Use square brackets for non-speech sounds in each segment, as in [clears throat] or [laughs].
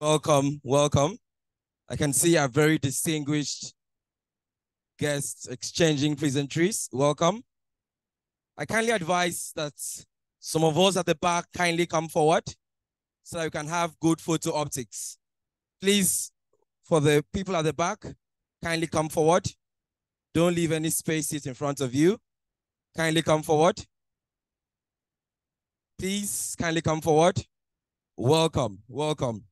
Welcome, welcome. I can see our very distinguished guests exchanging pleasantries. Welcome. I kindly advise that some of us at the back kindly come forward so that we can have good photo optics. Please, for the people at the back, kindly come forward. Don't leave any spaces in front of you. Kindly come forward. Please kindly come forward. Welcome, welcome.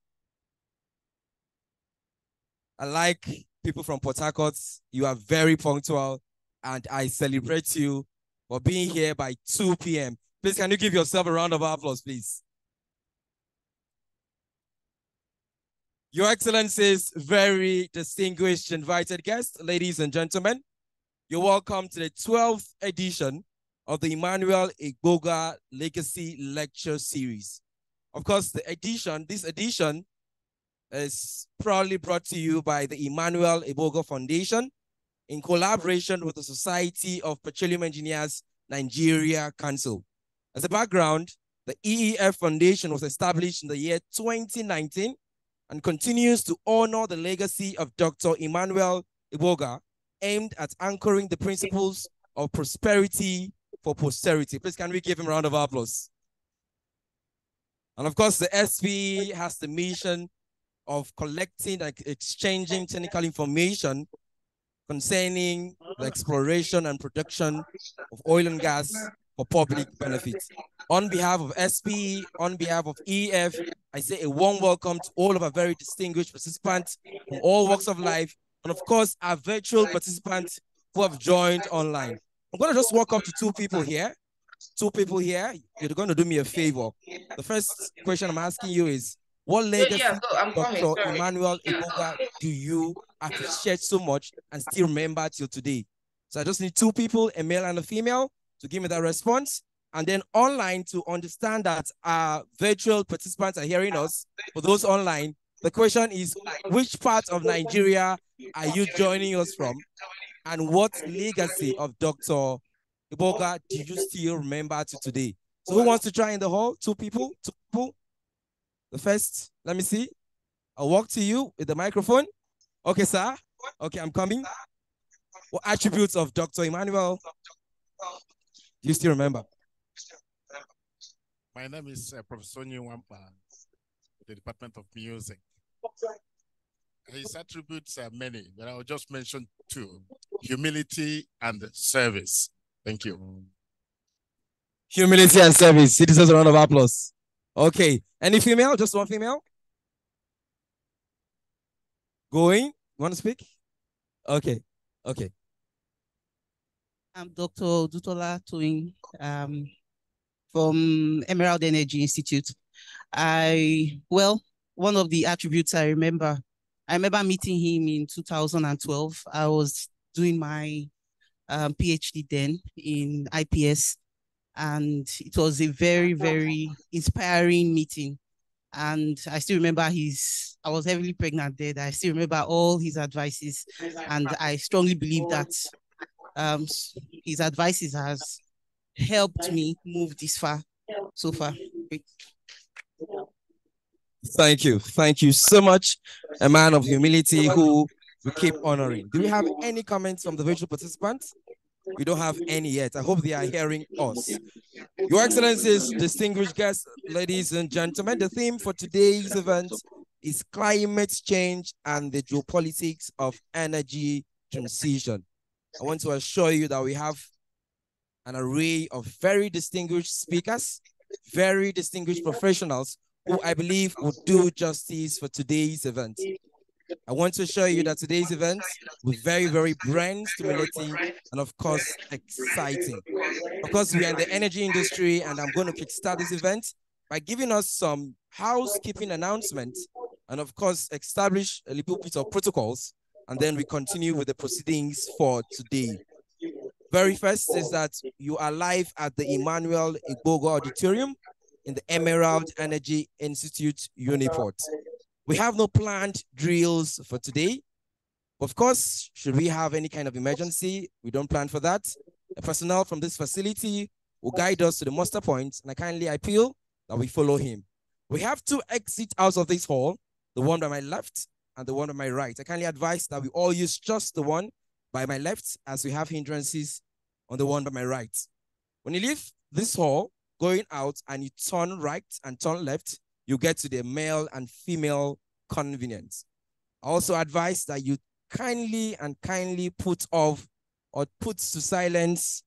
I like people from Port Harcourt. You are very punctual, and I celebrate you for being here by 2 p.m. Please, can you give yourself a round of applause, please? Your Excellencies, very distinguished invited guests, ladies and gentlemen, you're welcome to the 12th edition of the Emmanuel Egbogah Legacy Lecture Series. Of course, the edition, this edition is proudly brought to you by the Emmanuel Egbogah Foundation in collaboration with the Society of Petroleum Engineers Nigeria Council. As a background, the EEF Foundation was established in the year 2019 and continues to honor the legacy of Dr. Emmanuel Egbogah, aimed at anchoring the principles of prosperity for posterity. Please, can we give him a round of applause? And of course, the SP has the mission of collecting and exchanging technical information concerning the exploration and production of oil and gas for public benefit. On behalf of SP, on behalf of EF, I say a warm welcome to all of our very distinguished participants from all walks of life, and of course, our virtual participants who have joined online. I'm going to just walk up to two people here. Two people here. You're going to do me a favor. The first question I'm asking you is, what legacy, yeah, yeah, Dr. Emmanuel Egbogah, do you appreciate so much and still remember till today? So I just need two people, a male and a female, to give me that response. And then online to understand that our virtual participants are hearing us. For those online, the question is, which part of Nigeria are you joining us from? And what legacy of Dr. Egbogah do you still remember to today? So who wants to try in the hall? Two people? Two people? The first, let me see. I'll walk to you with the microphone. Okay, sir. Okay, I'm coming. What attributes of Dr. Emmanuel do you still remember? My name is uh, Professor Nyuwampa, the Department of Music. His attributes are many, but I'll just mention two humility and service. Thank you. Humility and service. Citizens, a round of applause. Okay. Any female? Just one female? Going? Want to speak? Okay. Okay. I'm Dr. Dutola Toing um, from Emerald Energy Institute. I, well, one of the attributes I remember, I remember meeting him in 2012. I was doing my um, PhD then in IPS and it was a very very inspiring meeting. And i still remember his i was heavily pregnant then. I still remember all his advices. And i strongly believe that um, his advices has helped me move this far so far. Thank you. Thank you so much a man of humility who we keep honoring. Do we have any comments from the virtual participants we don't have any yet. I hope they are hearing us. Your Excellencies, distinguished guests, ladies and gentlemen, the theme for today's event is climate change and the geopolitics of energy transition. I want to assure you that we have an array of very distinguished speakers, very distinguished professionals who I believe will do justice for today's event. I want to show you that today's event was very, very brand stimulating and of course exciting. Of course, we are in the energy industry and I'm going to kickstart this event by giving us some housekeeping announcements and of course establish a little bit of protocols and then we continue with the proceedings for today. Very first is that you are live at the Emmanuel Egbogah Auditorium in the Emerald Energy Institute Uniport. We have no planned drills for today. Of course, should we have any kind of emergency, we don't plan for that. The personnel from this facility will guide us to the muster point, and I kindly appeal that we follow him. We have two exits out of this hall. the one by my left, and the one by my right. I kindly advise that we all use just the one by my left as we have hindrances on the one by my right. When you leave this hall, going out and you turn right and turn left, you get to the male and female convenience. Also advise that you kindly and kindly put off or put to silence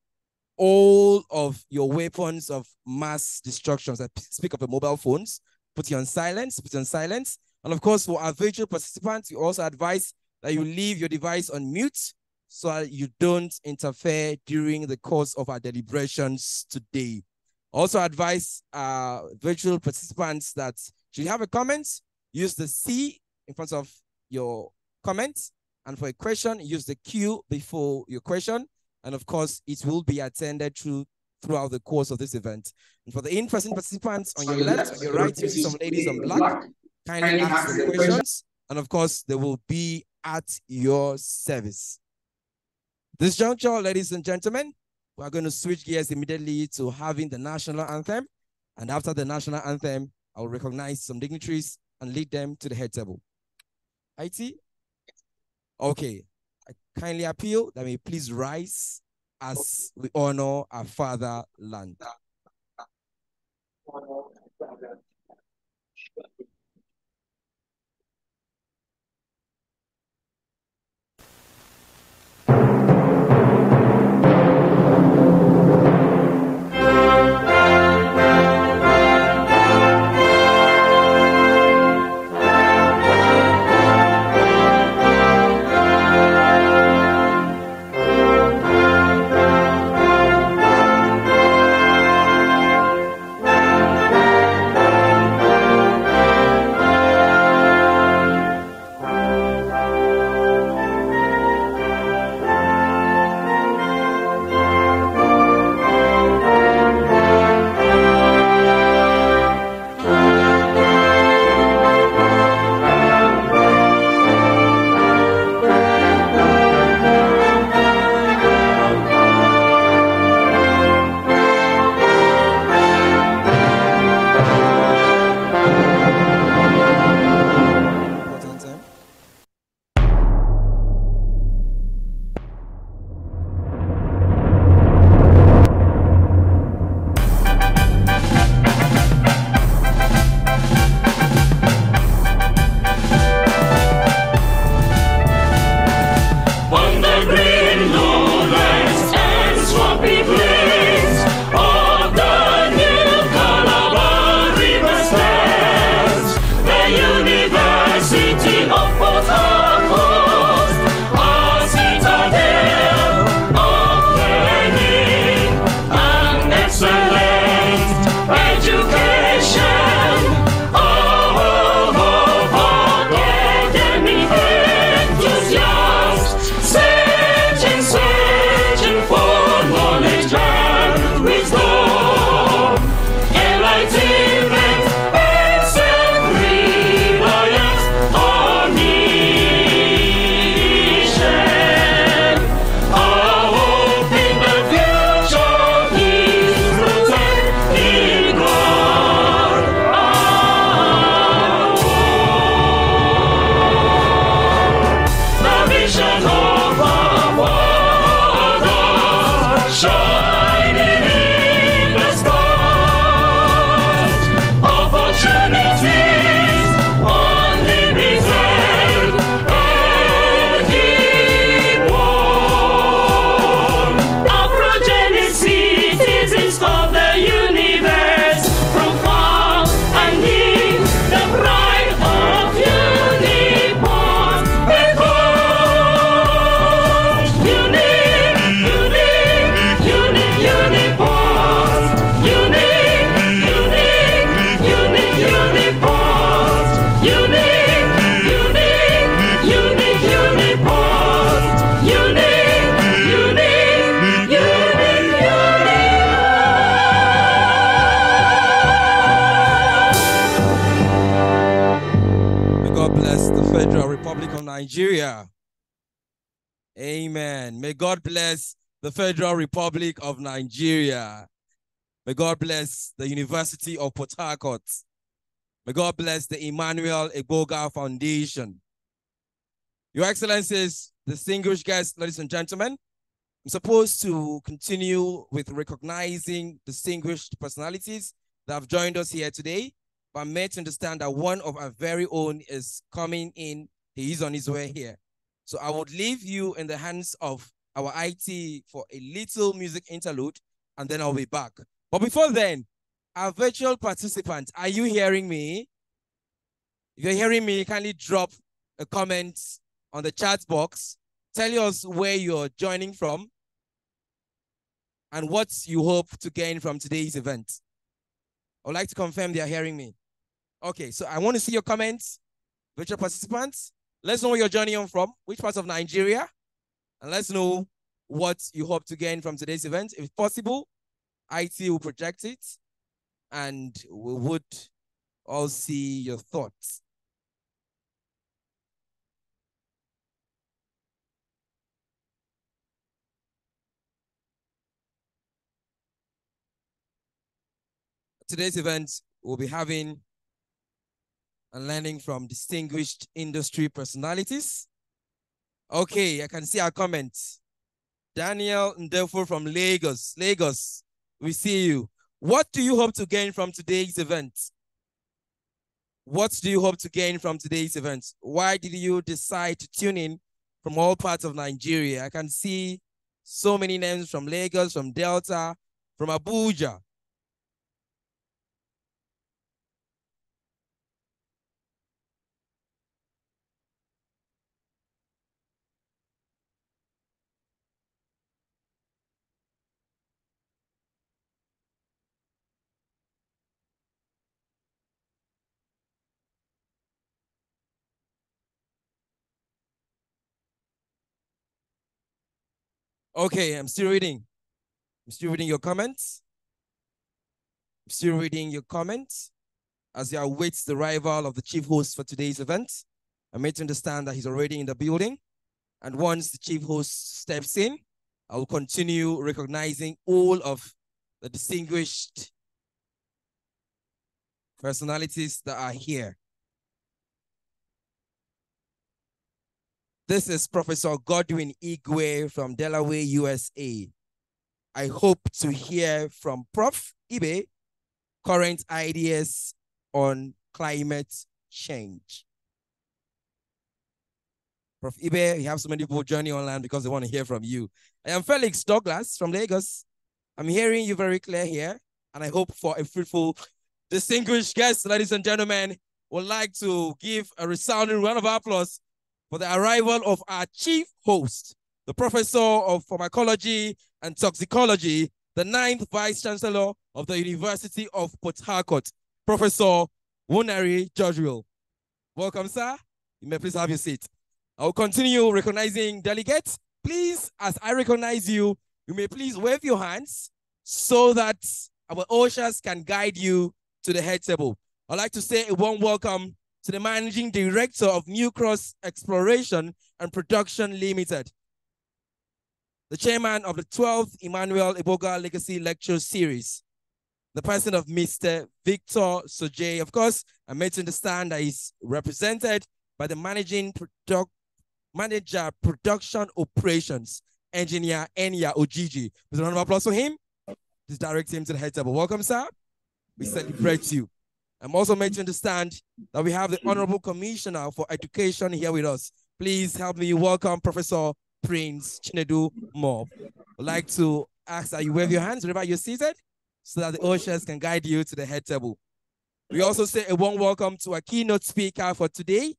all of your weapons of mass destruction. I speak of the mobile phones, put it on silence, put it on silence. And of course, for our virtual participants, we also advise that you leave your device on mute so that you don't interfere during the course of our deliberations today. Also advise uh, virtual participants that should you have a comment, use the C in front of your comment. And for a question, use the Q before your question. And of course, it will be attended through throughout the course of this event. And for the in-person participants on your left, on your right, you see some ladies on black. Kindly ask the questions. And of course, they will be at your service. This juncture, ladies and gentlemen, we're going to switch gears immediately to having the national anthem. And after the national anthem, I'll recognize some dignitaries and lead them to the head table. IT? Okay. I kindly appeal that we please rise as we honor our fatherland. The Federal Republic of Nigeria. May God bless the University of Port Harcourt. May God bless the Emmanuel Egbogah Foundation. Your Excellencies, distinguished guests, ladies and gentlemen, I'm supposed to continue with recognizing distinguished personalities that have joined us here today, but I'm made to understand that one of our very own is coming in. He is on his way here. So I would leave you in the hands of our IT for a little music interlude, and then I'll be back. But before then, our virtual participants, are you hearing me? If you're hearing me, kindly drop a comment on the chat box. Tell us where you're joining from and what you hope to gain from today's event. I would like to confirm they are hearing me. Okay, so I want to see your comments, virtual participants. Let's know where you're joining from, which parts of Nigeria, and let's know what you hope to gain from today's event. If possible, IT will project it, and we would all see your thoughts. Today's event, we'll be having and learning from distinguished industry personalities. Okay, I can see our comments. Daniel Ndefo from Lagos. Lagos, we see you. What do you hope to gain from today's event? What do you hope to gain from today's event? Why did you decide to tune in from all parts of Nigeria? I can see so many names from Lagos, from Delta, from Abuja. Okay, I'm still reading. I'm still reading your comments. I'm still reading your comments as you await the arrival of the chief host for today's event. I'm made to understand that he's already in the building. And once the chief host steps in, I will continue recognizing all of the distinguished personalities that are here. This is Professor Godwin Igwe from Delaware, USA. I hope to hear from Prof. Ibe current ideas on climate change. Prof. Ibe, you have so many people joining online because they want to hear from you. I am Felix Douglas from Lagos. I'm hearing you very clear here, and I hope for a fruitful, distinguished guest, ladies and gentlemen, would like to give a resounding round of applause for the arrival of our chief host, the professor of pharmacology and toxicology, the ninth vice chancellor of the University of Port Harcourt, Professor Owunari Georgewill. Welcome, sir. You may please have your seat. I will continue recognizing delegates. Please, as I recognize you, you may please wave your hands so that our ushers can guide you to the head table. I'd like to say a warm welcome to the Managing Director of New Cross Exploration and Production Limited, the Chairman of the 12th Emmanuel Egbogah Legacy Lecture Series, the person of Mr. Victor Soje. Of course, I'm made to understand that he's represented by the Managing Product Manager Production Operations, Engineer Enya Ojiji. With a round of applause for him. Just direct him to the head table. Welcome, sir. We celebrate you. I'm also made to understand that we have the mm-hmm. Honorable Commissioner for Education here with us. Please help me welcome Professor Prince Chinedu Mmom. I'd like to ask that you wave your hands wherever you're seated so that the ushers can guide you to the head table. We also say a warm welcome to our keynote speaker for today.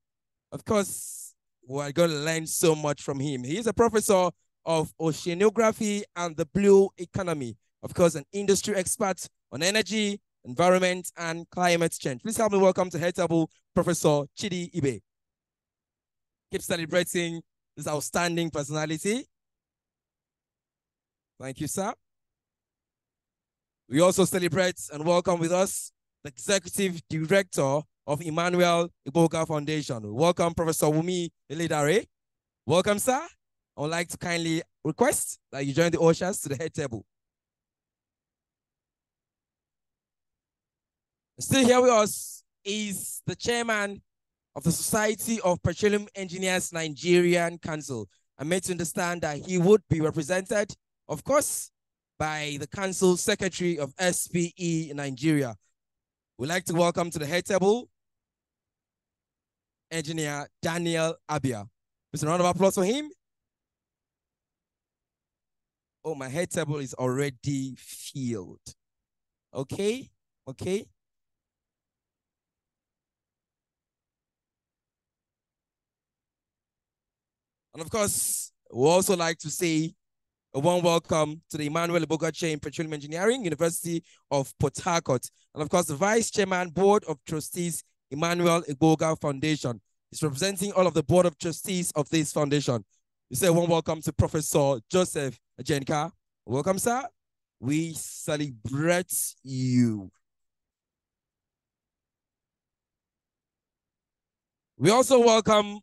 Of course, we're going to learn so much from him. He is a professor of oceanography and the blue economy. Of course, an industry expert on energy, environment, and climate change. Please help me welcome to head table Professor Chidi Ibe. Keep celebrating this outstanding personality. Thank you, sir. We also celebrate and welcome with us the Executive Director of Emmanuel Egbogah Foundation. Welcome, Professor Wumi Iledare. Welcome, sir. I would like to kindly request that you join the ushers to the head table. Still here with us, is the chairman of the Society of Petroleum Engineers Nigerian Council. I'm made to understand that he would be represented, of course, by the Council Secretary of SPE Nigeria. We'd like to welcome to the head table Engineer Daniel Abia. Mr. Round of applause for him. Oh, my head table is already filled. Okay, okay. And of course, we also like to say a warm welcome to the Emmanuel Chain Petroleum Engineering, University of Port Harcourt. And of course, the Vice Chairman, Board of Trustees, Emmanuel Egbogah Foundation. is representing all of the Board of Trustees of this foundation. We say a warm welcome to Professor Joseph Ajienka. Welcome, sir. We celebrate you. We also welcome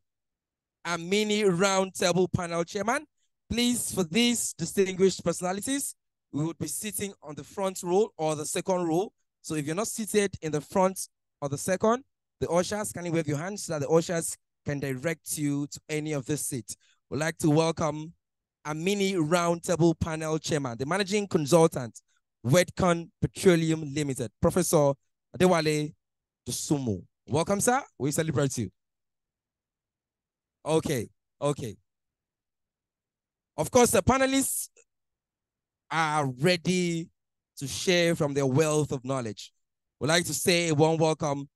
a mini roundtable panel chairman. Please, for these distinguished personalities, we would be sitting on the front row or the second row. So if you're not seated in the front or the second, the ushers, can you wave your hands so that the ushers can direct you to any of this seats? We'd like to welcome a mini roundtable panel chairman, the managing consultant, Wedcon Petroleum Limited, Professor Adewale Dosumu. Welcome, sir. We celebrate you. Okay, okay. Of course, the panelists are ready to share from their wealth of knowledge. We'd like to say a warm welcome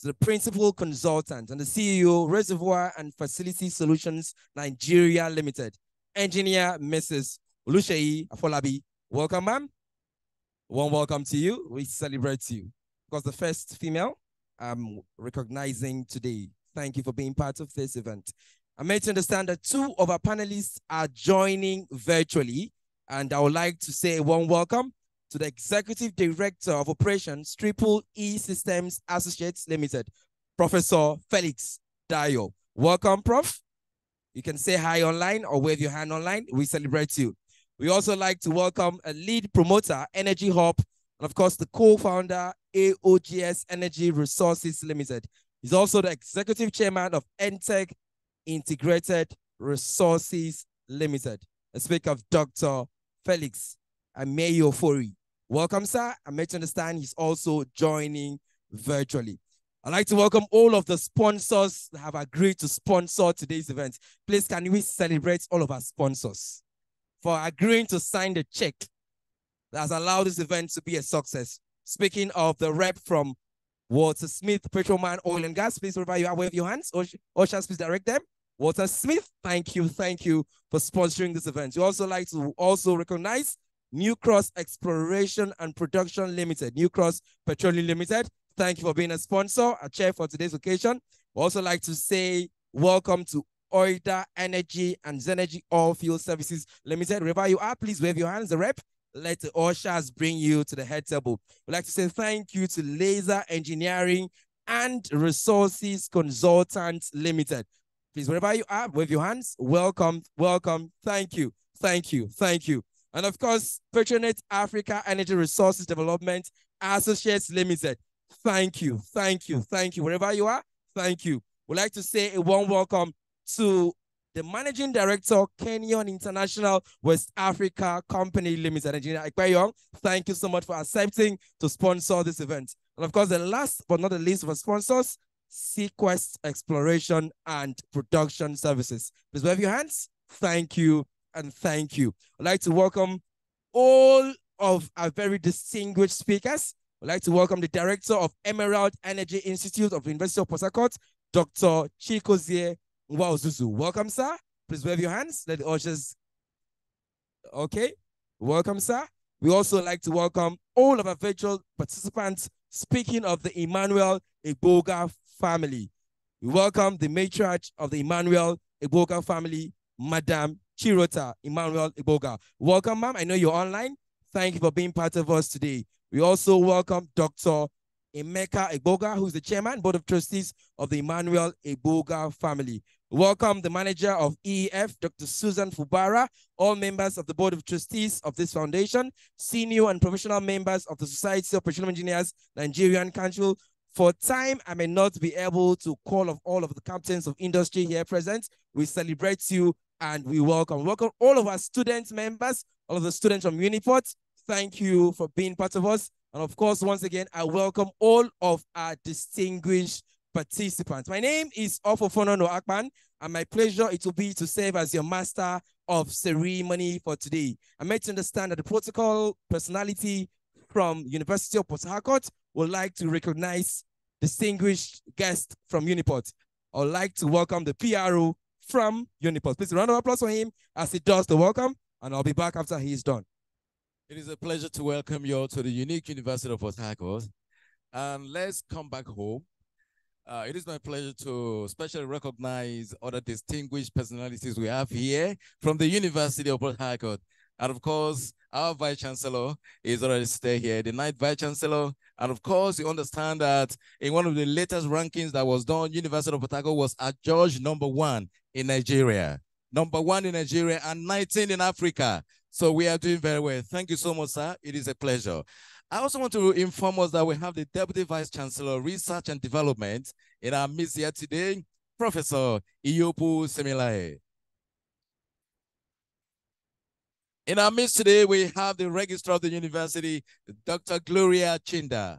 to the principal consultant and the CEO, Reservoir and Facility Solutions Nigeria Limited, engineer Mrs. Oluseyi Afolabi. Welcome, ma'am. Warm welcome to you. We celebrate you. Because the first female I'm recognizing today. Thank you for being part of this event. I made to understand that two of our panelists are joining virtually, and I would like to say a warm welcome to the Executive Director of Operations, Triple E Systems Associates Limited, Professor Felix Dayo. Welcome, Prof. You can say hi online or wave your hand online. We celebrate you. We also like to welcome a lead promoter, Energy Hub, and of course, the co-founder, AOGS Energy Resources Limited. He's also the executive chairman of Entech Integrated Resources Limited. I speak of Dr. Felix Ameyofori. Welcome, sir. I made to understand he's also joining virtually. I'd like to welcome all of the sponsors that have agreed to sponsor today's event. Please, can we celebrate all of our sponsors for agreeing to sign the check that has allowed this event to be a success? Speaking of the rep from Walter Smith, Petroman Oil and Gas, please, wherever you are, wave your hands. Oceans, please direct them. Walter Smith, thank you, thank you for sponsoring this event. We also like to also recognize New Cross Exploration and Production Limited, New Cross Petroleum Limited. Thank you for being a sponsor, a chair for today's occasion. We also like to say welcome to Oida Energy and Zenergy Oil Field Services Limited. Wherever you are, please wave your hands, the rep. Let the ushers bring you to the head table. We'd like to say thank you to Laser Engineering and Resources Consultants Limited. Please, wherever you are, wave your hands. Welcome, welcome. Thank you, thank you, thank you. And of course, Petronet Africa Energy Resources Development Associates Limited. Thank you, thank you, thank you. Wherever you are, thank you. We'd like to say a warm welcome to the Managing Director, Kenyon International West Africa Company Limited, Engineer Ikpeyong. Thank you so much for accepting to sponsor this event. And of course, the last but not the least of our sponsors, Sequest Exploration and Production Services. Please wave your hands. Thank you and thank you. I'd like to welcome all of our very distinguished speakers. I'd like to welcome the Director of Emerald Energy Institute of the University of Port Harcourt, Dr. Chikozie Nwaozuzu. Welcome, sir. Please wave your hands. Let the ushers. Okay. Welcome, sir. We also like to welcome all of our virtual participants. Speaking of the Emmanuel Egbogah family. We welcome the matriarch of the Emmanuel Egbogah family, Madam Chirota Emmanuel Egbogah. Welcome, ma'am. I know you're online. Thank you for being part of us today. We also welcome Dr. Emeka Egbogah, who's the chairman, board of trustees of the Emmanuel Egbogah family. Welcome the manager of EEF, Dr. Susan Fubara, all members of the board of trustees of this foundation, senior and professional members of the Society of Petroleum Engineers Nigerian Council, For time, I may not be able to call of all of the captains of industry here present. We celebrate you and we welcome. Welcome all of our student members, all of the students from Uniport. Thank you for being part of us. And of course, once again, I welcome all of our distinguished participants. My name is Ofofono Akpan, and my pleasure it will be to serve as your master of ceremony for today. I'm made to understand that the protocol personality from University of Port Harcourt would like to recognize distinguished guest from Uniport. I would like to welcome the PRO from Uniport. Please round of applause for him as he does the welcome, and I'll be back after he's done. It is a pleasure to welcome you all to the unique University of Port Harcourt. And let's come back home uh, it is my pleasure to specially recognize other distinguished personalities we have here from the University of Port Harcourt. And of course, our Vice Chancellor is already stay here, the ninth Vice Chancellor. And of course, you understand that in one of the latest rankings that was done, University of Port Harcourt was adjudged number one in Nigeria, number one in Nigeria and 19 in Africa. So we are doing very well. Thank you so much, sir. It is a pleasure. I also want to inform us that we have the Deputy Vice Chancellor, Research and Development in our midst here today, Professor Iyopu Semilaye. In our midst today, we have the Registrar of the University, Dr. Gloria Chinda.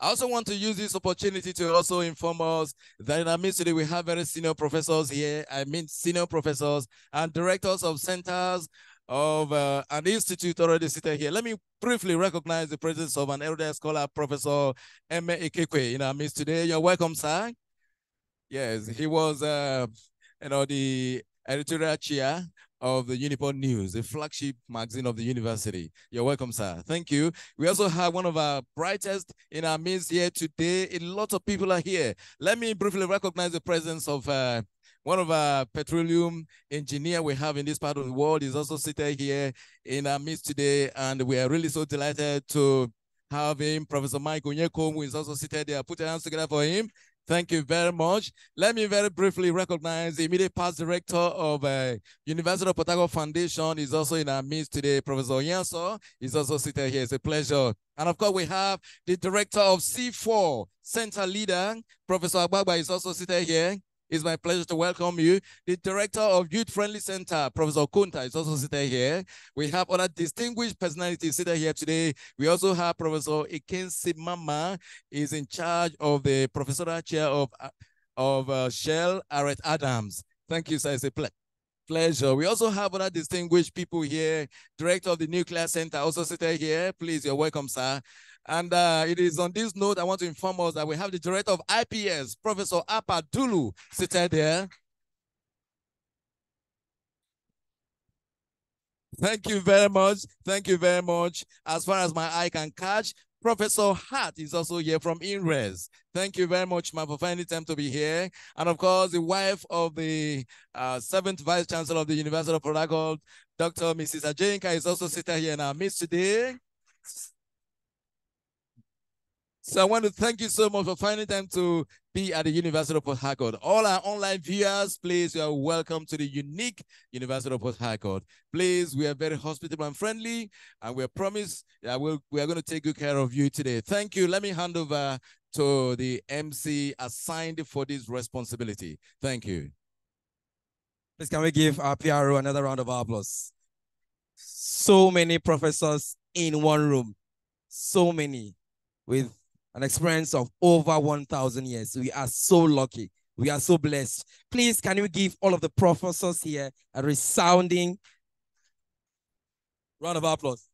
I also want to use this opportunity to also inform us that in our midst today, we have very senior professors here. I mean, senior professors and directors of centers of uh, an institute already seated here. Let me briefly recognize the presence of an elder scholar, Professor Eme Ekekwe, in our midst today. You're welcome, sir. Yes, he was, uh, you know, the editorial chair of the Uniport News, the flagship magazine of the university. You're welcome, sir. Thank you. We also have one of our brightest in our midst here today. A lot of people are here. Let me briefly recognize the presence of uh, one of our petroleum engineer we have in this part of the world is also seated here in our midst today. And we are really so delighted to have him. Professor Mike Onyeko, who is also seated there. Put your hands together for him. Thank you very much. Let me very briefly recognize the immediate past director of uh, University of Harcourt Foundation is also in our midst today. Professor Yanso is also seated here. It's a pleasure. And of course, we have the director of C4 Center Leader, Professor Abagba is also seated here. It's my pleasure to welcome you. The director of Youth Friendly Center, Professor Kunta, is also sitting here. We have other distinguished personalities sitting here today. We also have Professor Ikensi Mama, is in charge of the professorial chair of, of uh, Shell, Arrett Adams. Thank you, sir. It's a ple pleasure. We also have other distinguished people here. Director of the Nuclear Center also seated here. Please, you're welcome, sir. And uh, it is on this note, I want to inform us that we have the director of IPS, Professor Apa Dulu, seated there. Thank you very much. Thank you very much. As far as my eye can catch, Professor Hart is also here from INRES. Thank you very much, ma'am, for finding time to be here. And of course, the wife of the uh, seventh Vice Chancellor of the University of Harcourt, Dr. Mrs. Ajienka, is also sitting here in our midst today. So I want to thank you so much for finding time to be at the University of Port Harcourt. All our online viewers, please, you are welcome to the unique University of Port Harcourt. Please, we are very hospitable and friendly, and we promise that we'll, we are going to take good care of you today. Thank you. Let me hand over to the MC assigned for this responsibility. Thank you. Please, can we give our PRO another round of applause? So many professors in one room. So many with an experience of over 1,000 years. We are so lucky. We are so blessed. Please, can you give all of the professors here a resounding round of applause?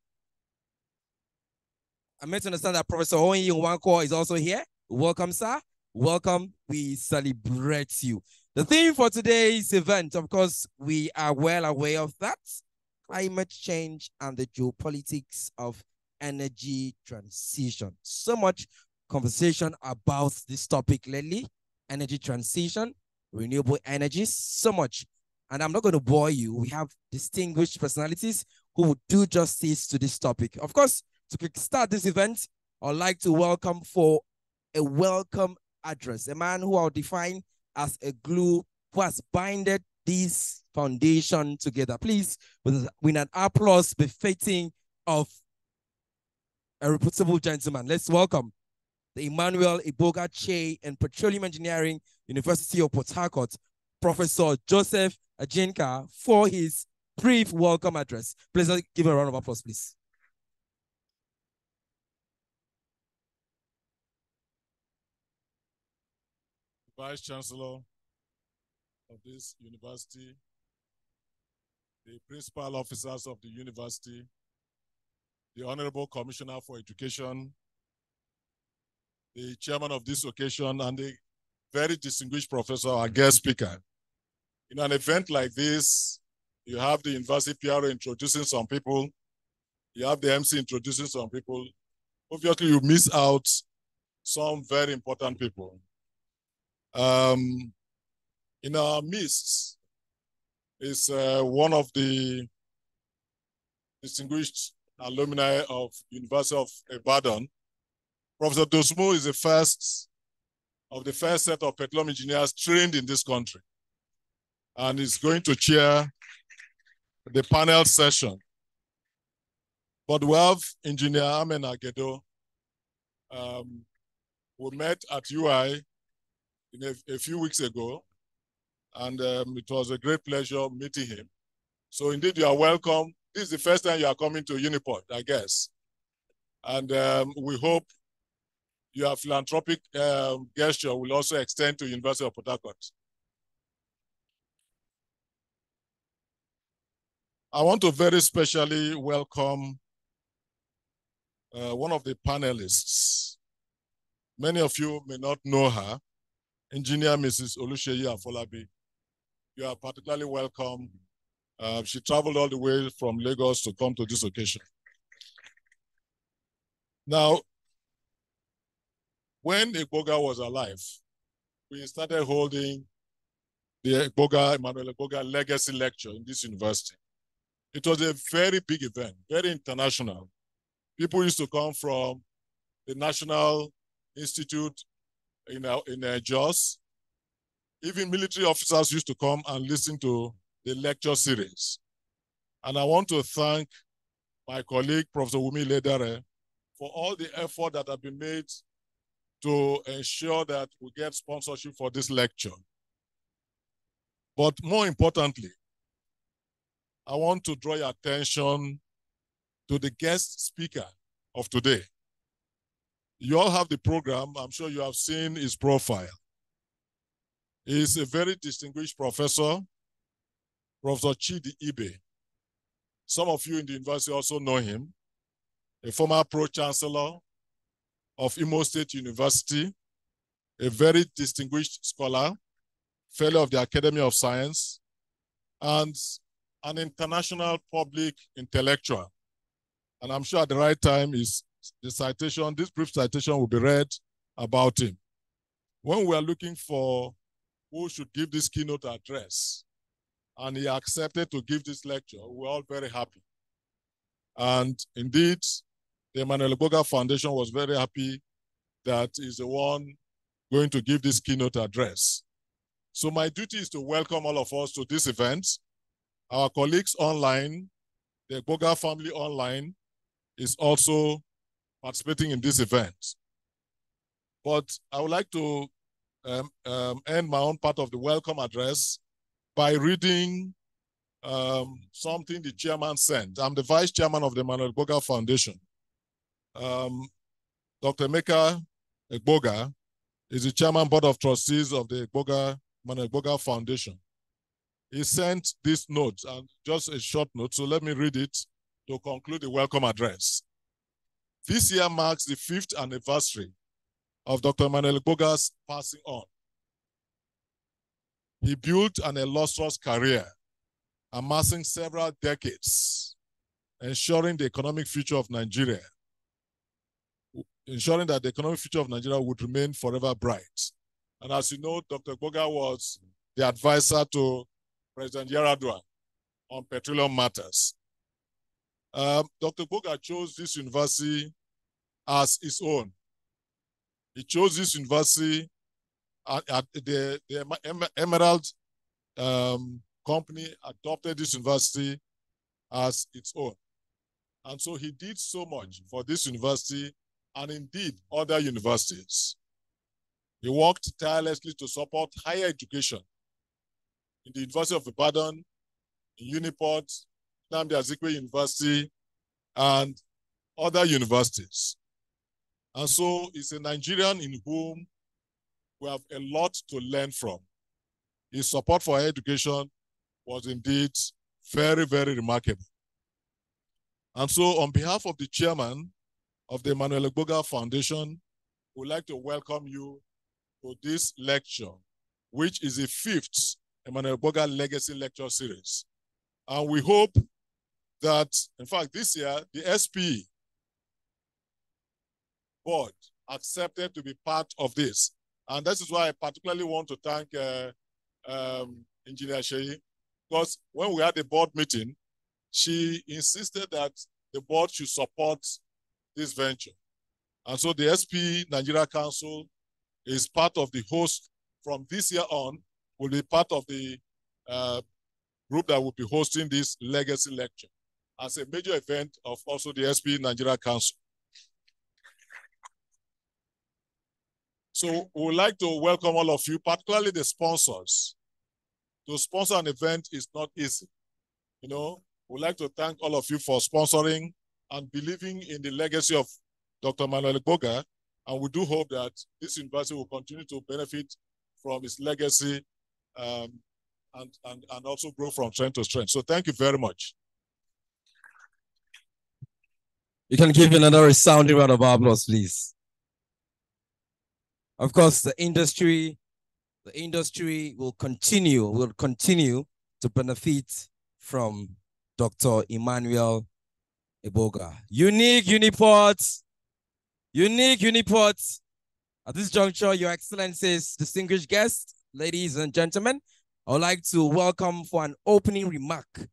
I meant to understand that Professor Oyin Wanko is also here. Welcome, sir. Welcome. We celebrate you. The theme for today's event, of course, we are well aware of that climate change and the geopolitics of energy transition. So much conversation about this topic lately energy transition, renewable energies, so much. And I'm not going to bore you. We have distinguished personalities who will do justice to this topic. Of course, to start this event, I'd like to welcome for a welcome address, a man who I'll define as a glue who has binded this foundation together. Please, with, with an applause befitting of a reputable gentleman. Let's welcome the Emmanuel Egbogah Che and Petroleum Engineering University of Port Harcourt, Professor Joseph Ajienka, for his brief welcome address. Please give a round of applause, please. Vice Chancellor of this university, the principal officers of the university, the Honorable Commissioner for Education, the chairman of this occasion, and the very distinguished professor, our guest speaker. In an event like this, you have the university PRO introducing some people, you have the MC introducing some people. Obviously, you miss out some very important people. Um, in our midst is uh, one of the distinguished alumni of University of Ibadan. Professor Dosmo is the first of the first set of petroleum engineers trained in this country and is going to chair the panel session. But we have Engineer Amen Agedo. Um, we met at UI a, a, few weeks ago, and um, it was a great pleasure meeting him. So indeed, you are welcome. This is the first time you are coming to Uniport, I guess. And um, we hope your philanthropic um, gesture will also extend to University of Port Harcourt. I want to very specially welcome uh, one of the panelists. Many of you may not know her, Engineer Mrs. Olusheyi Afolabi. You are particularly welcome. Uh, she traveled all the way from Lagos to come to this occasion. Now, when Egbogah was alive, we started holding the Egbogah, Emmanuel Egbogah Legacy Lecture in this university. It was a very big event, very international. People used to come from the National Institute in, uh, in uh, Jos. Even military officers used to come and listen to the lecture series. And I want to thank my colleague, Professor Wumi Ledare, for all the effort that have been made to ensure that we get sponsorship for this lecture. But more importantly, I want to draw your attention to the guest speaker of today. You all have the program. I'm sure you have seen his profile. He's a very distinguished professor, Professor Chidi Ibe. Some of you in the university also know him, a former pro-chancellor of Imo State University, a very distinguished scholar, fellow of the Academy of Science, and an international public intellectual. And I'm sure at the right time is the citation, this brief citation will be read about him. When we are looking for who should give this keynote address, and he accepted to give this lecture, we're all very happy. And indeed, the Emmanuel Egbogah Foundation was very happy that he's the one going to give this keynote address. So my duty is to welcome all of us to this event our colleagues online, the Boga family online, is also participating in this event. But I would like to um, um, end my own part of the welcome address by reading um, something the chairman sent. I'm the vice chairman of the Manuel Boga Foundation. Um, Dr. Meka Egbogah is the chairman board of trustees of the Boga, Manuel Boga Foundation he sent this note and just a short note. So let me read it to conclude the welcome address. This year marks the fifth anniversary of Dr. Manuel Boga's passing on. He built an illustrious career, amassing several decades, ensuring the economic future of Nigeria, ensuring that the economic future of Nigeria would remain forever bright. And as you know, Dr. Boga was the advisor to President Yar'Adua on petroleum matters. Um, Dr. Boga chose this university as his own. He chose this university at, at the, the Emerald um, company adopted this university as its own. And so he did so much for this university and indeed other universities. He worked tirelessly to support higher education in the University of Ibadan, in Uniport, Nnamdi Azikiwe University, and other universities. And so he's a Nigerian in whom we have a lot to learn from. His support for higher education was indeed very, very remarkable. And so on behalf of the chairman of the Emmanuel Egbogah Foundation, we'd like to welcome you to this lecture, which is the fifth Emmanuel Egbogah Legacy Lecture Series. And we hope that, in fact, this year, the SPE board accepted to be part of this. And this is why I particularly want to thank uh, um, Engineer Shei, because when we had the board meeting, she insisted that the board should support this venture. And so the SPE Nigeria Council is part of the host from this year on, will be part of the uh, group that will be hosting this legacy lecture as a major event of also the SPE Nigeria Council. So we would like to welcome all of you, particularly the sponsors. To sponsor an event is not easy. You know, we'd like to thank all of you for sponsoring and believing in the legacy of Dr. Emmanuel Egbogah. And we do hope that this university will continue to benefit from its legacy um, and, and, and also grow from strength to strength. So thank you very much. You can give another resounding round of applause, please. Of course, the industry, the industry will continue, will continue to benefit from Dr. Emmanuel Egbogah. Unique Uniport, unique Uniport. At this juncture, Your Excellencies, distinguished guests, ladies and gentlemen, I would like to welcome for an opening remark.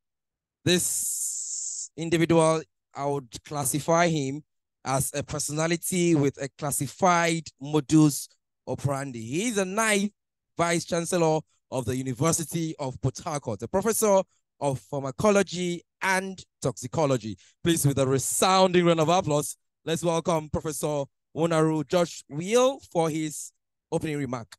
This individual, I would classify him as a personality with a classified modus operandi. He is a ninth vice chancellor of the University of Port Harcourt, a professor of pharmacology and toxicology. Please, with a resounding round of applause, let's welcome Professor Owunari Georgewill for his opening remark.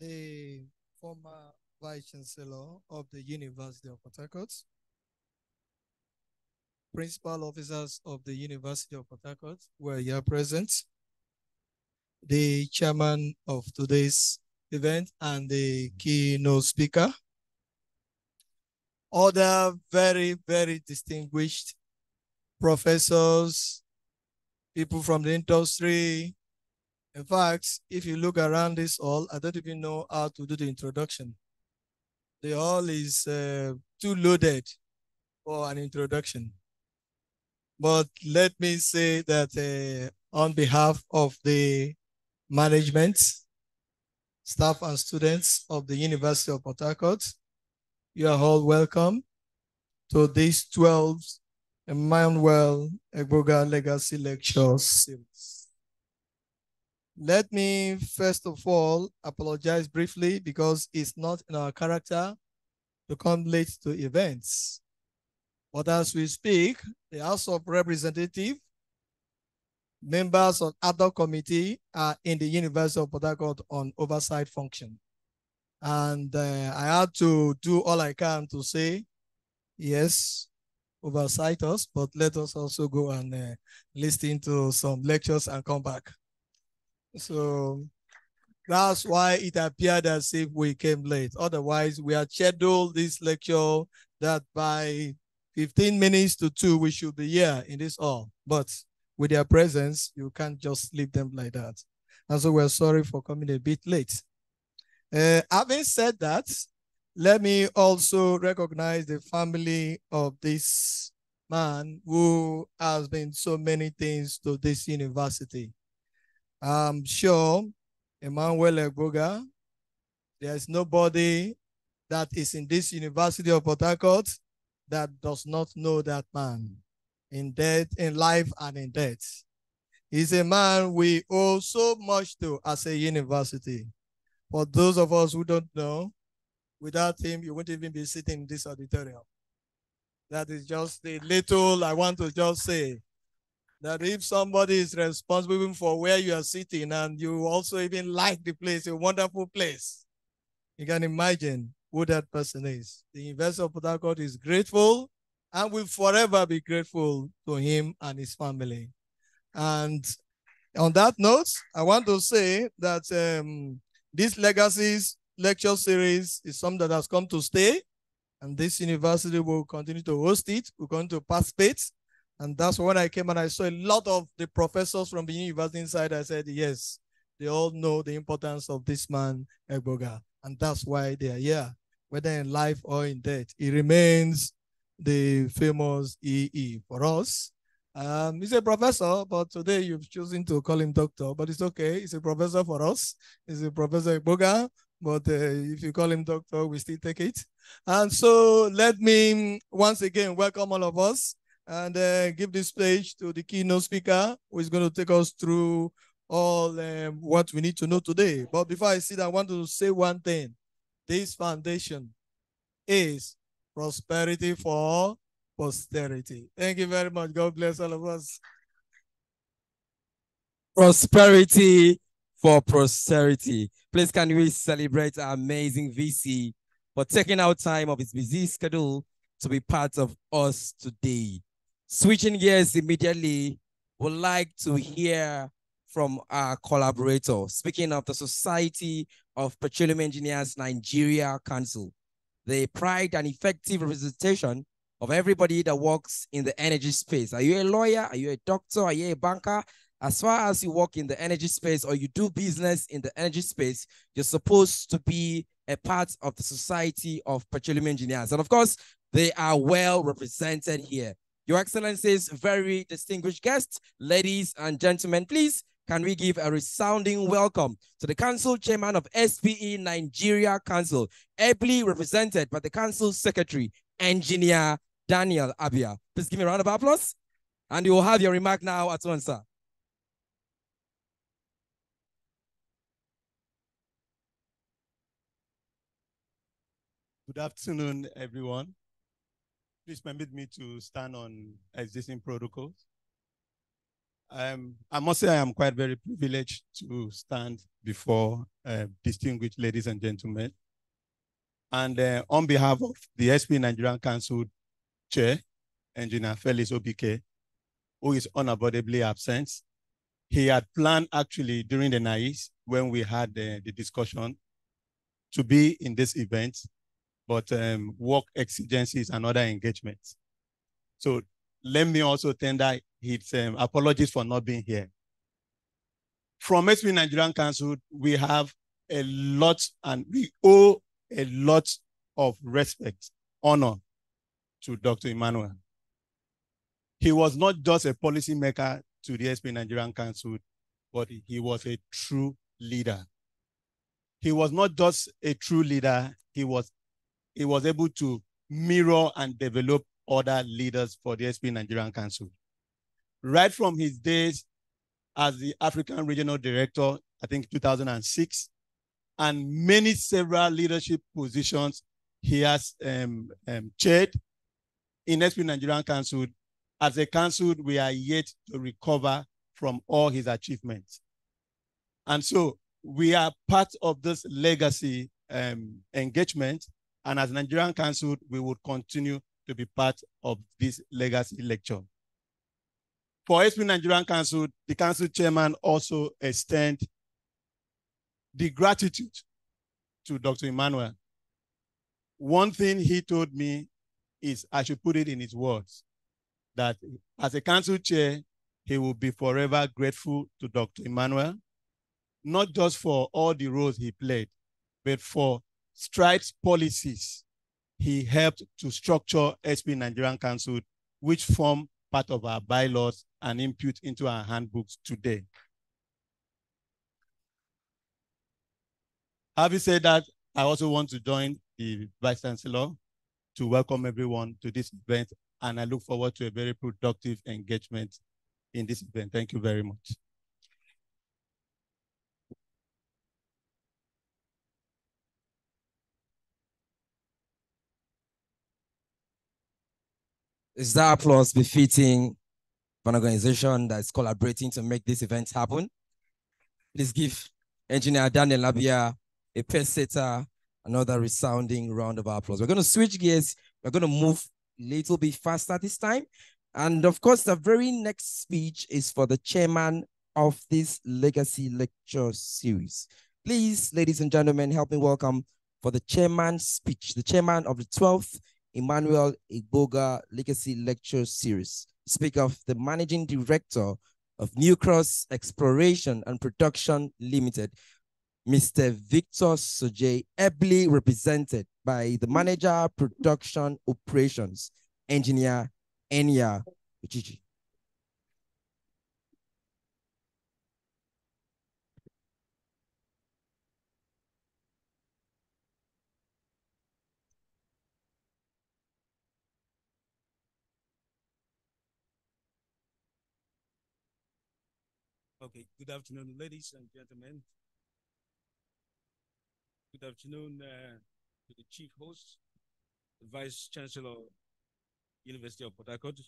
The former Vice Chancellor of the University of Port Harcourt, principal officers of the University of Port were here present, the chairman of today's event and the keynote speaker, other very, very distinguished professors, people from the industry. In fact, if you look around this hall, I don't even know how to do the introduction. The hall is uh, too loaded for an introduction. But let me say that uh, on behalf of the management, staff and students of the University of Port Harcourt, you are all welcome to this 12th Emmanuel Egbogah Legacy Lecture Series. Let me first of all apologize briefly because it's not in our character to come late to events. But as we speak, the House of Representatives, members of other committee are in the University of Port on oversight function. And uh, I had to do all I can to say, yes, oversight us, but let us also go and uh, listen to some lectures and come back. So that's why it appeared as if we came late. Otherwise, we had scheduled this lecture that by 15 minutes to two, we should be here in this hall. But with their presence, you can't just leave them like that. And so we're sorry for coming a bit late. Uh, having said that, let me also recognize the family of this man who has been so many things to this university. I'm sure Emmanuel Egbogah, there's nobody that is in this University of Port Harcourt that does not know that man in death, in life and in death. He's a man we owe so much to as a university. For those of us who don't know, Without him, you wouldn't even be sitting in this auditorium. That is just a little I want to just say. That if somebody is responsible for where you are sitting and you also even like the place, a wonderful place, you can imagine who that person is. The investor of Port is grateful and will forever be grateful to him and his family. And on that note, I want to say that um, this legacies lecture series is something that has come to stay, and this university will continue to host it. We're going to participate. And that's when I came and I saw a lot of the professors from the university inside. I said, yes, they all know the importance of this man, Egbogah. And that's why they are here, whether in life or in death. He remains the famous EE for us. Um, he's a professor, but today you've chosen to call him doctor, but it's okay. He's a professor for us. He's a professor Boga, but uh, if you call him doctor, we still take it. And so let me once again welcome all of us and uh, give this stage to the keynote speaker who is going to take us through all um, what we need to know today. But before I sit, I want to say one thing. This foundation is prosperity for posterity. Thank you very much. God bless all of us. Prosperity for posterity. Please, can we celebrate our amazing VC for taking out time of his busy schedule to be part of us today? Switching gears immediately, would like to hear from our collaborator. Speaking of the Society of Petroleum Engineers Nigeria Council, the pride and effective representation of everybody that works in the energy space. Are you a lawyer? Are you a doctor? Are you a banker? As far as you work in the energy space or you do business in the energy space, you're supposed to be a part of the Society of Petroleum Engineers. And of course, they are well represented here. Your Excellencies, very distinguished guests, ladies and gentlemen, please can we give a resounding welcome to the Council Chairman of SPE Nigeria Council, ably represented by the Council Secretary, Engineer Daniel Abia. Please give me a round of applause. And you will have your remark now at once, sir. Good afternoon, everyone. Please permit me to stand on existing protocols. Um, I must say I am quite very privileged to stand before uh, distinguished ladies and gentlemen. And uh, on behalf of the SPE Nigerian Council Chair, Engineer Felix Obike, who is unavoidably absent, he had planned actually during the night when we had uh, the discussion to be in this event, but um, work exigencies and other engagements. So let me also tender his um, apologies for not being here. From SPE Nigerian Council, we have a lot and we owe a lot of respect, honor to Dr. Emmanuel. He was not just a policymaker to the SPE Nigerian Council, but he was a true leader. He was not just a true leader, he was, he was able to mirror and develop other leaders for the SPE Nigerian Council. Right from his days as the African Regional Director, I think 2006, and many several leadership positions he has um, um, chaired in SPE Nigerian Council. As a council, we are yet to recover from all his achievements. And so we are part of this legacy um, engagement. And as Nigerian Council, we will continue to be part of this legacy lecture. For SPE Nigerian Council, the council chairman also extend the gratitude to Dr. Emmanuel. One thing he told me is I should put it in his words that as a council chair, he will be forever grateful to Dr. Emmanuel, not just for all the roles he played, but for Strides policies he helped to structure SPE Nigerian Council, which form part of our bylaws and input into our handbooks today. Having said that, I also want to join the Vice Chancellor to welcome everyone to this event, and I look forward to a very productive engagement in this event. Thank you very much. Is that applause befitting an organization that's collaborating to make this event happen? Please give Engineer Daniel Abia a peseta, another resounding round of applause. We're going to switch gears. We're going to move a little bit faster this time. And of course, the very next speech is for the chairman of this legacy lecture series. Please, ladies and gentlemen, help me welcome for the chairman's speech, the chairman of the 12th Emmanuel Egbogah Legacy Lecture Series. Speak of the managing director of New Cross Exploration and Production Limited, Mr. Victor Soje, ably represented by the manager production operations, engineer Enya Uchichi. Okay, good afternoon, ladies and gentlemen. Good afternoon uh, to the chief host, the vice chancellor, of University of Port Harcourt,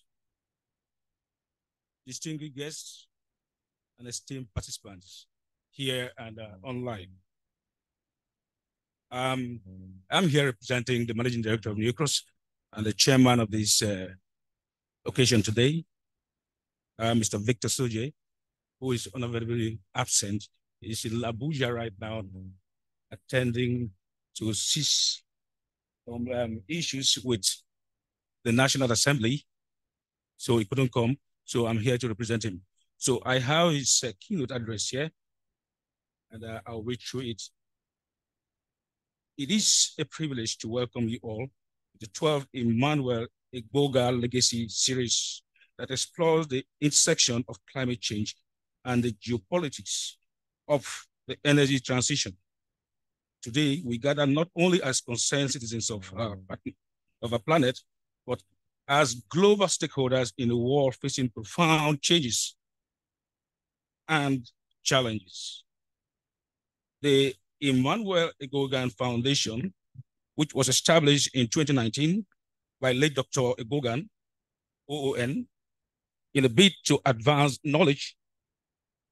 distinguished guests, and esteemed participants here and uh, online. Um, I'm here representing the managing director of New Cross and the chairman of this uh, occasion today, uh, Mr. Victor Soje, who is unavoidably absent, is in Abuja right now, attending to six um, issues with the National Assembly. So he couldn't come. So I'm here to represent him. So I have his uh, keynote address here, and uh, I'll read through it. It is a privilege to welcome you all to the 12th Emmanuel Egbogah Legacy Series that explores the intersection of climate change and the geopolitics of the energy transition. Today, we gather not only as concerned citizens of our, of our planet, but as global stakeholders in a world facing profound changes and challenges. The Emmanuel Egbogah Foundation, which was established in 2019 by late Dr. Egbogah, OON, in a bid to advance knowledge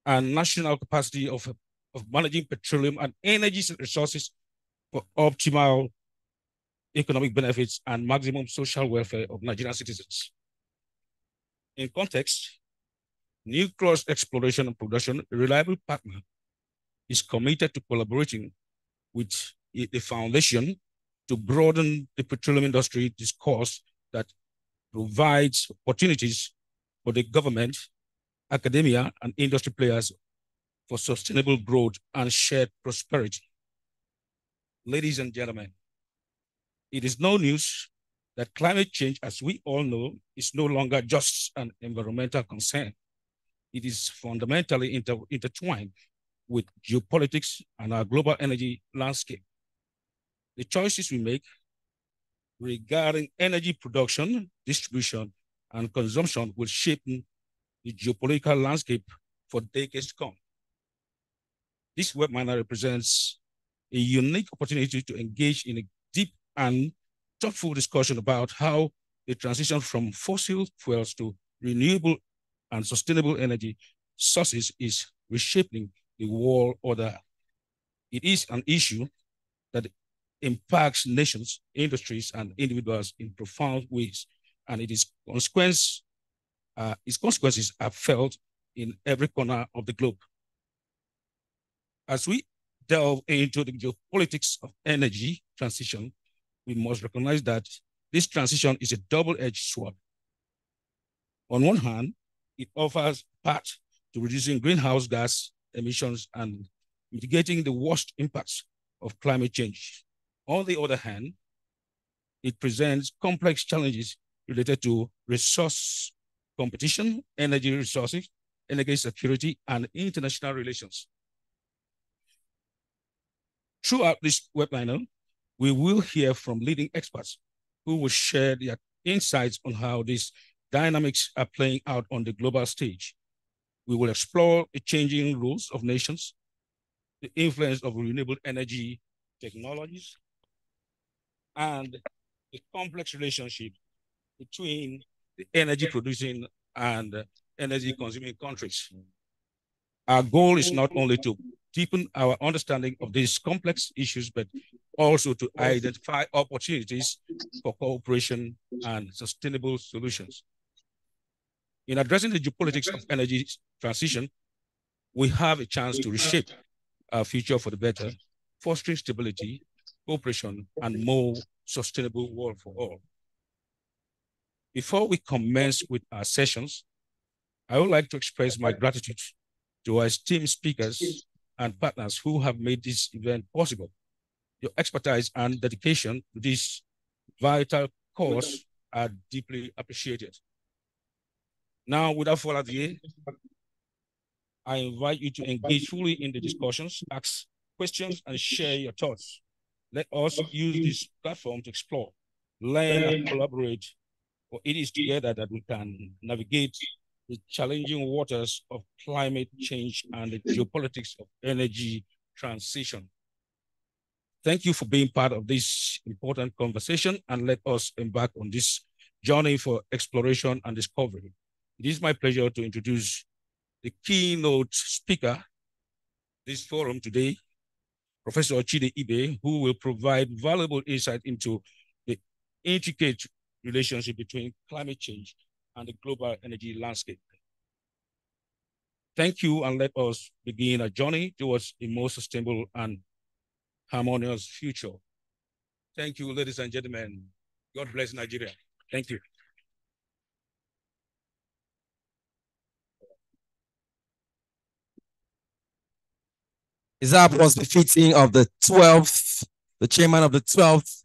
and national capacity of, of managing petroleum and energy resources for optimal economic benefits and maximum social welfare of Nigerian citizens. In context, New Cross Exploration and Production, a reliable partner, is committed to collaborating with the foundation to broaden the petroleum industry discourse that provides opportunities for the government academia, and industry players for sustainable growth and shared prosperity. Ladies and gentlemen, it is no news that climate change, as we all know, is no longer just an environmental concern. It is fundamentally inter intertwined with geopolitics and our global energy landscape. The choices we make regarding energy production, distribution, and consumption will shape the geopolitical landscape for decades to come. This webinar represents a unique opportunity to engage in a deep and thoughtful discussion about how the transition from fossil fuels to renewable and sustainable energy sources is reshaping the world order. It is an issue that impacts nations, industries, and individuals in profound ways, and it is consequence uh, its consequences are felt in every corner of the globe. As we delve into the geopolitics of energy transition, we must recognize that this transition is a double-edged sword. On one hand, it offers part to reducing greenhouse gas emissions and mitigating the worst impacts of climate change. On the other hand, it presents complex challenges related to resource competition, energy resources, energy security, and international relations. Throughout this webinar, we will hear from leading experts who will share their insights on how these dynamics are playing out on the global stage. We will explore the changing rules of nations, the influence of renewable energy technologies, and the complex relationship between energy producing and uh, energy consuming countries. Our goal is not only to deepen our understanding of these complex issues, but also to identify opportunities for cooperation and sustainable solutions. In addressing the geopolitics of energy transition, we have a chance to reshape our future for the better, fostering stability, cooperation, and more sustainable world for all. Before we commence with our sessions, I would like to express my gratitude to our esteemed speakers and partners who have made this event possible. Your expertise and dedication to this vital cause are deeply appreciated. Now, without further ado, I invite you to engage fully in the discussions, ask questions, and share your thoughts. Let us use this platform to explore, learn, and collaborate, for it is together that we can navigate the challenging waters of climate change and the geopolitics of energy transition. Thank you for being part of this important conversation and let us embark on this journey for exploration and discovery. It is my pleasure to introduce the keynote speaker this forum today, Professor Chidi Ibe, who will provide valuable insight into the intricate relationship between climate change and the global energy landscape. Thank you, and let us begin a journey towards a more sustainable and harmonious future. Thank you, ladies and gentlemen. God bless Nigeria. Thank you. Is that was fitting of the 12th, the chairman of the 12th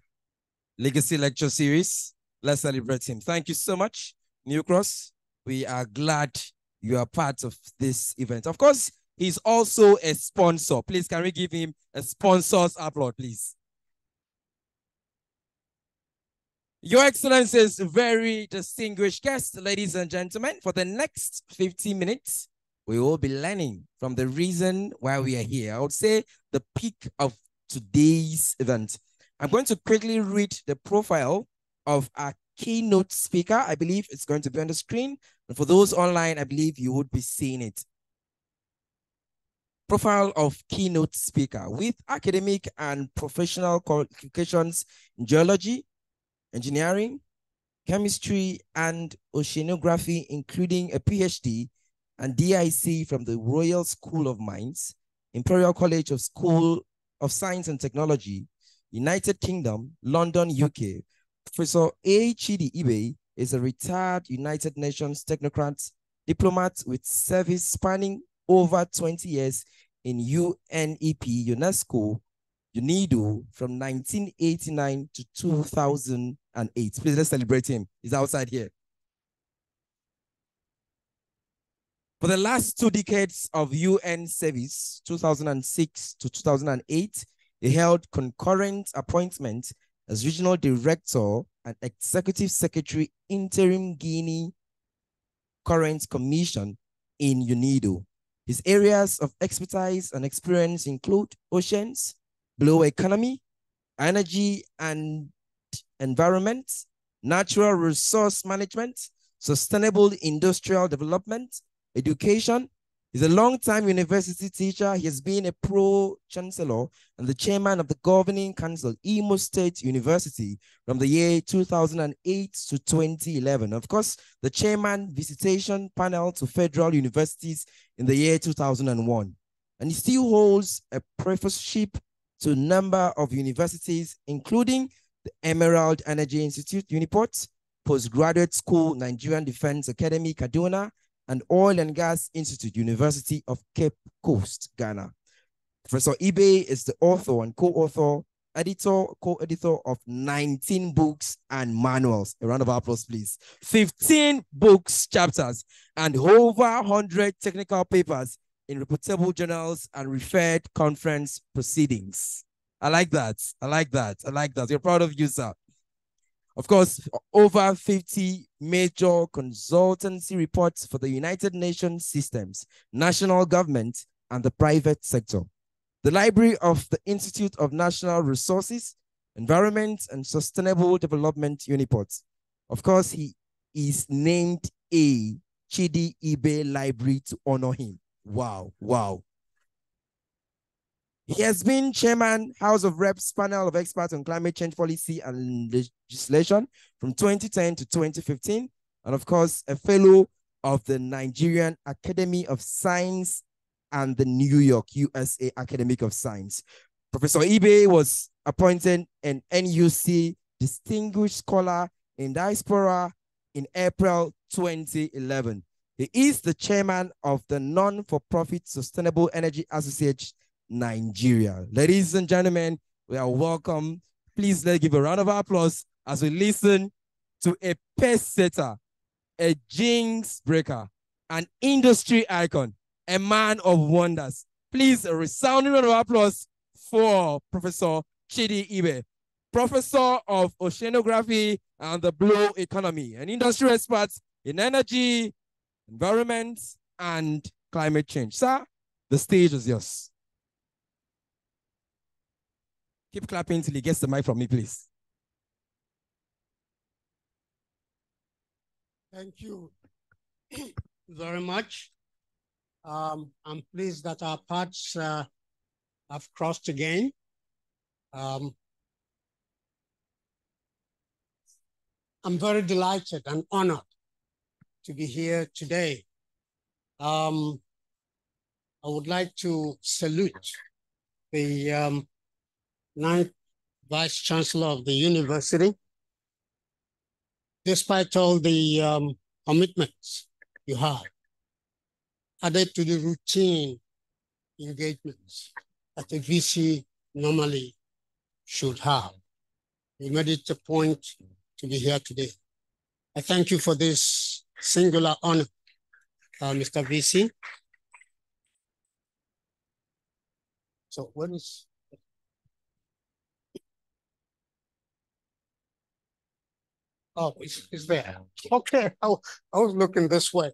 Legacy Lecture Series. Let's celebrate him. Thank you so much. New Cross, we are glad you are part of this event. Of course, he's also a sponsor. Please, can we give him a sponsor's applaud, please? Your Excellencies, very distinguished guests, ladies and gentlemen, for the next 15 minutes, we will be learning from the reason why we are here. I would say the peak of today's event. I'm going to quickly read the profile of our keynote speaker. I believe it's going to be on the screen. And for those online, I believe you would be seeing it. Profile of keynote speaker with academic and professional qualifications in geology, engineering, chemistry, and oceanography, including a PhD and DIC from the Royal School of Mines, Imperial College of School of Science and Technology, United Kingdom, London, UK, Professor A. Chidi Ibe is a retired United Nations technocrat, diplomat with service spanning over 20 years in UNEP, UNESCO, UNIDO from 1989 to 2008. Please let's celebrate him. He's outside here. For the last two decades of UN service, 2006 to 2008, he held concurrent appointments as Regional Director and Executive Secretary, Interim Guinea Current Commission in UNIDO. His areas of expertise and experience include oceans, blue economy, energy and environment, natural resource management, sustainable industrial development, education, He's a long-time university teacher. He has been a pro-chancellor and the chairman of the governing council, Imo State University, from the year 2008 to 2011. Of course, the chairman visitation panel to federal universities in the year 2001. And he still holds a professorship to a number of universities, including the Emerald Energy Institute, Uniport, Postgraduate School, Nigerian Defense Academy, Kaduna, and Oil and Gas Institute, University of Cape Coast, Ghana. Professor Ibe is the author and co-author, editor, co-editor of 19 books and manuals. A round of applause, please. 15 books, chapters, and over 100 technical papers in reputable journals and referred conference proceedings. I like that. I like that. I like that. You're proud of you, sir. Of course, over 50 major consultancy reports for the United Nations systems, national government, and the private sector. The Library of the Institute of National Resources, Environment, and Sustainable Development Uniport. Of course, he is named a Chidi Ibe Library to honor him. Wow, wow. He has been chairman, House of Reps panel of experts on climate change policy and legislation from 2010 to 2015. And of course, a fellow of the Nigerian Academy of Science and the New York, USA Academic of Science. Professor Ibe was appointed an NUC Distinguished Scholar in Diaspora in April 2011. He is the chairman of the non-for-profit Sustainable Energy Association Nigeria. Ladies and gentlemen, we are welcome. Please let's give a round of applause as we listen to a pace setter, a jinx breaker, an industry icon, a man of wonders. Please, a resounding round of applause for Professor Chidi Ibe, Professor of Oceanography and the Blue Economy, an industry expert in energy, environment, and climate change. Sir, the stage is yours. Keep clapping till he gets the mic from me, please. Thank you [clears throat] very much. Um, I'm pleased that our paths uh, have crossed again. Um, I'm very delighted and honored to be here today. Um, I would like to salute the um, ninth Vice Chancellor of the university. Despite all the um, commitments you have, added to the routine engagements that a VC normally should have. You made it a point to be here today. I thank you for this singular honor, uh, Mr. VC. So what is Oh, it's, it's there. Okay, I, I was looking this way.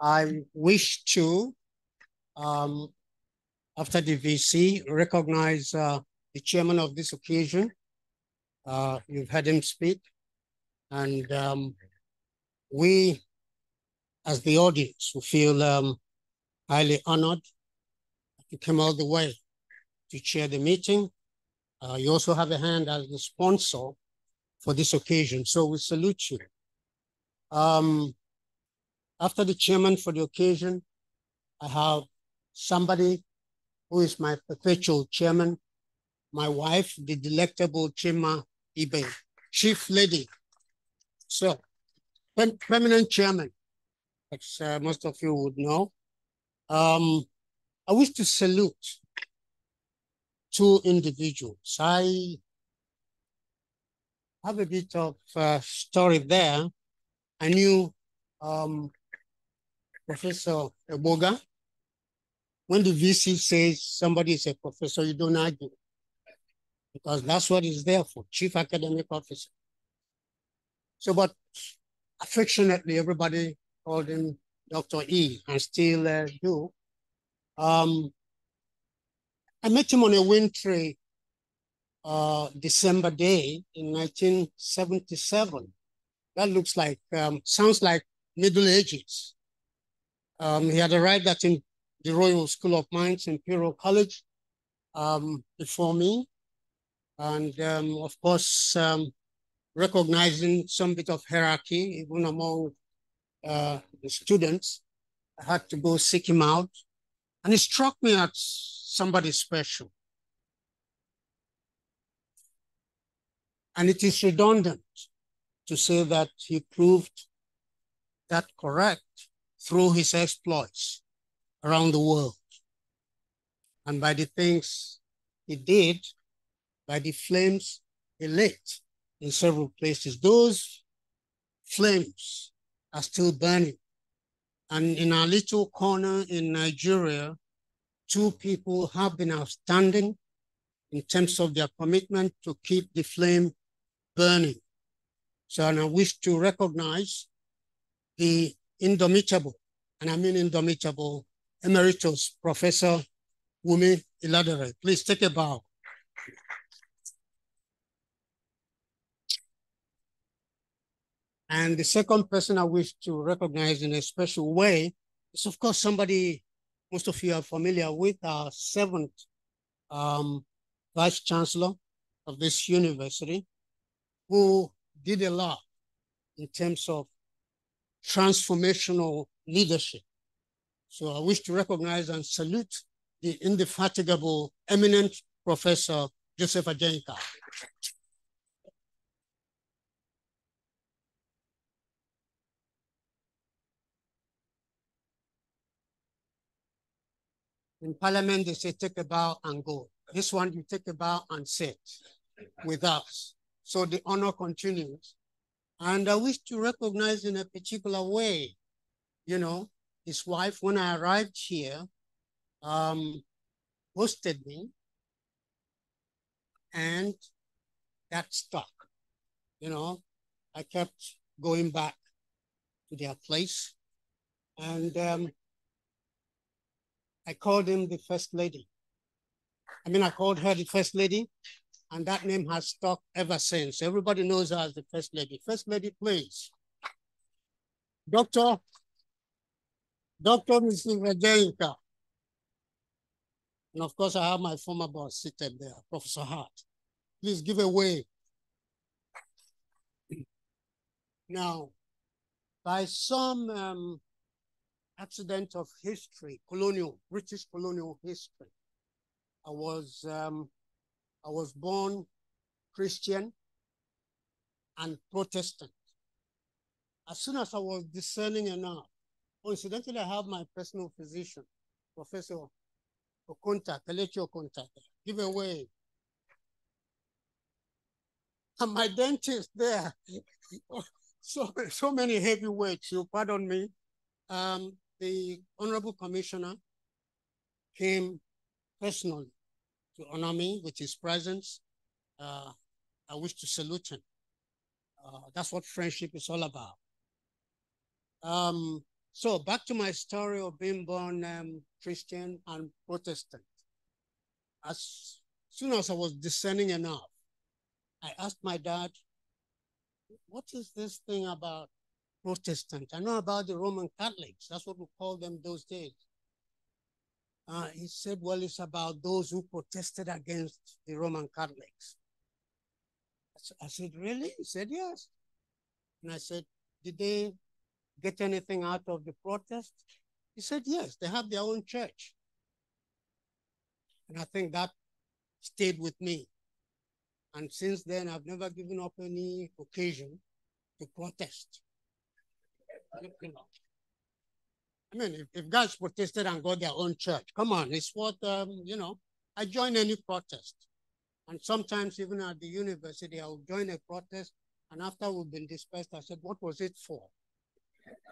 I wish to, um, after the VC, recognize uh, the chairman of this occasion. Uh, you've heard him speak. And um, we, as the audience, we feel um, highly honored to come all the way to chair the meeting. Uh, you also have a hand as the sponsor for this occasion, so we salute you. Um, after the chairman for the occasion, I have somebody who is my perpetual chairman, my wife, the delectable Chima Ibe, chief lady. So, permanent chairman, as uh, most of you would know. Um, I wish to salute two individuals. I have a bit of uh, story there. I knew um, Professor Egbogah. When the VC says somebody is a professor, you don't argue because that's what he's there for, chief academic officer. So, but affectionately, everybody called him Dr. E and still uh, do. Um, I met him on a wintry uh, December day in 1977. That looks like, um, sounds like Middle Ages. Um, he had arrived at in the Royal School of Mines, Imperial College, um, before me. And um, of course, um, recognizing some bit of hierarchy, even among uh, the students, I had to go seek him out. And it struck me as somebody special. And it is redundant to say that he proved that correct through his exploits around the world. And by the things he did, by the flames he lit in several places, those flames are still burning. And in our little corner in Nigeria, two people have been outstanding in terms of their commitment to keep the flame burning. So and I wish to recognize the indomitable, and I mean indomitable, Emeritus Professor Wumi Iledare. Please take a bow. And the second person I wish to recognize in a special way is, of course, somebody most of you are familiar with, our seventh um, Vice Chancellor of this university, who did a lot in terms of transformational leadership. So I wish to recognize and salute the indefatigable, eminent Professor Joseph Ajienka. In Parliament, they say take a bow and go. This one, you take a bow and sit with us. So the honor continues. And I wish to recognize in a particular way, you know, his wife, when I arrived here, um, hosted me and that stuck. You know, I kept going back to their place. And um, I called him the first lady. I mean, I called her the first lady, and that name has stuck ever since. Everybody knows her as the first lady. First lady, please. Doctor, Dr. Mrs. Ajienka. And of course, I have my former boss seated there, Professor Hart. Please give a wave. Now, by some um, accident of history, colonial, British colonial history. I was, um, I was born Christian and Protestant. As soon as I was discerning enough, coincidentally, I have my personal physician, Professor Okonta, Kelechi Okonta, give away. And my dentist there, [laughs] so, so many heavyweights, you pardon me. Um, the Honorable Commissioner came personally to honor me with his presence. Uh, I wish to salute him. Uh, that's what friendship is all about. Um, so back to my story of being born um, Christian and Protestant. As soon as I was discerning enough, I asked my dad, what is this thing about Protestant. I know about the Roman Catholics. That's what we called them those days. Uh, he said, well, it's about those who protested against the Roman Catholics. I said, really? He said, yes. And I said, did they get anything out of the protest? He said, yes, they have their own church. And I think that stayed with me. And since then, I've never given up any occasion to protest. I mean, if, if guys protested and got their own church, come on, it's what, um, you know, I join any protest. And sometimes even at the university, I will join a protest. And after we've been dispersed, I said, what was it for?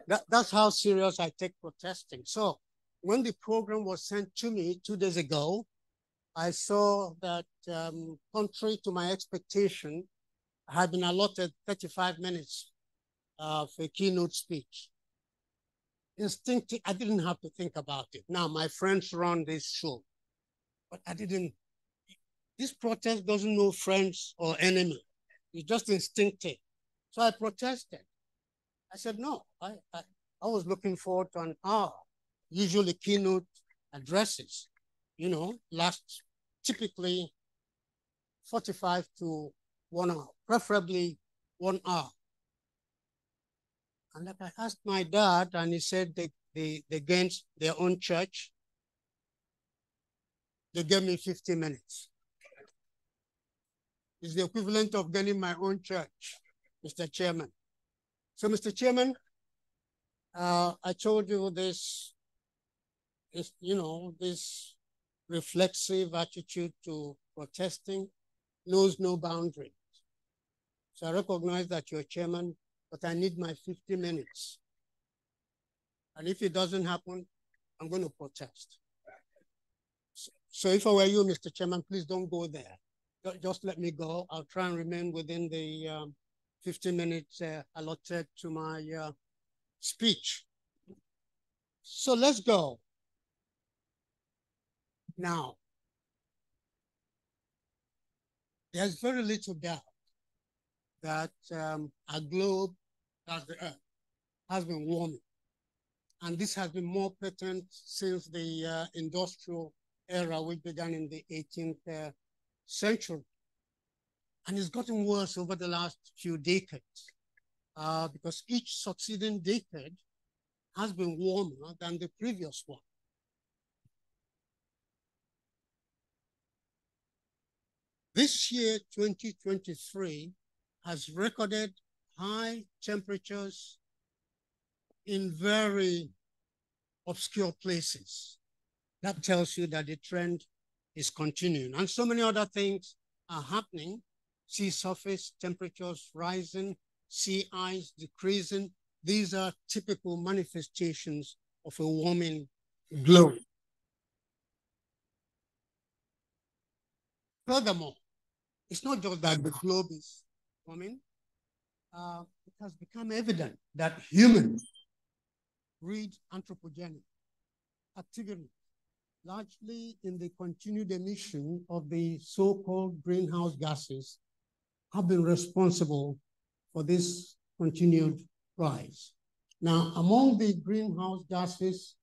That, that's how serious I take protesting. So when the program was sent to me two days ago, I saw that um, contrary to my expectation, I had been allotted 35 minutes of a keynote speech. Instinctive, I didn't have to think about it. Now my friends run this show, but I didn't. This protest doesn't know friends or enemy. It's just instinctive. So I protested. I said, no, I, I, I was looking forward to an hour. Usually keynote addresses, you know, last typically 45 to one hour, preferably one hour. And like I asked my dad, and he said they, they, they gained their own church. They gave me 50 minutes. It's the equivalent of getting my own church, Mr. Chairman. So, Mr. Chairman, uh, I told you this, this, you know, this reflexive attitude to protesting knows no boundaries. So I recognize that you're chairman but I need my 50 minutes. And if it doesn't happen, I'm going to protest. So, So if I were you, Mr. Chairman, please don't go there. Just let me go. I'll try and remain within the um, 15 minutes uh, allotted to my uh, speech. So let's go. Now, there's very little doubt that um, our globe, as the Earth, has been warming. And this has been more patent since the uh, industrial era, which began in the 18th uh, century. And it's gotten worse over the last few decades uh, because each succeeding decade has been warmer than the previous one. This year, 2023, has recorded high temperatures in very obscure places. That tells you that the trend is continuing. And so many other things are happening. Sea surface temperatures rising, sea ice decreasing. These are typical manifestations of a warming globe. Furthermore, it's not just that the globe is warming, uh, it has become evident that humans read anthropogenic activity, largely in the continued emission of the so-called greenhouse gases, have been responsible for this continued rise. Now, among the greenhouse gases,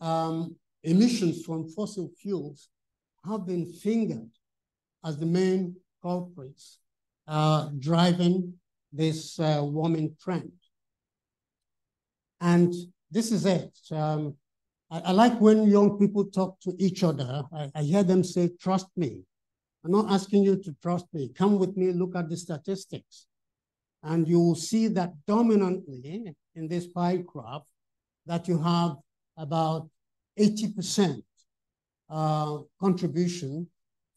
um, emissions from fossil fuels have been fingered as the main culprits uh, driving this uh, warming trend. And this is it. Um, I, I, like when young people talk to each other. I, I hear them say, trust me. I'm not asking you to trust me. Come with me, look at the statistics. And you will see that dominantly in this pie graph that you have about 80% uh, contribution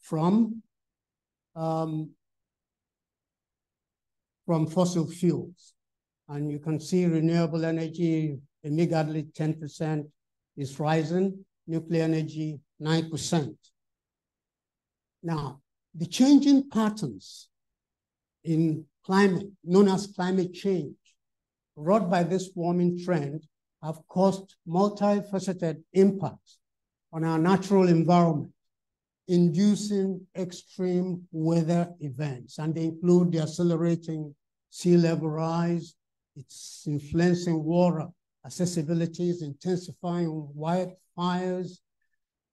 from, um, from fossil fuels. And you can see renewable energy immediately 10% is rising, nuclear energy 9%. Now, the changing patterns in climate, known as climate change, wrought by this warming trend, have caused multifaceted impacts on our natural environment, inducing extreme weather events. And they include the accelerating sea level rise, it's influencing water accessibility is intensifying wildfires,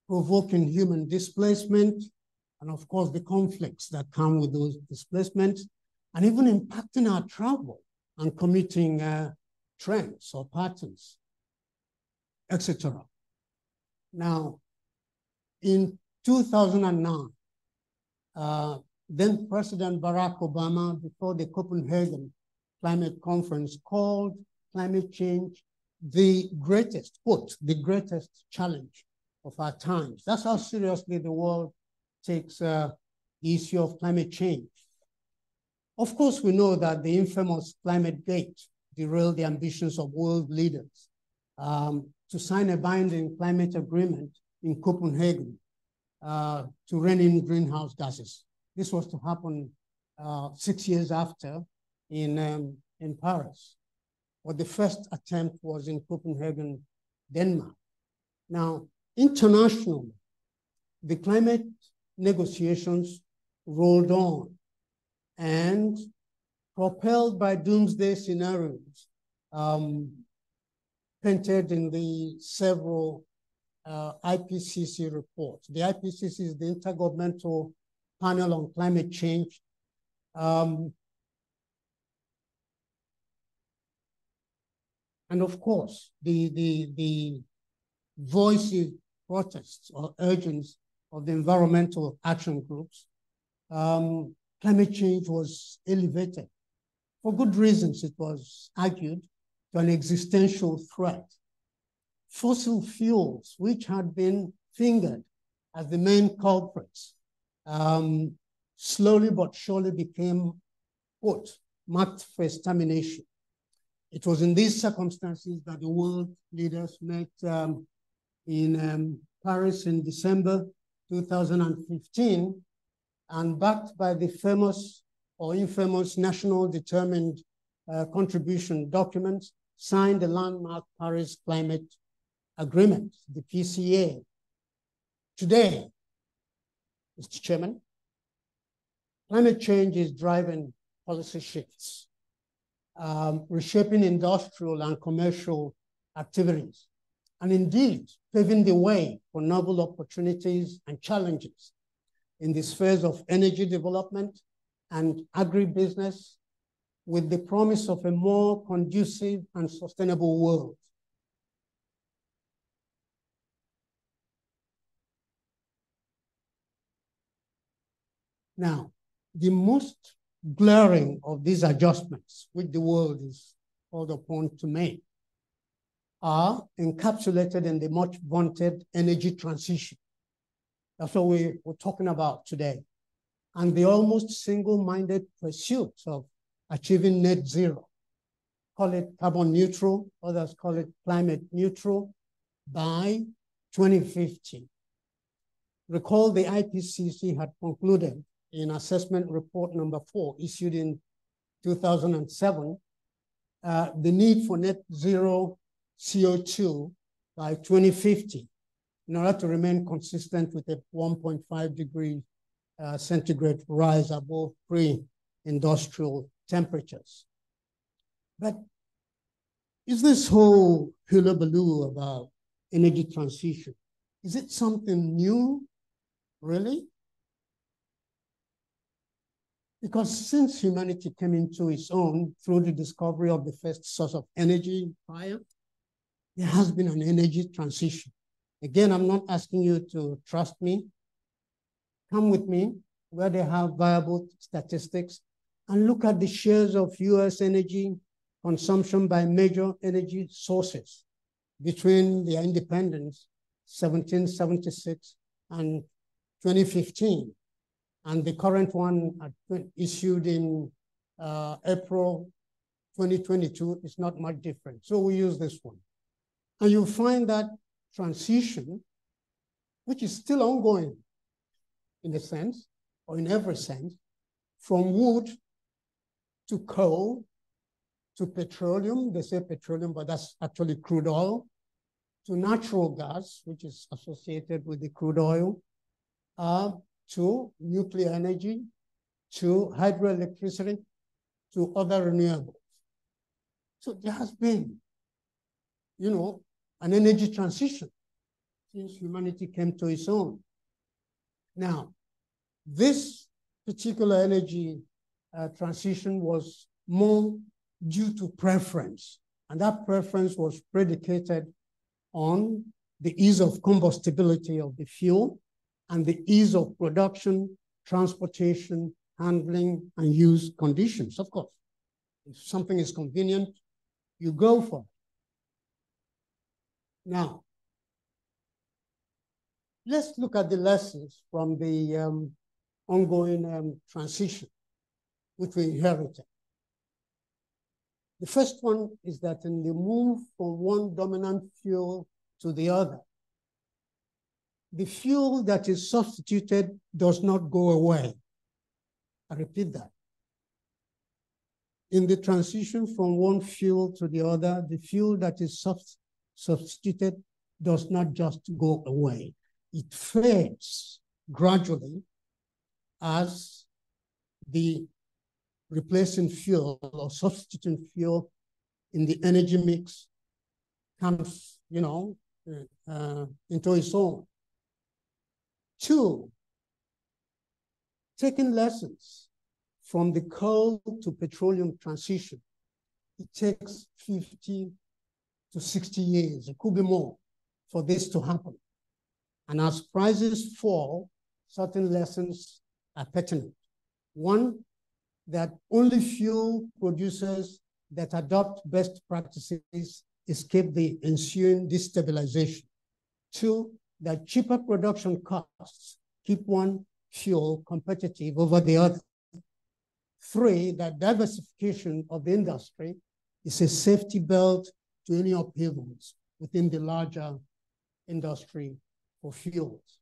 provoking human displacement, and of course the conflicts that come with those displacements, and even impacting our travel and committing uh, trends or patterns, etc. Now, in 2009, uh, then President Barack Obama, before the Copenhagen Climate Conference, called climate change the greatest, quote, the greatest challenge of our times. That's how seriously the world takes uh, the issue of climate change. Of course, we know that the infamous climate gate derailed the ambitions of world leaders um, to sign a binding climate agreement in Copenhagen uh, to rein in greenhouse gases. This was to happen uh, six years after in, um, in Paris But the first attempt was in Copenhagen, Denmark. Now, internationally, the climate negotiations rolled on and propelled by doomsday scenarios um, painted in the several uh, IPCC reports. The IPCC is the Intergovernmental Panel on Climate Change. Um, And of course, the, the, the voices, protests, or urgings of the environmental action groups, um, climate change was elevated. For good reasons, it was argued to an existential threat. Fossil fuels, which had been fingered as the main culprits, um, slowly but surely became, quote, marked for extermination. It was in these circumstances that the world leaders met um, in um, Paris in December 2015, and backed by the famous or infamous National Determined uh, Contribution document, signed the landmark Paris Climate Agreement, the PCA. Today, Mr. Chairman, climate change is driving policy shifts, um, reshaping industrial and commercial activities, and indeed paving the way for novel opportunities and challenges in the spheres of energy development and agribusiness with the promise of a more conducive and sustainable world. Now, the most glaring of these adjustments, which the world is called upon to make, are encapsulated in the much vaunted energy transition. That's what we, we're talking about today. And the almost single-minded pursuit of achieving net zero. Call it carbon neutral, others call it climate neutral by 2050. Recall the IPCC had concluded in assessment report number four issued in 2007, uh, the need for net zero CO2 by 2050 in order to remain consistent with a 1.5 degree uh, centigrade rise above pre-industrial temperatures. But is this whole hullabaloo about energy transition, is it something new, really? Because since humanity came into its own through the discovery of the first source of energy, fire, there has been an energy transition. Again, I'm not asking you to trust me. Come with me where they have viable statistics and look at the shares of US energy consumption by major energy sources between their independence, 1776 and 2015 and the current one issued in uh, April 2022 is not much different. So we use this one. And you find that transition, which is still ongoing in a sense, or in every sense, from wood to coal to petroleum, they say petroleum, but that's actually crude oil, to natural gas, which is associated with the crude oil, uh, to nuclear energy, to hydroelectricity, to other renewables. So there has been, you know, an energy transition since humanity came to its own. Now, this particular energy uh, transition was more due to preference, and that preference was predicated on the ease of combustibility of the fuel and the ease of production, transportation, handling, and use conditions, of course. If something is convenient, you go for it. Now, let's look at the lessons from the um, ongoing um, transition which we inherited. The first one is that in the move from one dominant fuel to the other, the fuel that is substituted does not go away. I repeat that. In the transition from one fuel to the other, the fuel that is sub substituted does not just go away. It fades gradually as the replacing fuel or substituting fuel in the energy mix comes, you know, uh, into its own. Two, taking lessons from the coal to petroleum transition. It takes 50 to 60 years, it could be more, for this to happen. And as prices fall, certain lessons are pertinent. One, that only few producers that adopt best practices escape the ensuing destabilization. Two, that cheaper production costs keep one fuel competitive over the other. Three, that diversification of the industry is a safety belt to any upheavals within the larger industry for fuels.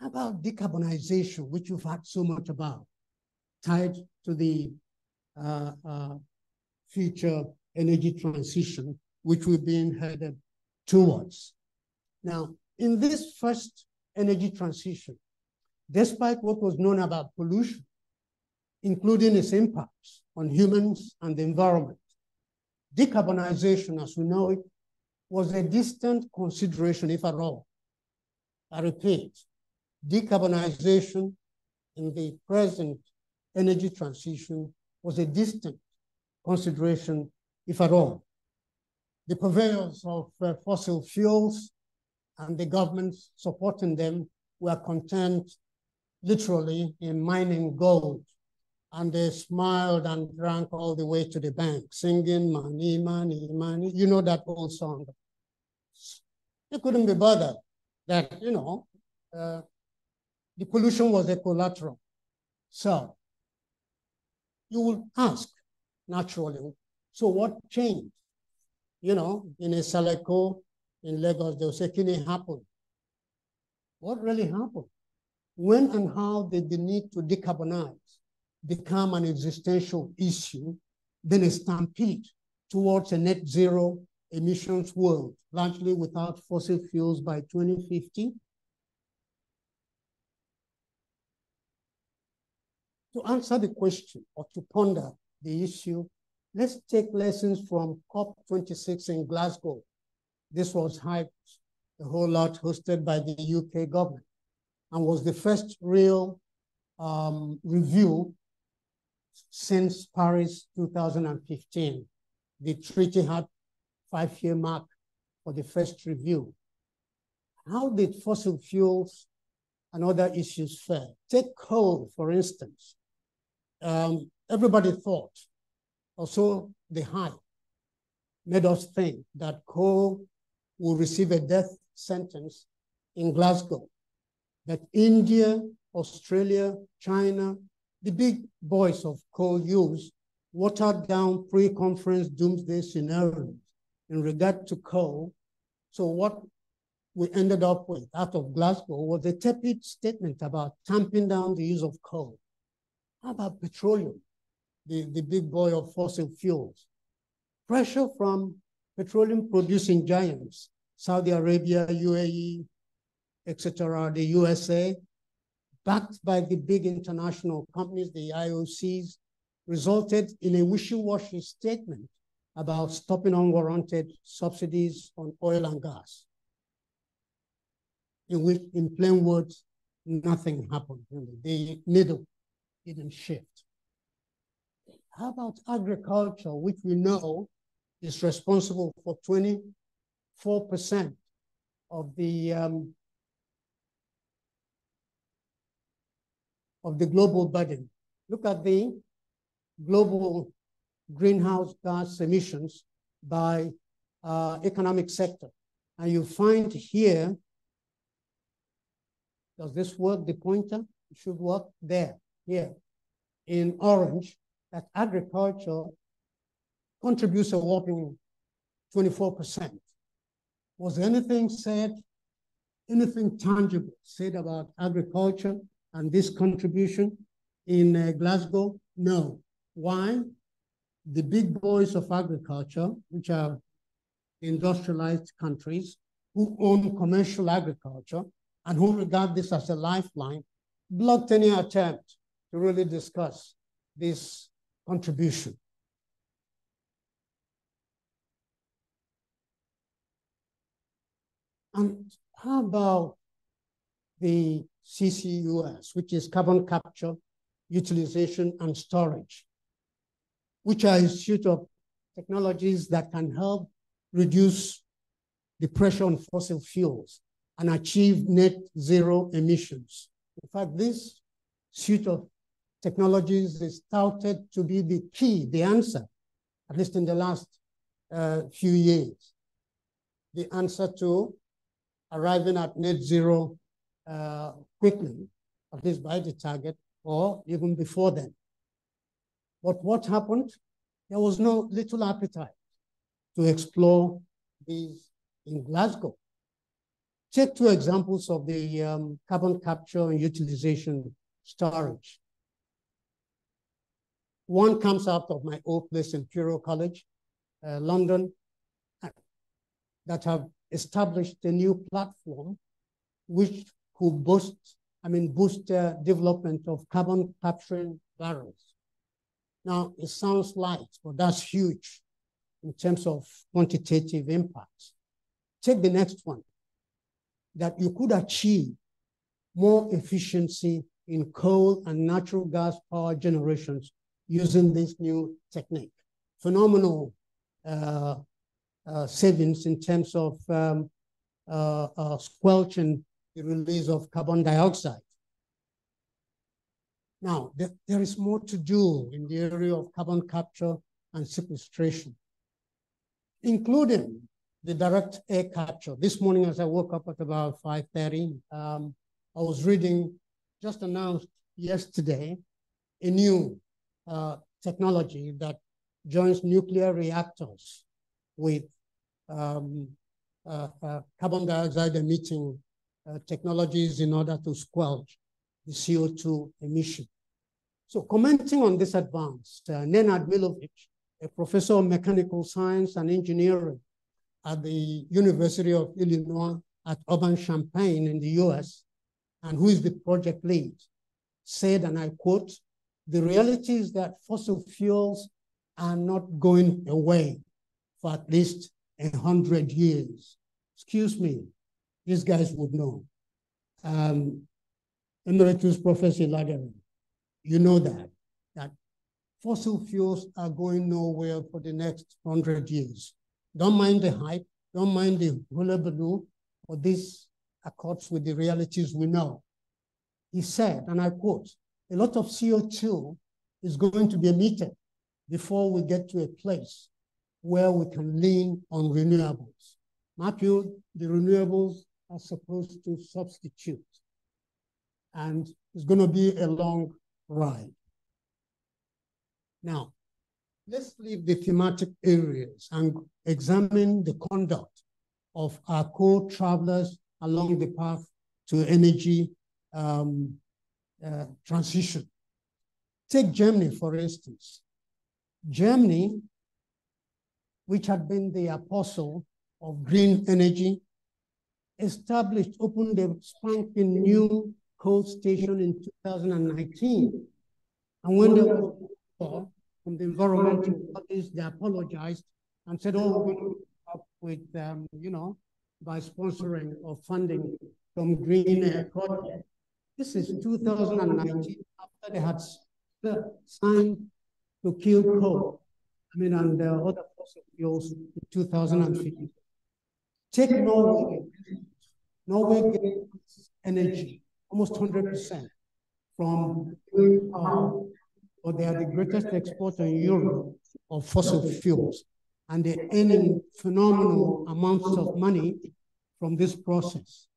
about decarbonization, which you've heard so much about, tied to the uh, uh, future energy transition, which we're being headed towards. Now, in this first energy transition, despite what was known about pollution, including its impacts on humans and the environment, decarbonization, as we know it, was a distant consideration, if at all. I repeat, decarbonization in the present energy transition was a distant consideration, if at all. The purveyors of uh, fossil fuels and the governments supporting them were content literally in mining gold. And they smiled and drank all the way to the bank, singing money, money, money. You know that old song. They couldn't be bothered that, you know, uh, the pollution was a collateral. So you will ask naturally, so what changed? You know, in a Saleko, in Lagos, they'll say, can it happen? What really happened? When and how did the need to decarbonize become an existential issue, then a stampede towards a net zero emissions world, largely without fossil fuels by 2050? To answer the question or to ponder the issue, let's take lessons from COP26 in Glasgow. This was hyped a whole lot, hosted by the UK government, and was the first real um, review since Paris 2015. The treaty had five-year mark for the first review. How did fossil fuels and other issues fare? Take coal, for instance um, everybody thought, also the high, made us think that coal will receive a death sentence in Glasgow. That India, Australia, China, the big boys of coal use watered down pre-conference doomsday scenarios in regard to coal. So what we ended up with out of Glasgow was a tepid statement about tamping down the use of coal. How about petroleum, the, the big boy of fossil fuels? Pressure from petroleum producing giants, Saudi Arabia, UAE, etc., the USA, backed by the big international companies, the IOCs, resulted in a wishy-washy statement about stopping unwarranted subsidies on oil and gas. In which, in plain words, nothing happened. The needle didn't shift. How about agriculture, which we know is responsible for 24% of the um, of the global burden. Look at the global greenhouse gas emissions by uh, economic sector. And you find here, does this work, the pointer? It should work there here in orange that agriculture contributes a whopping 24%. Was anything said, anything tangible said about agriculture and this contribution in uh, Glasgow? No. Why? The big boys of agriculture, which are industrialized countries who own commercial agriculture and who regard this as a lifeline, blocked any attempt to really discuss this contribution. And how about the CCUS, which is carbon capture, utilization, and storage, which are a suite of technologies that can help reduce the pressure on fossil fuels and achieve net zero emissions. In fact, this suite of technologies is touted to be the key, the answer, at least in the last uh, few years. The answer to arriving at net zero uh, quickly, at least by the target, or even before then. But what happened? There was no little appetite to explore these in Glasgow. Take two examples of the um, carbon capture and utilization storage. One comes out of my old place, Imperial College, uh, London, that have established a new platform which could boost, I mean, boost development of carbon capturing barrels. Now, it sounds light, but that's huge in terms of quantitative impact. Take the next one, that you could achieve more efficiency in coal and natural gas power generations using this new technique. Phenomenal uh, uh, savings in terms of um, uh, uh squelching the release of carbon dioxide. Now, th there is more to do in the area of carbon capture and sequestration, including the direct air capture. This morning, as I woke up at about 5.30, um, I was reading, just announced yesterday, a new uh, technology that joins nuclear reactors with um, uh, uh, carbon dioxide emitting uh, technologies in order to squelch the CO2 emission. So commenting on this advance, uh, Nenad Milovic, a professor of mechanical science and engineering at the University of Illinois at Urbana-Champaign in the US, and who is the project lead, said, and I quote, the reality is that fossil fuels are not going away for at least a hundred years. Excuse me, these guys would know. Um, Emeritus Professor Iledare, you know that, that fossil fuels are going nowhere for the next hundred years. Don't mind the hype, don't mind the hullabaloo, but this accords with the realities we know. He said, and I quote, a lot of CO2 is going to be emitted before we get to a place where we can lean on renewables. Matthew, the renewables are supposed to substitute. And it's going to be a long ride. Now, let's leave the thematic areas and examine the conduct of our co-travelers along the path to energy um, uh, transition. Take Germany, for instance. Germany, which had been the apostle of green energy, established, opened a spanking new coal station in 2019. And when they were from the environmental bodies, they apologized and said, oh, we up with, um, you know, by sponsoring or funding some green air project. This is 2019, after they had signed to kill coal, I mean, and uh, other fossil fuels in 2015. Take Norway. Norway gets energy, almost 100% from power, but they are the greatest exporter in Europe of fossil fuels. And they're earning phenomenal amounts of money from this process.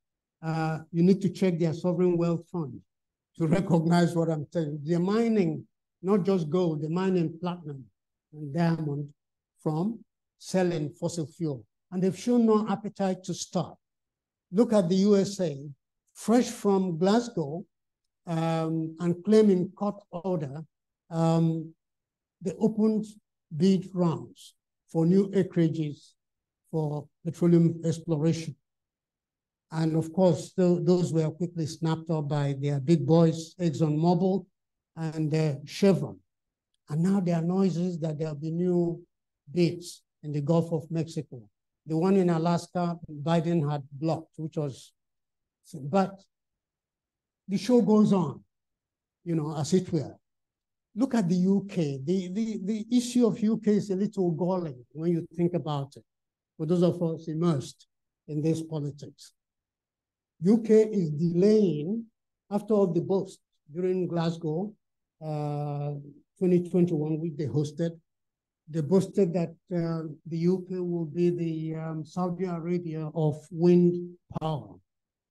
Uh, you need to check their sovereign wealth fund to recognize what I'm saying. They're mining not just gold, they're mining platinum and diamond from selling fossil fuel. And they've shown no appetite to stop. Look at the USA, fresh from Glasgow um, and claiming court order, um, they opened bid rounds for new acreages for petroleum exploration. And of course, th those were quickly snapped up by their big boys, ExxonMobil and uh, Chevron. And now there are noises that there'll be new bids in the Gulf of Mexico. The one in Alaska, Biden had blocked, which was, but the show goes on, you know, as it were. Look at the UK. The, the, the issue of UK is a little galling when you think about it, for those of us immersed in this politics. UK is delaying, after all the boast during Glasgow uh, 2021, which they hosted, they boasted that uh, the UK will be the um, Saudi Arabia of wind power.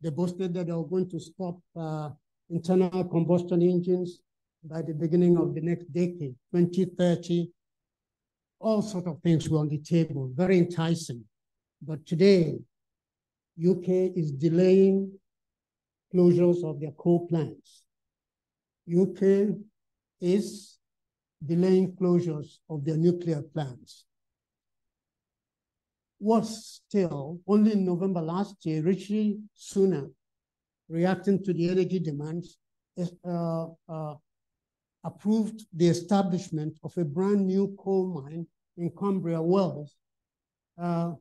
They boasted that they were going to stop uh, internal combustion engines by the beginning of the next decade, 2030. All sort of things were on the table, very enticing. But today, UK is delaying closures of their coal plants. UK is delaying closures of their nuclear plants. Worse still, only in November last year, Rishi Sunak, reacting to the energy demands, uh, uh, approved the establishment of a brand new coal mine in Cumbria Wells, uh,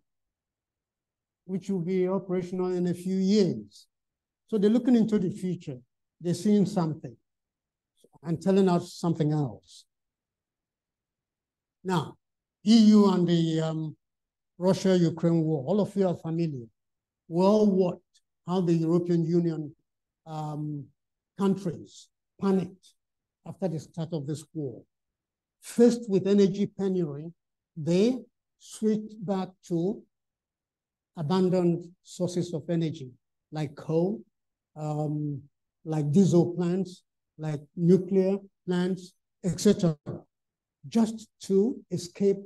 which will be operational in a few years. So they're looking into the future. They're seeing something and telling us something else. Now, EU and the um, Russia-Ukraine war, all of you are familiar. Well, what? How the European Union um, countries panicked after the start of this war. Faced with energy penury, they switched back to abandoned sources of energy like coal, um, like diesel plants, like nuclear plants, etc., just to escape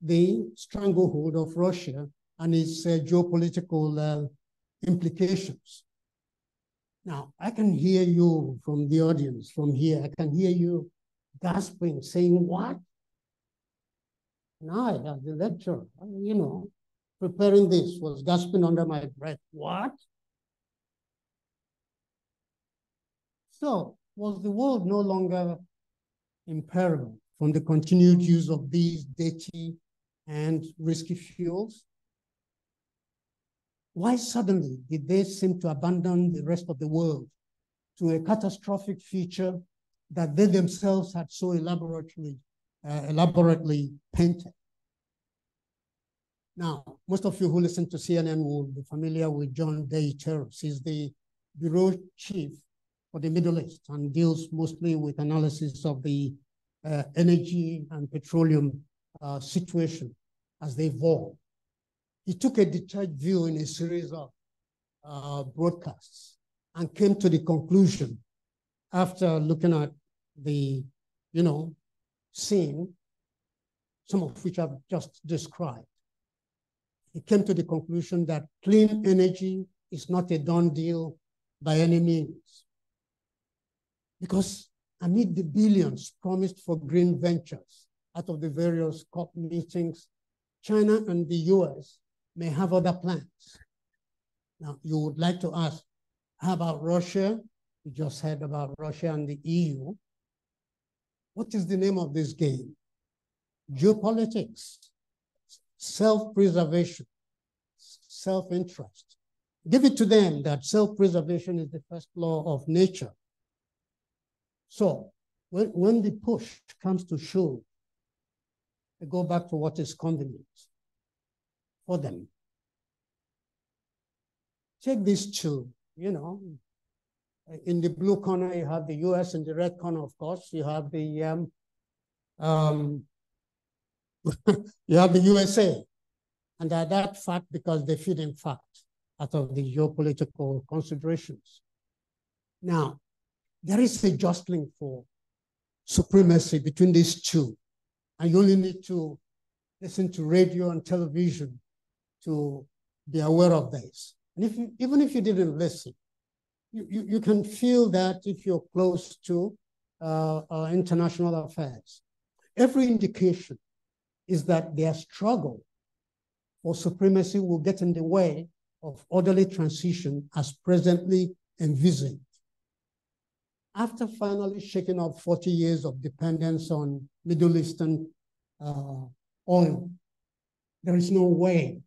the stranglehold of Russia and its uh, geopolitical uh, implications. Now, I can hear you from the audience, from here, I can hear you gasping, saying, what? Now I have the lecture, you know, preparing this, was gasping under my breath. What? So, was the world no longer in peril from the continued use of these dirty and risky fuels? Why suddenly did they seem to abandon the rest of the world to a catastrophic future that they themselves had so elaborately, uh, elaborately painted? Now, most of you who listen to CNN will be familiar with John Defterios. He's the bureau chief for the Middle East and deals mostly with analysis of the uh, energy and petroleum uh, situation as they evolve. He took a detached view in a series of uh, broadcasts and came to the conclusion after looking at the, you know, scene, some of which I've just described. He came to the conclusion that clean energy is not a done deal by any means. Because amid the billions promised for green ventures out of the various COP meetings, China and the US may have other plans. Now, you would like to ask, how about Russia? We just heard about Russia and the EU. What is the name of this game? Geopolitics, self-preservation, self-interest. Give it to them that self-preservation is the first law of nature. So when, when the push comes to shove, I go back to what is convenient for them. Take these two, you know, in the blue corner, you have the US, in the red corner, of course, you have the um, um, [laughs] you have the USA. And they're that fact because they feed in fact out of the geopolitical considerations. Now, there is a jostling for supremacy between these two. And you only need to listen to radio and television to be aware of this. And if you, even if you didn't listen, you, you, you can feel that if you're close to uh, uh, international affairs. Every indication is that their struggle for supremacy will get in the way of orderly transition as presently envisaged after finally shaking off 40 years of dependence on Middle Eastern uh, oil, there is no way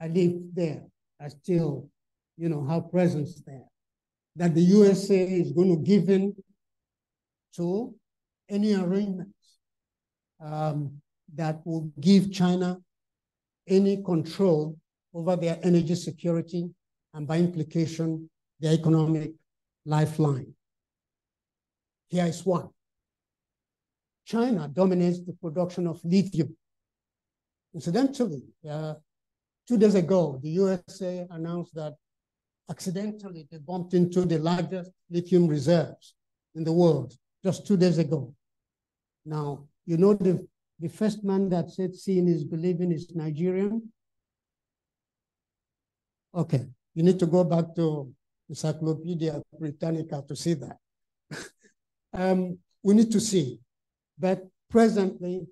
I live there. I still, you know, have presence there. That the USA is going to give in to any arrangements um, that will give China any control over their energy security and by implication, their economic lifeline. Here is one. China dominates the production of lithium. Incidentally, uh, two days ago, the USA announced that accidentally they bumped into the largest lithium reserves in the world just two days ago. Now, you know the, the first man that said seeing is believing is Nigerian? Okay, You need to go back to Encyclopedia Britannica to see that. Um, we need to see. But presently,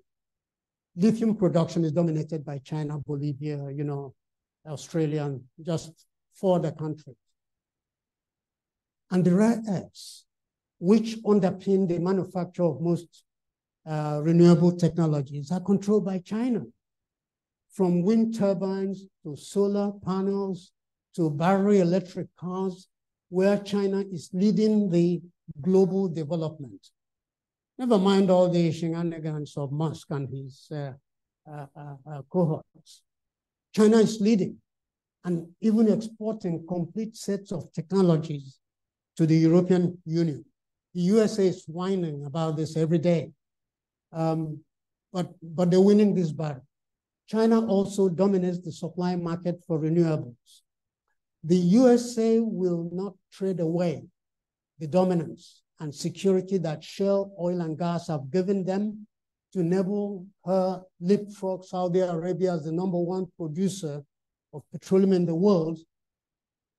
lithium production is dominated by China, Bolivia, you know, Australia, and just four other countries. And the rare earths, which underpin the manufacture of most uh, renewable technologies, are controlled by China. From wind turbines to solar panels to battery electric cars, where China is leading the global development. Never mind all the shenanigans of Musk and his uh, uh, uh, uh, cohorts. China is leading and even exporting complete sets of technologies to the European Union. The USA is whining about this every day, um, but, but they're winning this battle. China also dominates the supply market for renewables. The USA will not trade away the dominance and security that shale oil and gas have given them to enable her leapfrog Saudi Arabia as the number one producer of petroleum in the world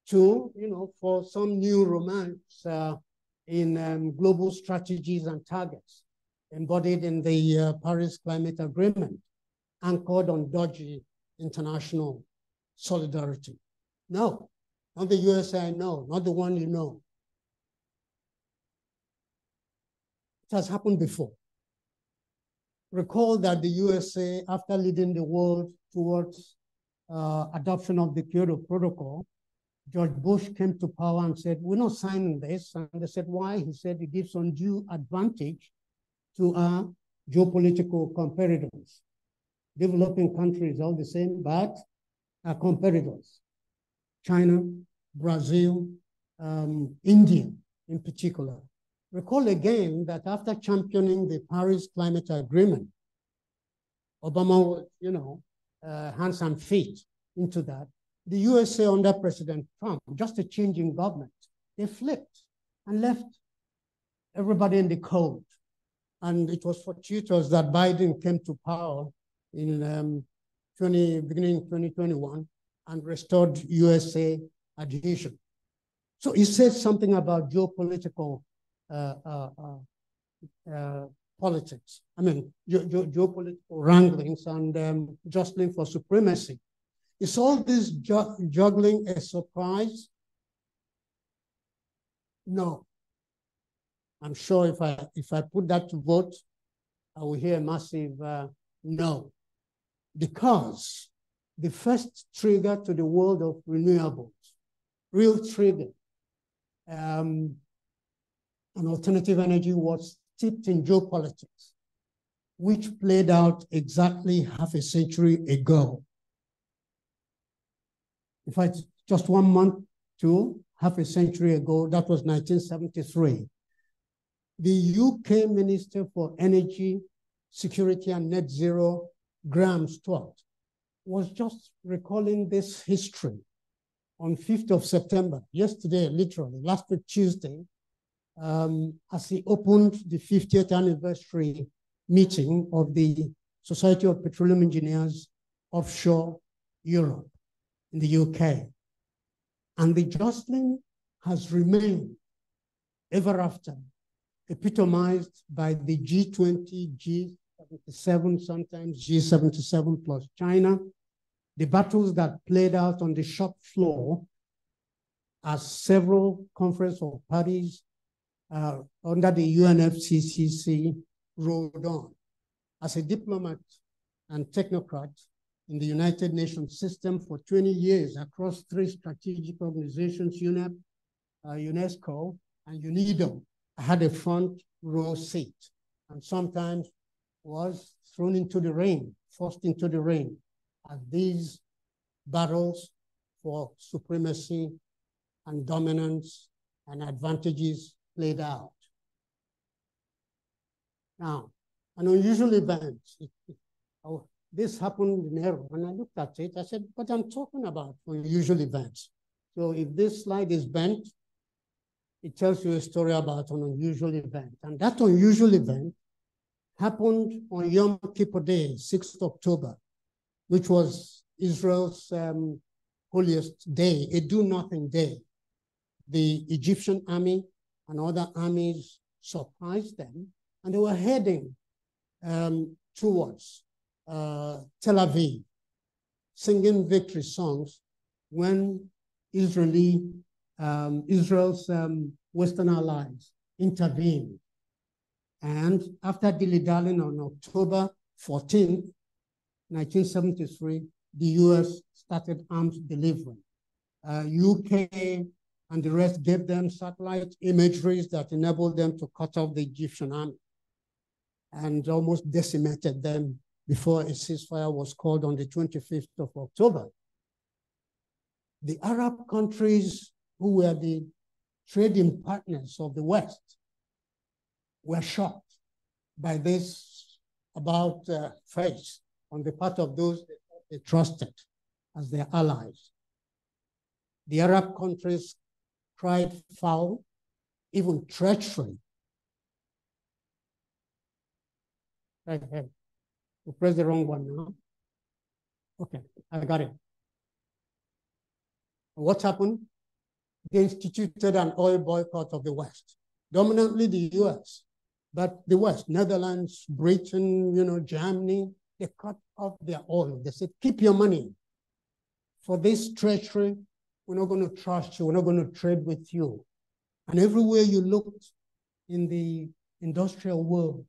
to, you know, for some new romance uh, in um, global strategies and targets embodied in the uh, Paris Climate Agreement, anchored on dodgy international solidarity. No, not the USA, no, not the one you know. It has happened before. Recall that the USA, after leading the world towards uh, adoption of the Kyoto Protocol, George Bush came to power and said, we're not signing this. And they said, why? He said it gives undue advantage to our geopolitical competitors. Developing countries all the same, but our competitors, China, Brazil, um, India in particular, Recall again that after championing the Paris Climate Agreement, Obama was, you know, uh, hands and feet into that. The USA under President Trump, just a change in government, they flipped and left everybody in the cold. And it was fortuitous that Biden came to power in um, 20, beginning 2021 and restored USA adhesion. So it says something about geopolitical politics. I mean, ge ge geopolitical wranglings and um, jostling for supremacy. Is all this ju juggling a surprise? No. I'm sure if I if I put that to vote, I will hear a massive uh, no, because the first trigger to the world of renewables, real trigger, um, and alternative energy was steeped in geopolitics, which played out exactly half a century ago. In fact, just one month to half a century ago, that was 1973. The UK Minister for Energy, Security and Net Zero, Graham Stuart, was just recalling this history on 5th of September, yesterday, literally, last week, Tuesday, um, as he opened the 50th anniversary meeting of the Society of Petroleum Engineers offshore Europe in the UK. And the jostling has remained ever after, epitomized by the G20, G77, sometimes G77 plus China, the battles that played out on the shop floor as several conference of parties uh, under the UNFCCC rolled on. As a diplomat and technocrat in the United Nations system for 20 years across three strategic organizations, UNEP, uh, UNESCO, and UNIDO, I had a front row seat and sometimes was thrown into the rain, forced into the rain as these battles for supremacy and dominance and advantages played out. Now, an unusual event. [laughs] Oh, this happened in Nehru. When I looked at it, I said, but I'm talking about unusual events. So if this slide is bent, it tells you a story about an unusual event. And that unusual event happened on Yom Kippur Day, 6th October, which was Israel's um, holiest day, a do-nothing day. The Egyptian army and other armies surprised them, and they were heading um, towards uh, Tel Aviv, singing victory songs when Israeli, um, Israel's um, Western allies intervened. And after dilly-dallying on October 14th, 1973, the US started arms delivery. Uh, UK and the rest gave them satellite imageries that enabled them to cut off the Egyptian army and almost decimated them before a ceasefire was called on the 25th of October. The Arab countries who were the trading partners of the West were shocked by this about uh, face on the part of those they trusted as their allies. The Arab countries cried foul, even treachery. Hey, we press the wrong one now. Okay, I got it. What happened? They instituted an oil boycott of the West, dominantly the US, but the West, Netherlands, Britain, you know, Germany, they cut off their oil. They said, keep your money. For this treachery, we're not going to trust you. We're not going to trade with you. And everywhere you looked in the industrial world,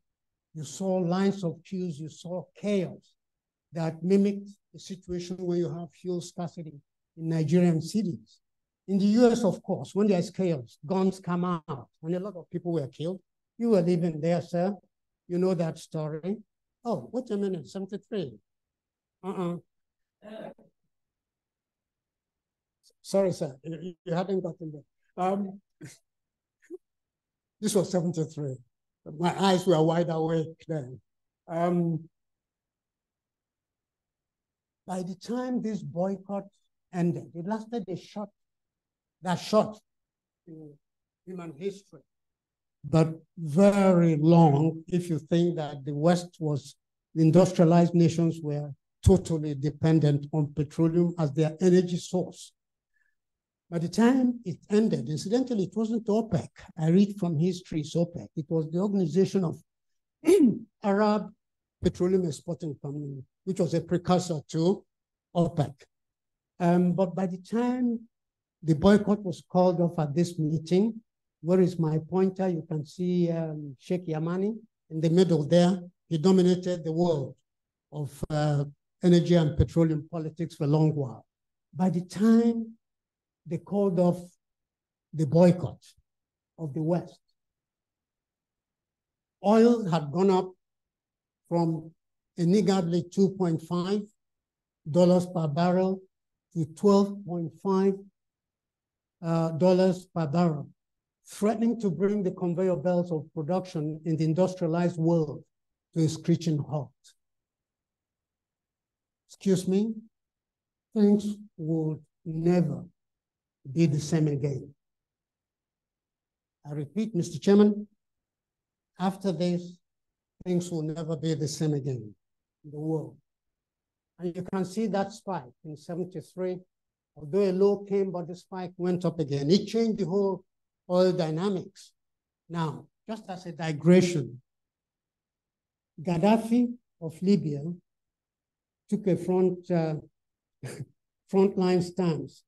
you saw lines of queues, you saw chaos that mimicked the situation where you have fuel scarcity in Nigerian cities. In the US, of course, when there's chaos, guns come out, and a lot of people were killed. You were living there, sir. You know that story. Oh, wait a minute, 73. Uh-uh. Sorry, sir, you, hadn't gotten there. Um, this was 73. My eyes were wide awake then. Um, by the time this boycott ended, it lasted a short, that short in human history but very long if you think that the West was, industrialized nations were totally dependent on petroleum as their energy source. By the time it ended, incidentally, it wasn't OPEC. I read from history, it's OPEC. It was the organization of [clears throat] Arab Petroleum Exporting Company, which was a precursor to OPEC. Um, but by the time the boycott was called off at this meeting, where is my pointer? You can see um, Sheikh Yamani in the middle there. He dominated the world of uh, energy and petroleum politics for a long while. By the time they called of the boycott of the West, oil had gone up from a niggardly $2.5 per barrel to $12.5 uh, per barrel threatening to bring the conveyor belts of production in the industrialized world to a screeching halt. Excuse me, things would never be the same again. I repeat, Mr. Chairman, after this, things will never be the same again in the world. And you can see that spike in 73, although a low came, but the spike went up again. It changed the whole oil dynamics. Now, just as a digression, Gaddafi of Libya took a front uh, [laughs] frontline stance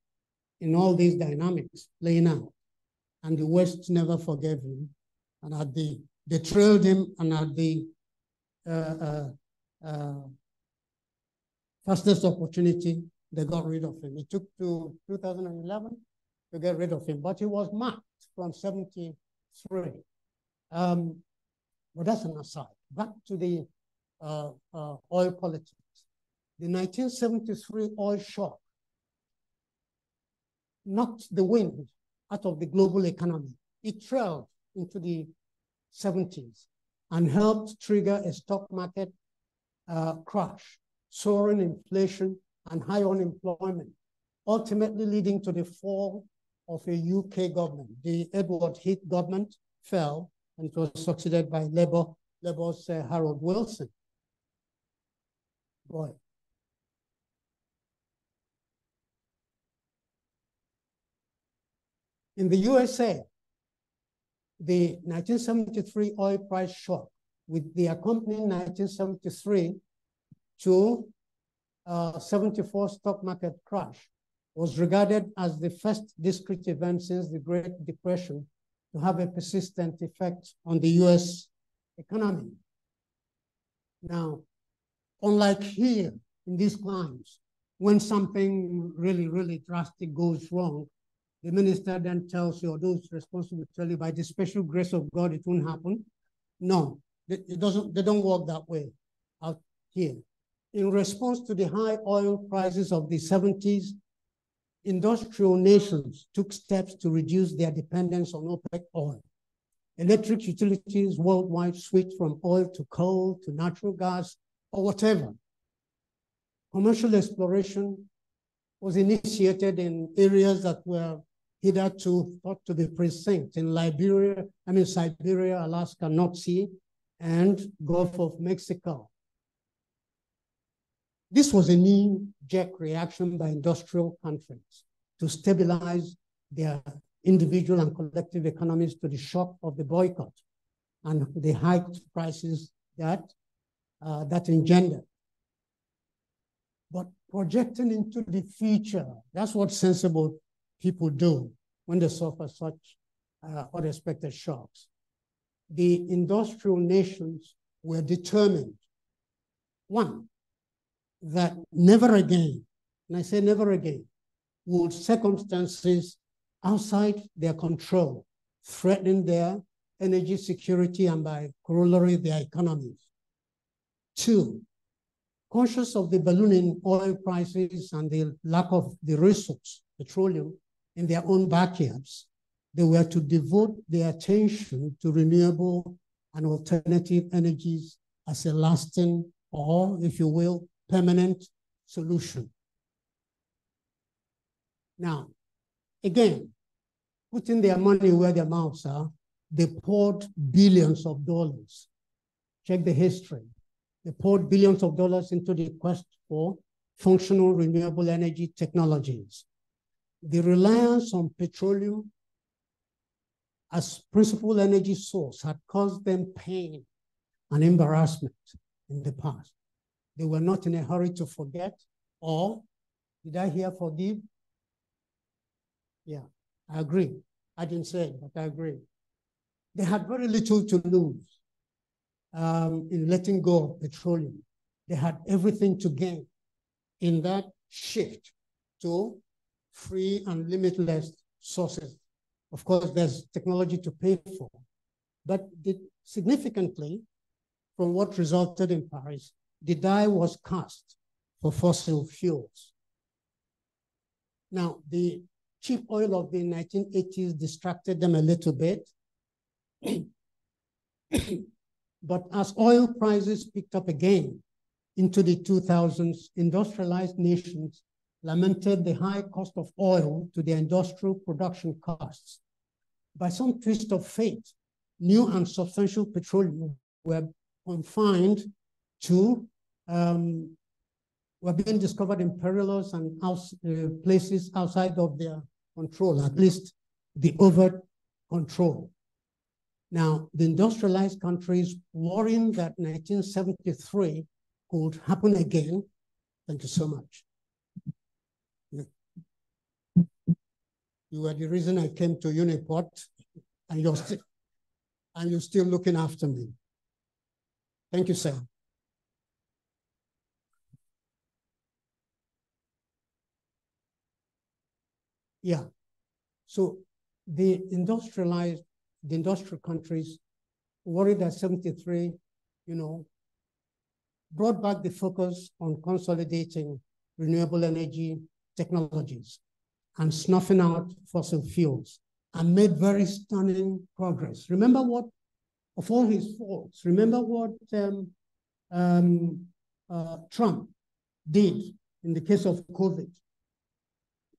in all these dynamics playing out, and the West never forgave him, and at the they trailed him, and at the uh, uh, uh, fastest opportunity, they got rid of him. It took to 2011 to get rid of him, but he was marked from 73. Um, but that's an aside. Back to the uh, uh, oil politics. The 1973 oil shock knocked the wind out of the global economy. It trailed into the 70s and helped trigger a stock market uh, crash, soaring inflation, and high unemployment, ultimately leading to the fall of a UK government. The Edward Heath government fell and was succeeded by Labour, Labour's uh, Harold Wilson. Boy. In the USA, the 1973 oil price shock with the accompanying 1973 to uh, 74 stock market crash was regarded as the first discrete event since the Great Depression to have a persistent effect on the US economy. Now, unlike here in these climes, when something really, really drastic goes wrong, the minister then tells you, or those responsible tell you, by the special grace of God, it won't happen. No, it doesn't, they don't work that way out here. In response to the high oil prices of the 70s, industrial nations took steps to reduce their dependence on OPEC oil. Electric utilities worldwide switched from oil to coal to natural gas or whatever. Commercial exploration was initiated in areas that were hitherto thought to be precinct in Liberia, I mean Siberia, Alaska, North Sea, and Gulf of Mexico. This was a knee-jerk reaction by industrial countries to stabilize their individual and collective economies to the shock of the boycott and the hiked prices that uh, that engendered. But projecting into the future, that's what sensible people do when they suffer such uh, unexpected shocks. The industrial nations were determined, one, that never again, and I say never again, would circumstances outside their control threaten their energy security and by corollary their economies. Two, conscious of the ballooning oil prices and the lack of the resource, petroleum, in their own backyards, they were to devote their attention to renewable and alternative energies as a lasting or, if you will, permanent solution. Now, again, putting their money where their mouths are, they poured billions of dollars. Check the history. They poured billions of dollars into the quest for functional renewable energy technologies. The reliance on petroleum as principal energy source had caused them pain and embarrassment in the past. They were not in a hurry to forget, or did I hear forgive? Yeah, I agree. I didn't say it, but I agree. They had very little to lose um, in letting go of petroleum. They had everything to gain in that shift to free and limitless sources. Of course, there's technology to pay for, but significantly, from what resulted in Paris, the die was cast for fossil fuels. Now, the cheap oil of the 1980s distracted them a little bit. [clears throat] but as oil prices picked up again into the 2000s, industrialized nations lamented the high cost of oil to their industrial production costs. By some twist of fate, new and substantial petroleum were confined to um, were being discovered in perilous and house, uh, places outside of their control, at least the overt control. Now, the industrialized countries worrying that 1973 could happen again. Thank you so much. You were the reason I came to Uniport, and you're still and you're still looking after me. Thank you, sir. Yeah. So the industrialized, the industrial countries worried that 73, you know, brought back the focus on consolidating renewable energy technologies and snuffing out fossil fuels and made very stunning progress. Remember what, of all his faults, remember what um, um, uh, Trump did in the case of COVID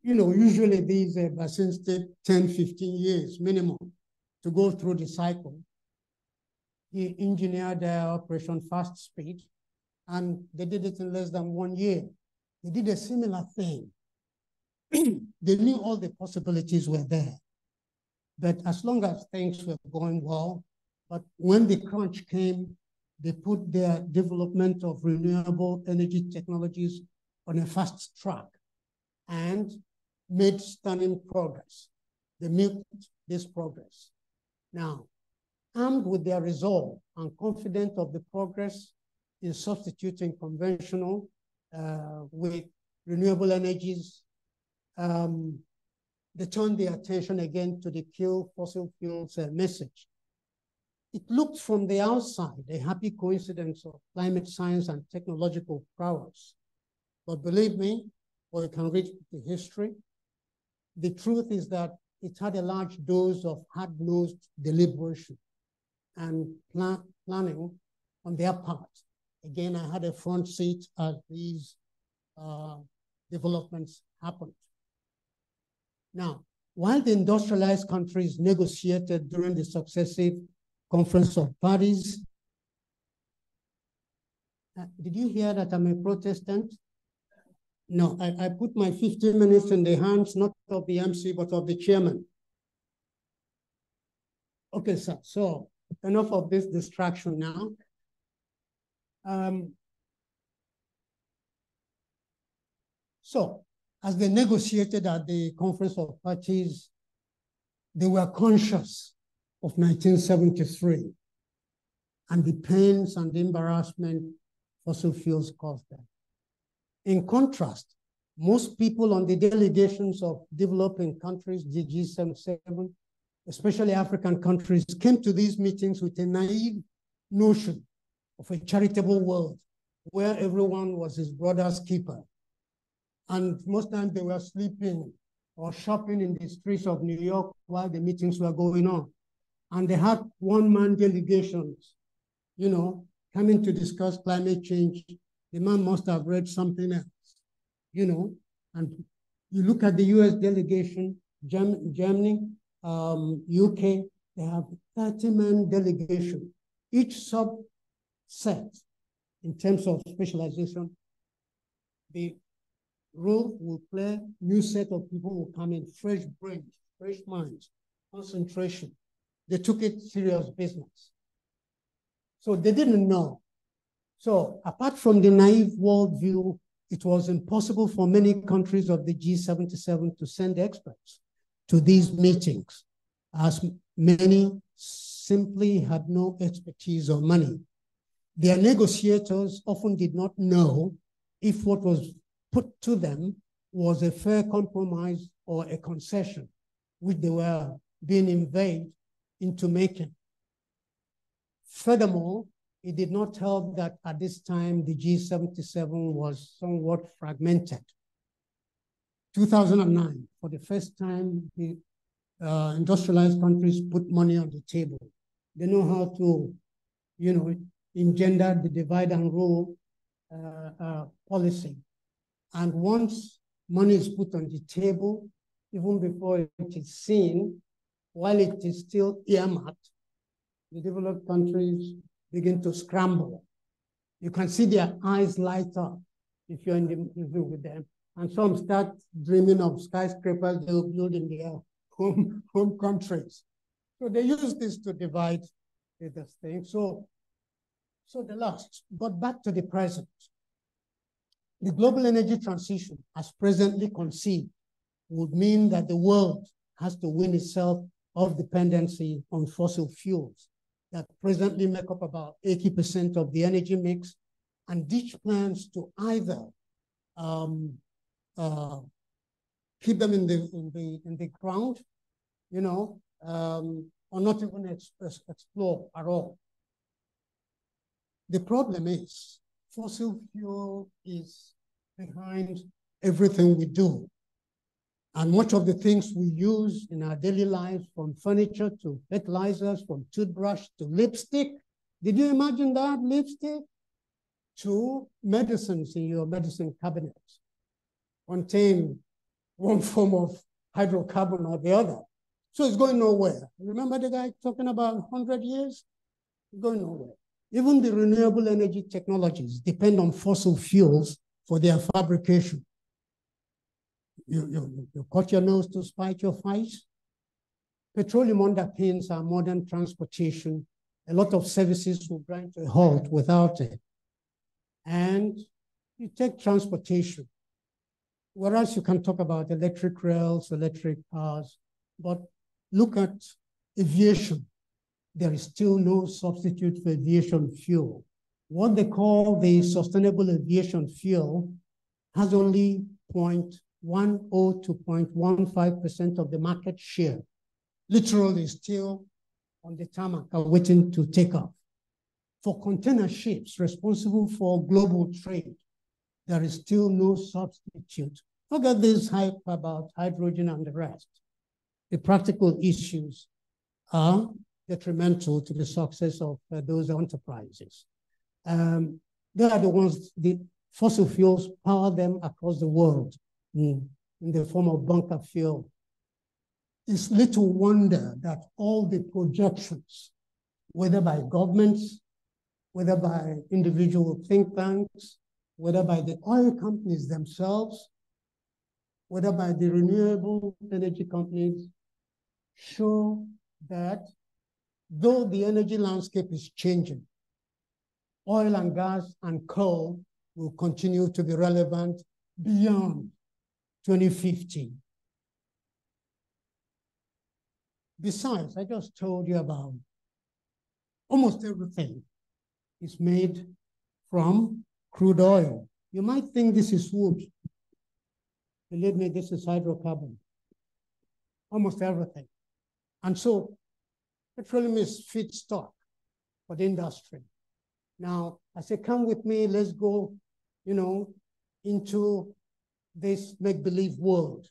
you know, usually these uh, vaccines take 10, 15 years minimum to go through the cycle. He engineered their Operation Fast Speed, and they did it in less than one year. They did a similar thing. [clears throat] they knew all the possibilities were there. But as long as things were going well, but when the crunch came, they put their development of renewable energy technologies on a fast track and made stunning progress. They made this progress. Now, armed with their resolve and confident of the progress in substituting conventional uh, with renewable energies, um, they turned their attention again to the kill fossil fuels uh, message. It looked from the outside a happy coincidence of climate science and technological prowess. But believe me, or you can read the history, the truth is that it had a large dose of hard-nosed deliberation and plan planning on their part. Again, I had a front seat as these uh, developments happened. Now, while the industrialized countries negotiated during the successive conference of parties, uh, did you hear that I'm a Protestant? No, I, I put my 15 minutes in the hands, not of the MC, but of the chairman. Okay, sir, so enough of this distraction now. Um, so, as they negotiated at the Conference of Parties, they were conscious of 1973 and the pains and the embarrassment fossil fuels caused them. In contrast, most people on the delegations of developing countries, the G77, especially African countries, came to these meetings with a naive notion of a charitable world where everyone was his brother's keeper. And most times they were sleeping or shopping in the streets of New York while the meetings were going on. And they had one-man delegations, you know, coming to discuss climate change. The man must have read something else, you know. And you look at the US delegation, Germany, um, UK, they have 30-man delegation. Each subset, in terms of specialization, the role will play, new set of people will come in, fresh brains, fresh minds, concentration. They took it serious business. So they didn't know. So apart from the naive worldview, it was impossible for many countries of the G77 to send experts to these meetings, as many simply had no expertise or money. Their negotiators often did not know if what was put to them was a fair compromise or a concession, which they were being inveigled into making. Furthermore, it did not help that at this time the G77 was somewhat fragmented. 2009, for the first time, the uh, industrialized countries put money on the table. They know how to, you know, engender the divide and rule uh, uh, policy. And once money is put on the table, even before it is seen, while it is still earmarked, the developed countries begin to scramble. You can see their eyes light up if you're in the room with them. And some start dreaming of skyscrapers they'll build in their home, [laughs] home countries. So they use this to divide this thing. So, so the last, but back to the present. The global energy transition, as presently conceived, would mean that the world has to win itself of dependency on fossil fuels that presently make up about 80% of the energy mix and ditch plans to either um, uh, keep them in the in the in the ground, you know, um, or not even ex explore at all. The problem is fossil fuel is behind everything we do. And much of the things we use in our daily lives, from furniture to fertilizers, from toothbrush to lipstick. Did you imagine that? Lipstick to medicines in your medicine cabinet contain one [laughs] form of hydrocarbon or the other. So it's going nowhere. Remember the guy talking about 100 years? It's going nowhere. Even the renewable energy technologies depend on fossil fuels for their fabrication. You, you, you cut your nose to spite your face. petroleum underpins our modern transportation. A lot of services will grind to a halt without it. And you take transportation, whereas you can talk about electric rails, electric cars, but look at aviation. There is still no substitute for aviation fuel. What they call the sustainable aviation fuel has only 0.10 to 0.15% of the market share. Literally still on the tarmac waiting to take off. For container ships responsible for global trade, there is still no substitute. Forget this hype about hydrogen and the rest. The practical issues are detrimental to the success of uh, those enterprises. Um, they are the ones, the fossil fuels power them across the world in, in the form of bunker fuel. It's little wonder that all the projections, whether by governments, whether by individual think tanks, whether by the oil companies themselves, whether by the renewable energy companies, show that though the energy landscape is changing, oil and gas and coal will continue to be relevant beyond 2050. Besides, I just told you about almost everything is made from crude oil. You might think this is wood. Believe me, this is hydrocarbon. Almost everything. And so petroleum is feedstock for the industry. Now, I say, come with me, let's go, you know, into this make-believe world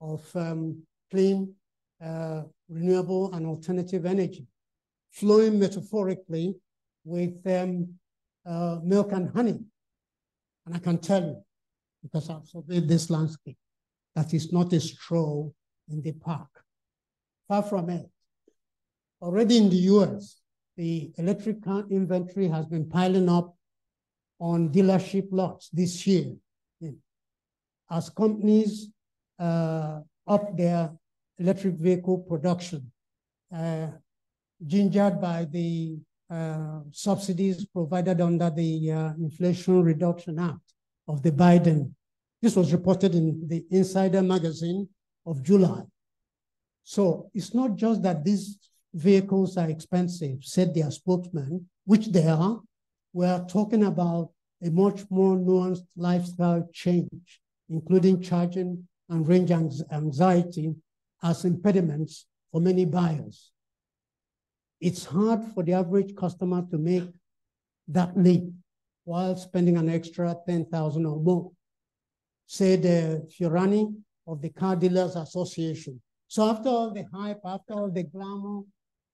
of um, clean, uh, renewable, and alternative energy, flowing metaphorically with um, uh, milk and honey. And I can tell you, because I've surveyed this landscape, that is not a stroll in the park. Far from it. Already in the US, the electric car inventory has been piling up on dealership lots this year. As companies uh, up their electric vehicle production, uh, gingered by the uh, subsidies provided under the uh, Inflation Reduction Act of the Biden. This was reported in the Insider magazine of July. So it's not just that these vehicles are expensive, said their spokesman, which they are. We are talking about a much more nuanced lifestyle change, including charging and range anxiety as impediments for many buyers. It's hard for the average customer to make that leap while spending an extra 10,000 or more, said uh, Fiorani of the Car Dealers Association. So after all the hype, after all the glamour,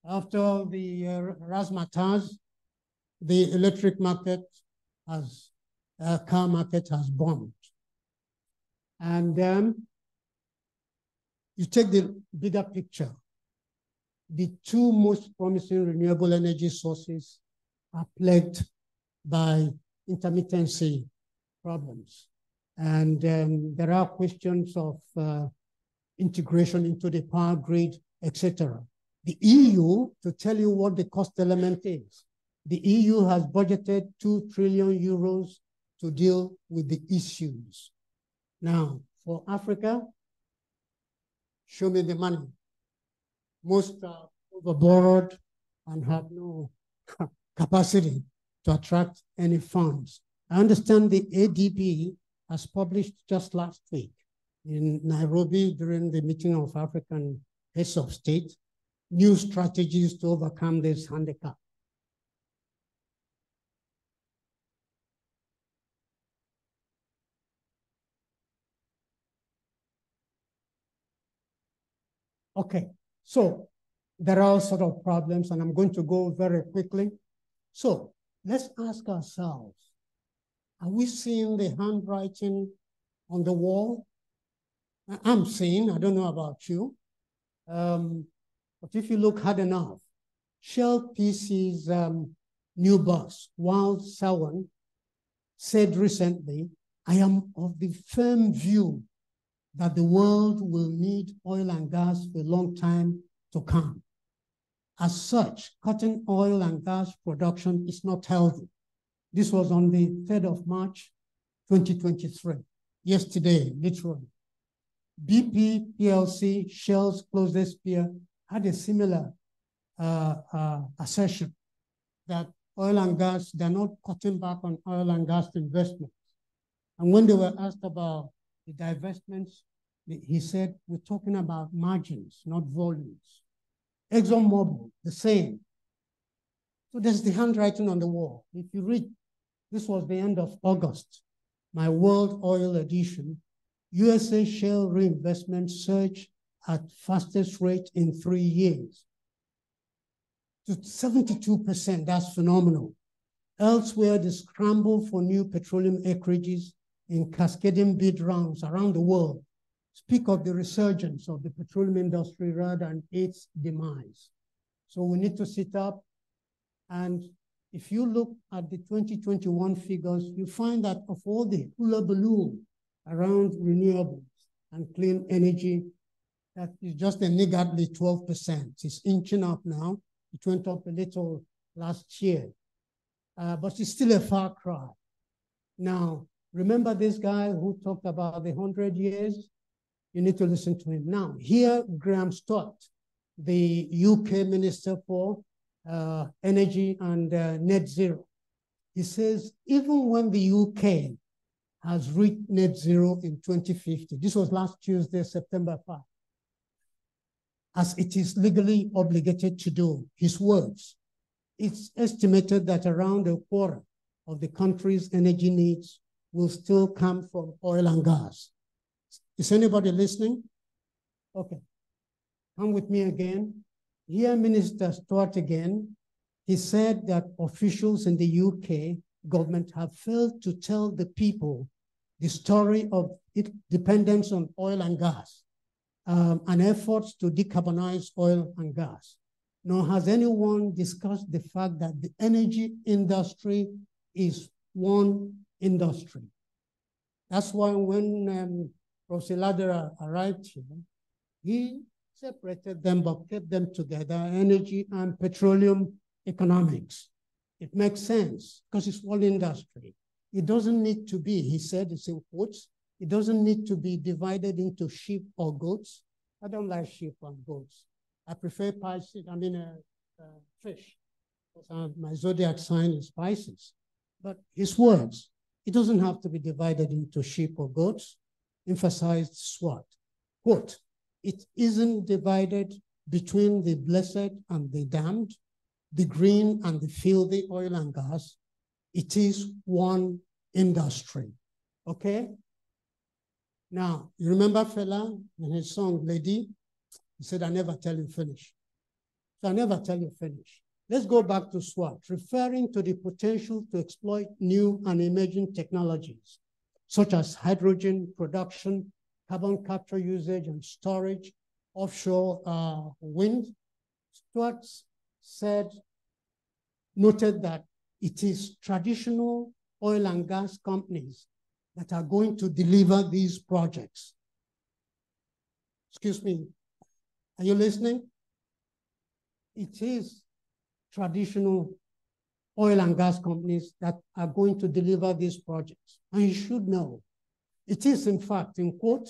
after the uh, razzmatazz, the electric market has, uh, car market has bombed. And then you take the bigger picture. The two most promising renewable energy sources are plagued by intermittency problems. And um, there are questions of uh, integration into the power grid, etc the EU, to tell you what the cost element is, the EU has budgeted 2 trillion euros to deal with the issues. Now, for Africa, show me the money. Most are overboard and have no capacity to attract any funds. I understand the ADB has published just last week in Nairobi during the meeting of African heads of state new strategies to overcome this handicap. Okay, so there are all sort of problems and I'm going to go very quickly. So let's ask ourselves, are we seeing the handwriting on the wall? I'm seeing, I don't know about you. Um, but if you look hard enough, Shell PC's um, new boss, Wael Sawan, said recently, I am of the firm view that the world will need oil and gas for a long time to come. As such, cutting oil and gas production is not healthy. This was on the 3rd of March, 2023, yesterday, literally. BP PLC, Shell's closest peer, had a similar uh, uh, assertion that oil and gas, they're not cutting back on oil and gas investments. And when they were asked about the divestments, he said, we're talking about margins, not volumes. ExxonMobil, the same. So there's the handwriting on the wall. If you read, this was the end of August, my World Oil edition, USA shale reinvestment surged at fastest rate in three years to 72%. That's phenomenal. Elsewhere, the scramble for new petroleum acreages in cascading bid rounds around the world speak of the resurgence of the petroleum industry rather than its demise. So we need to sit up and if you look at the 2021 figures, you find that of all the hula balloon around renewables and clean energy, that is just a niggardly 12%. It's inching up now. It went up a little last year, uh, but it's still a far cry. Now, remember this guy who talked about the 100 years? You need to listen to him. Now, here, Graham Stuart, the UK Minister for uh, Energy and uh, Net Zero, he says, even when the UK has reached net zero in 2050, this was last Tuesday, September 5, as it is legally obligated to do, his words, it's estimated that around a quarter of the country's energy needs will still come from oil and gas. Is anybody listening? Okay. Come with me again. Here, Minister Stuart again, he said that officials in the UK government have failed to tell the people the story of its dependence on oil and gas um, and efforts to decarbonize oil and gas. Nor has anyone discussed the fact that the energy industry is one industry. That's why when um, Professor Iledare arrived here, he separated them but kept them together, energy and petroleum economics. It makes sense because it's one industry. It doesn't need to be, he said, it's in quotes, it doesn't need to be divided into sheep or goats. I don't like sheep and goats. I prefer Pisces, I mean uh, uh, fish. Uh, my zodiac sign is Pisces. But his words, it doesn't have to be divided into sheep or goats emphasized Stuart. Quote, it isn't divided between the blessed and the damned, the green and the filthy oil and gas. It is one industry. Okay? Now, you remember Fela in his song, Lady? He said, I never tell you finish. So I never tell you finish. Let's go back to Stuart, referring to the potential to exploit new and emerging technologies such as hydrogen production, carbon capture usage and storage, offshore uh, wind. Stuart said, noted that it is traditional oil and gas companies that are going to deliver these projects. Excuse me, are you listening? It is traditional oil and gas companies that are going to deliver these projects. And you should know, it is in fact, in quote,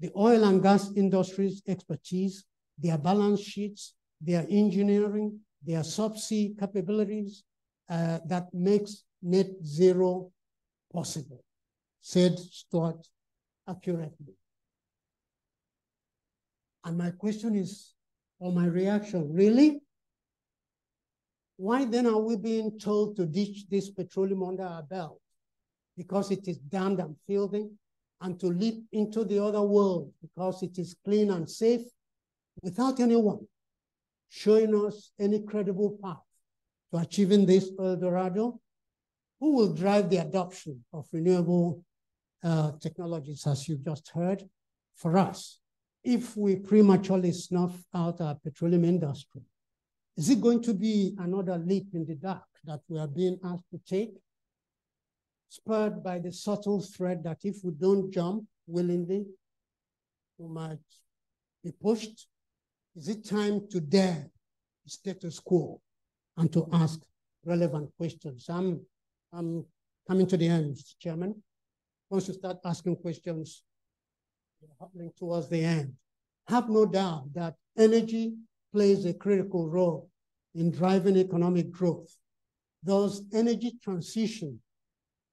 the oil and gas industry's expertise, their balance sheets, their engineering, their subsea capabilities uh, that makes net zero possible, said Stuart accurately. And my question is, or my reaction, really? Why then are we being told to ditch this petroleum under our belt? Because it is damned and filthy, and to leap into the other world because it is clean and safe without anyone showing us any credible path to achieving this El Dorado? Who will drive the adoption of renewable uh, technologies, as you've just heard, for us? If we prematurely snuff out our petroleum industry, is it going to be another leap in the dark that we are being asked to take? Spurred by the subtle threat that if we don't jump willingly, we might be pushed Is it time to dare the status quo and to ask relevant questions? I'm, I'm coming to the end, Mr. Chairman. Once you start asking questions, you're happening towards the end. Have no doubt that energy plays a critical role in driving economic growth. Thus, energy transition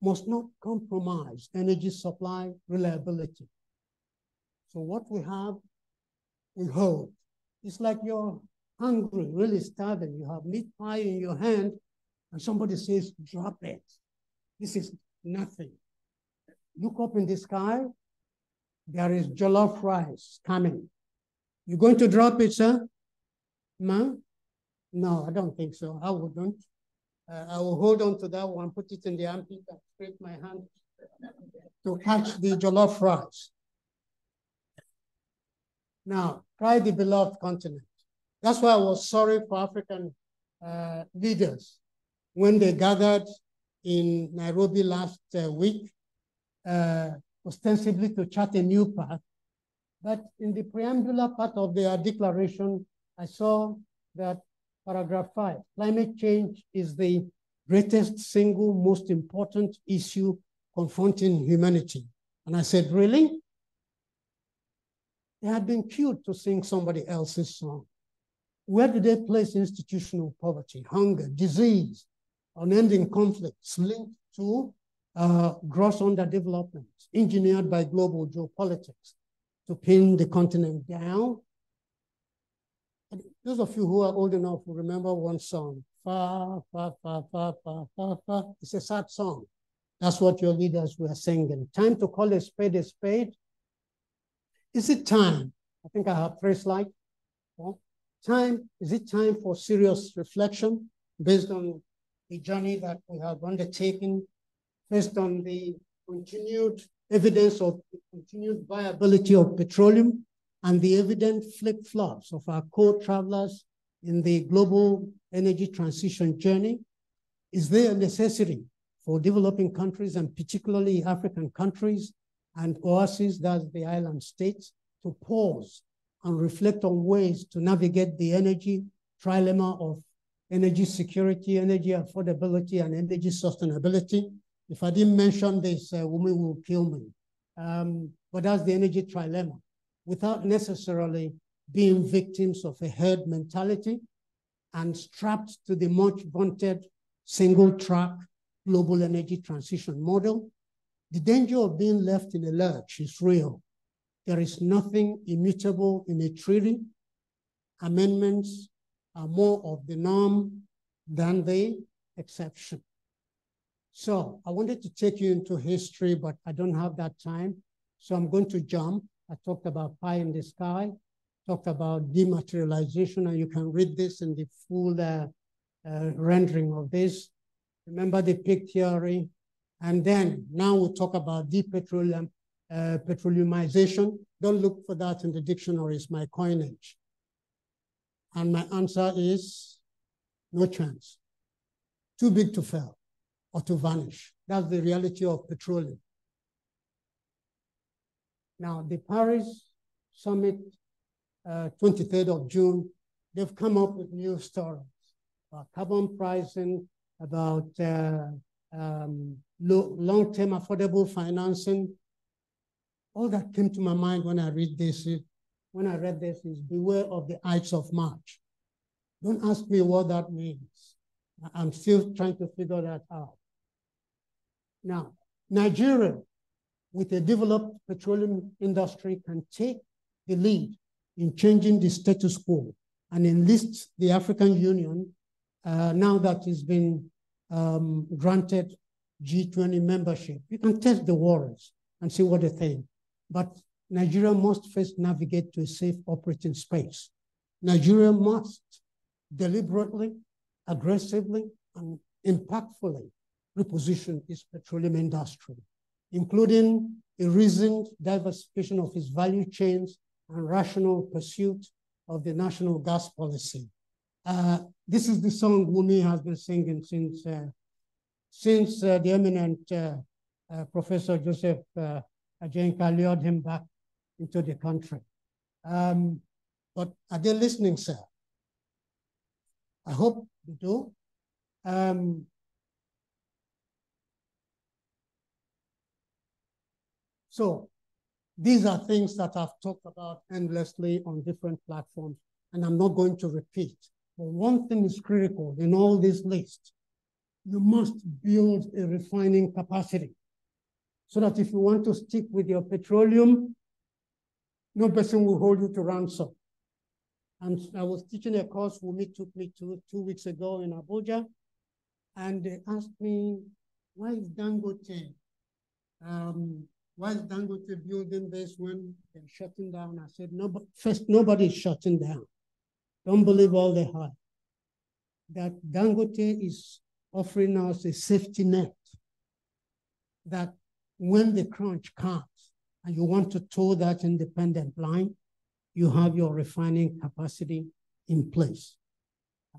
must not compromise energy supply reliability. So what we have, we hold. It's like you're hungry, really starving. You have meat pie in your hand, and somebody says, drop it. This is nothing. Look up in the sky, there is jollof rice coming. You going to drop it, sir? Ma? No, I don't think so. I wouldn't. Uh, I will hold on to that one, put it in the armpit and scrape my hand to catch the jollof rice. Now, try the beloved continent. That's why I was sorry for African uh, leaders when they gathered in Nairobi last uh, week, uh, ostensibly to chart a new path. But in the preambular part of their declaration, I saw that paragraph five, climate change is the greatest single most important issue confronting humanity. And I said, really? They had been cued to sing somebody else's song. Where do they place institutional poverty, hunger, disease, unending conflicts linked to uh, gross underdevelopment, engineered by global geopolitics to pin the continent down and those of you who are old enough will remember one song, Fa, fa, fa, fa, fa, fa, fa. It's a sad song. That's what your leaders were singing. Time to call a spade a spade. Is it time? I think I have three slides. Well, time, is it time for serious reflection based on the journey that we have undertaken, based on the continued evidence of the continued viability of petroleum and the evident flip-flops of our co-travelers in the global energy transition journey? Is there a necessity for developing countries and particularly African countries and AOSIS, that's the island states, to pause and reflect on ways to navigate the energy trilemma of energy security, energy affordability, and energy sustainability. If I didn't mention this, a woman will kill me. Um, but that's the energy trilemma without necessarily being victims of a herd mentality and strapped to the much vaunted single track global energy transition model. The danger of being left in a lurch is real. There is nothing immutable in a treaty. Amendments are more of the norm than the exception. So I wanted to take you into history, but I don't have that time. So I'm going to jump I talked about pie in the sky, talked about dematerialization, and you can read this in the full uh, uh, rendering of this. Remember the pig theory. And then now we'll talk about depetroleum, uh, petroleumization. Don't look for that in the dictionary, it's my coinage. And my answer is no chance. Too big to fail or to vanish. That's the reality of petroleum. Now, the Paris Summit, uh, 23rd of June, they've come up with new stories about carbon pricing, about uh, um, long-term affordable financing. All that came to my mind when I read this, when I read this is beware of the Ides of March. Don't ask me what that means. I'm still trying to figure that out. Now, Nigeria with a developed petroleum industry can take the lead in changing the status quo and enlist the African Union uh, now that it's been um, granted G20 membership. You can test the waters and see what they think. But Nigeria must first navigate to a safe operating space. Nigeria must deliberately, aggressively, and impactfully reposition its petroleum industry including a reasoned diversification of its value chains and rational pursuit of the national gas policy. Uh, this is the song Wumi has been singing since, uh, since uh, the eminent uh, uh, Professor Joseph uh, Ajienka lured him back into the country. Um, But are they listening, sir? I hope they do. Um, so these are things that I've talked about endlessly on different platforms, and I'm not going to repeat. But one thing is critical in all this list. You must build a refining capacity so that if you want to stick with your petroleum, no person will hold you to ransom. And I was teaching a course Wumi took me to two weeks ago in Abuja, and they asked me, why is Dangote, um, why is Dangote building this when they're shutting down? I said, no, first, nobody is shutting down. Don't believe all the hype. That Dangote is offering us a safety net that when the crunch comes and you want to tow that independent line, you have your refining capacity in place.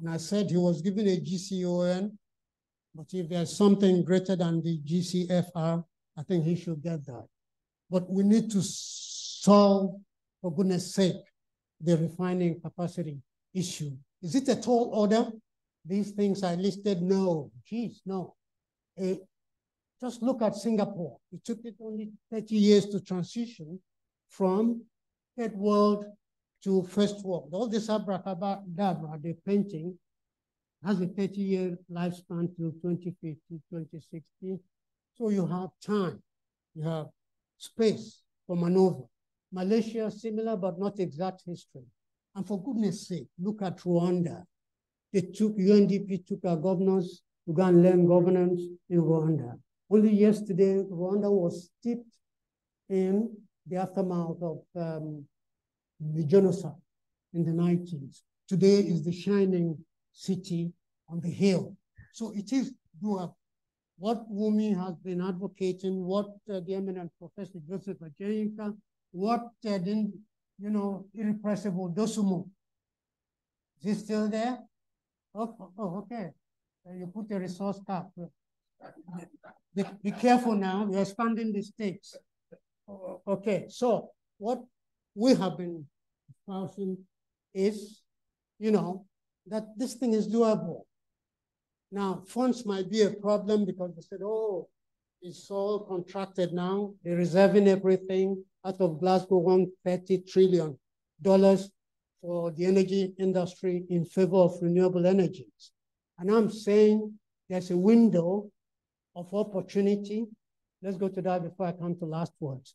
And I said he was given a GCON, but if there's something greater than the GCFR, I think he should get that. But we need to solve, for goodness sake, the refining capacity issue. Is it a tall order? These things I listed? No. Geez, no. Uh, just look at Singapore. It took it only 30 years to transition from third world to first world. All this abracadabra, the painting, has a 30-year lifespan till 2050, 2060. So you have time, you have space for maneuver. Malaysia, similar but not exact history. And for goodness sake, look at Rwanda. They took, UNDP took our governors to go and learn governance in Rwanda. Only yesterday, Rwanda was steeped in the aftermath of um, the genocide in the 90s. Today is the shining city on the hill. So it is doable. What Wumi has been advocating, what uh, the eminent Professor Joseph Ajienka, what uh, the, you know, irrepressible Dosunmu. Is he still there? Oh, oh okay. Uh, you put a resource cap. Be, be careful now, you're expanding the stakes. Okay, so what we have been espousing is, you know, that this thing is doable. Now, funds might be a problem because they said, oh, it's all contracted now. They're reserving everything out of Glasgow, 130 trillion dollars for the energy industry in favor of renewable energies. And I'm saying there's a window of opportunity. Let's go to that before I come to last words.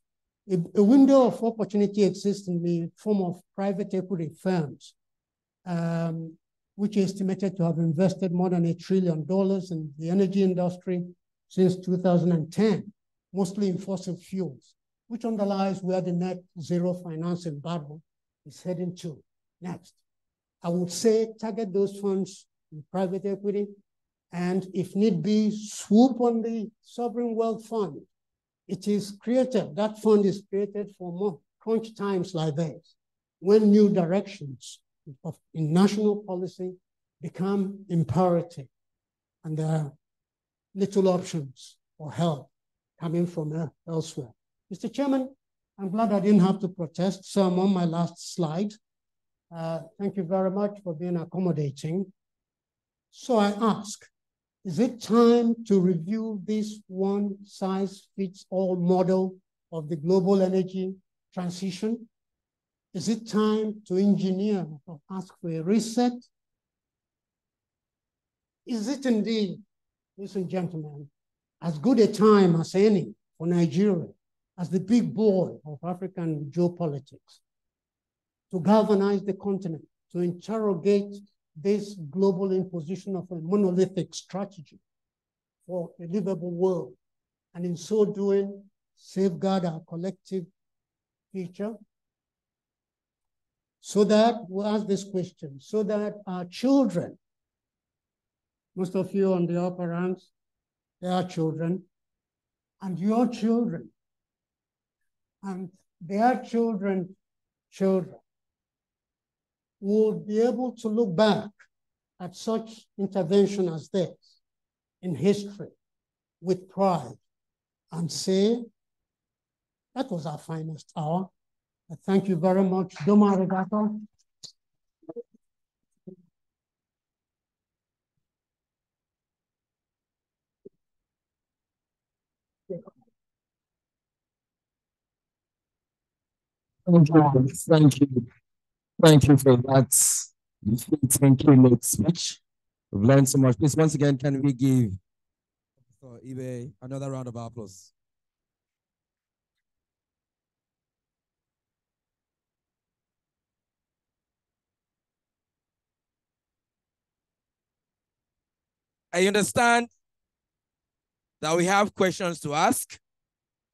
A, a window of opportunity exists in the form of private equity firms, um, which is estimated to have invested more than a trillion dollars in the energy industry since 2010, mostly in fossil fuels, which underlies where the net zero financing battle is heading to next. I would say target those funds in private equity and if need be, swoop on the sovereign wealth fund. It is created, that fund is created for more crunch times like this, when new directions of, in national policy become imperative and there are little options for help coming from elsewhere. Mr. Chairman, I'm glad I didn't have to protest, so I'm on my last slide. Uh, thank you very much for being accommodating. So I ask, is it time to review this one size fits all model of the global energy transition? Is it time to engineer or ask for a reset? Is it indeed, ladies and gentlemen, as good a time as any for Nigeria as the big boy of African geopolitics to galvanize the continent, to interrogate this global imposition of a monolithic strategy for a livable world, and in so doing, safeguard our collective future so that, we ask this question, so that our children, most of you on the upper ranks, they are children, and your children, and their children, children, will be able to look back at such intervention as this in history with pride and say, that was our finest hour. Thank you very much. Doma arigato. Thank you. Thank you. Thank you for that. Thank you, Lord speech. We've learned so much. Please, once again, can we give so eBay another round of applause? I understand that we have questions to ask.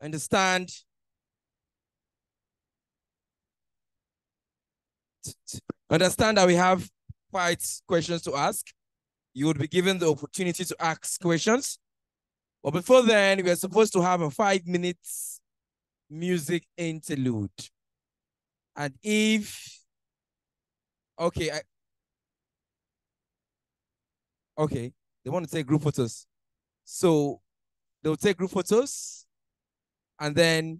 I understand understand that we have quite questions to ask. You would be given the opportunity to ask questions. But before then, we are supposed to have a five minutes music interlude. And if, okay, I, okay, they want to take group photos. So they'll take group photos and then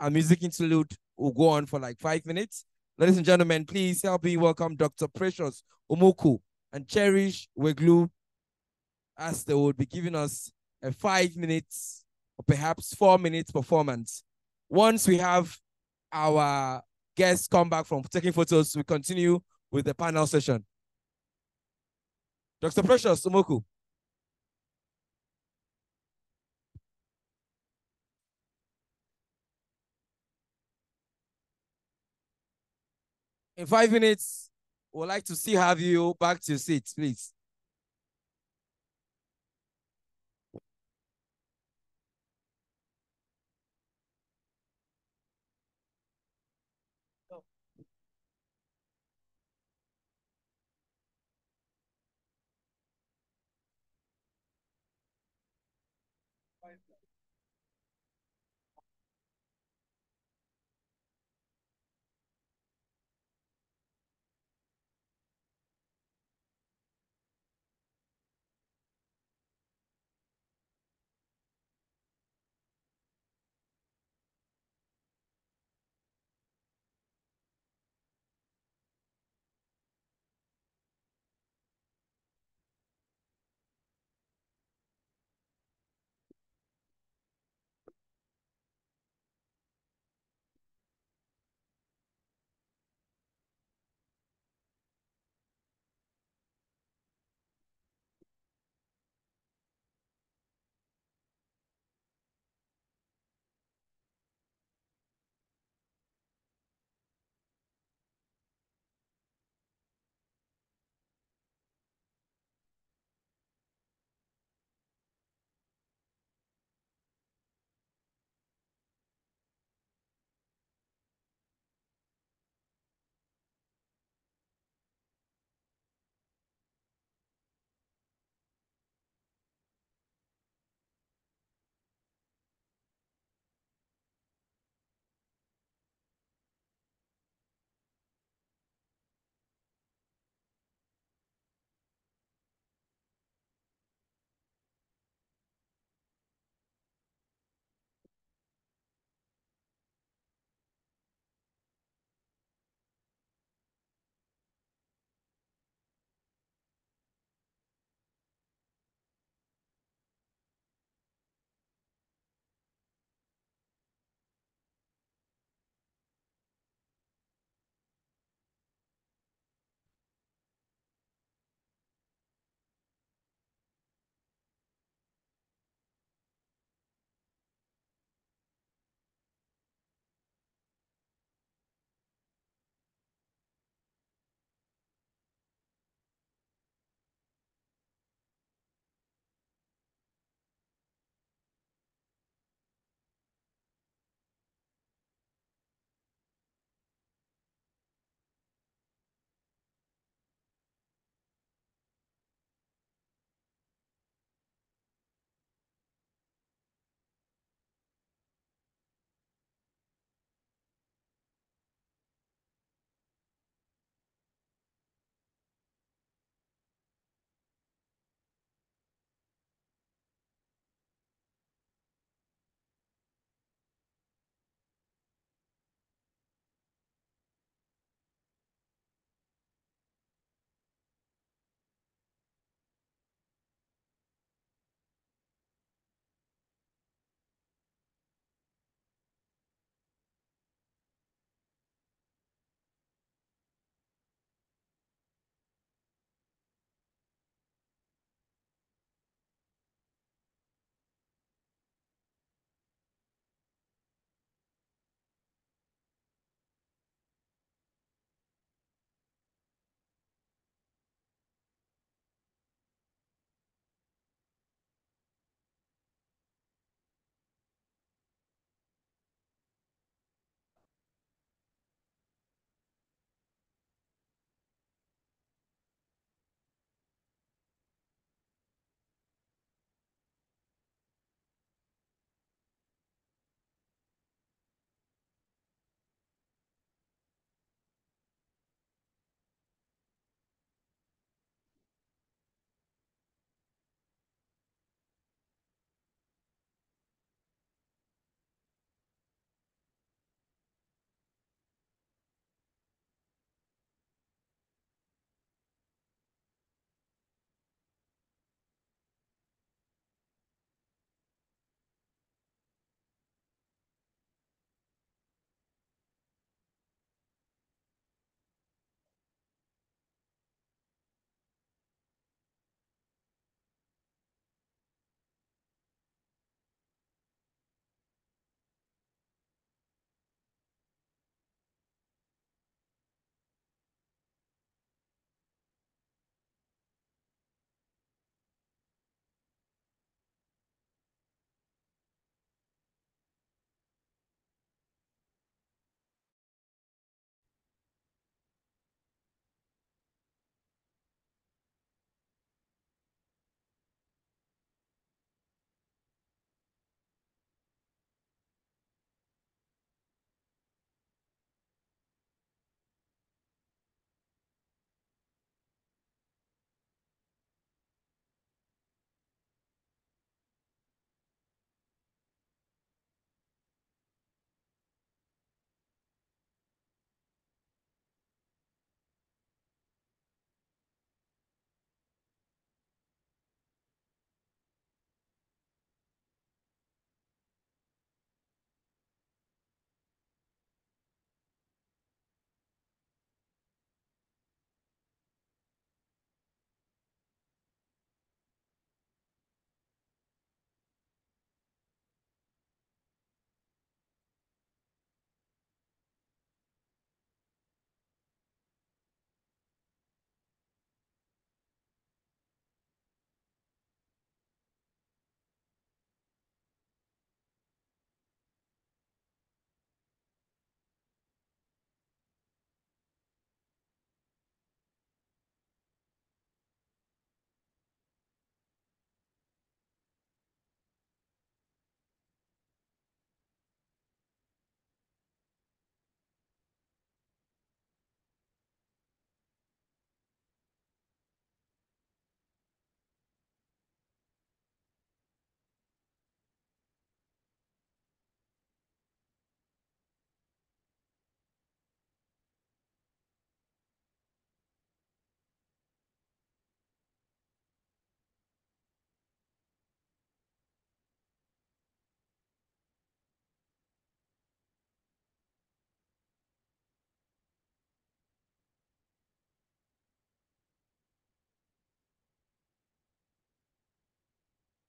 a music interlude will go on for like five minutes. Ladies and gentlemen, please help me welcome Dr. Precious Omoku and Cherish Weglu as they will be giving us a five minutes or perhaps four minutes performance. Once we have our guests come back from taking photos, we continue with the panel session. Dr. Precious Omoku. In five minutes, we'd like to see have you back to your seats, please.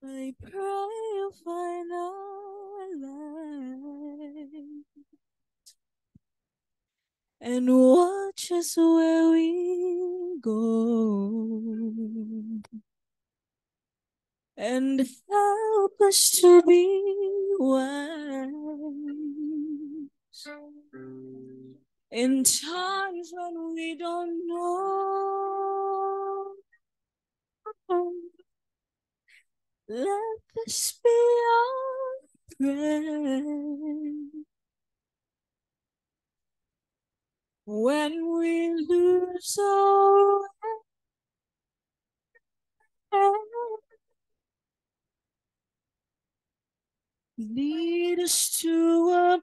I pray you'll find our light and watch us where we go and help us to be wise in times when we don't know. Let this be our prayer. When we lose our lead us to a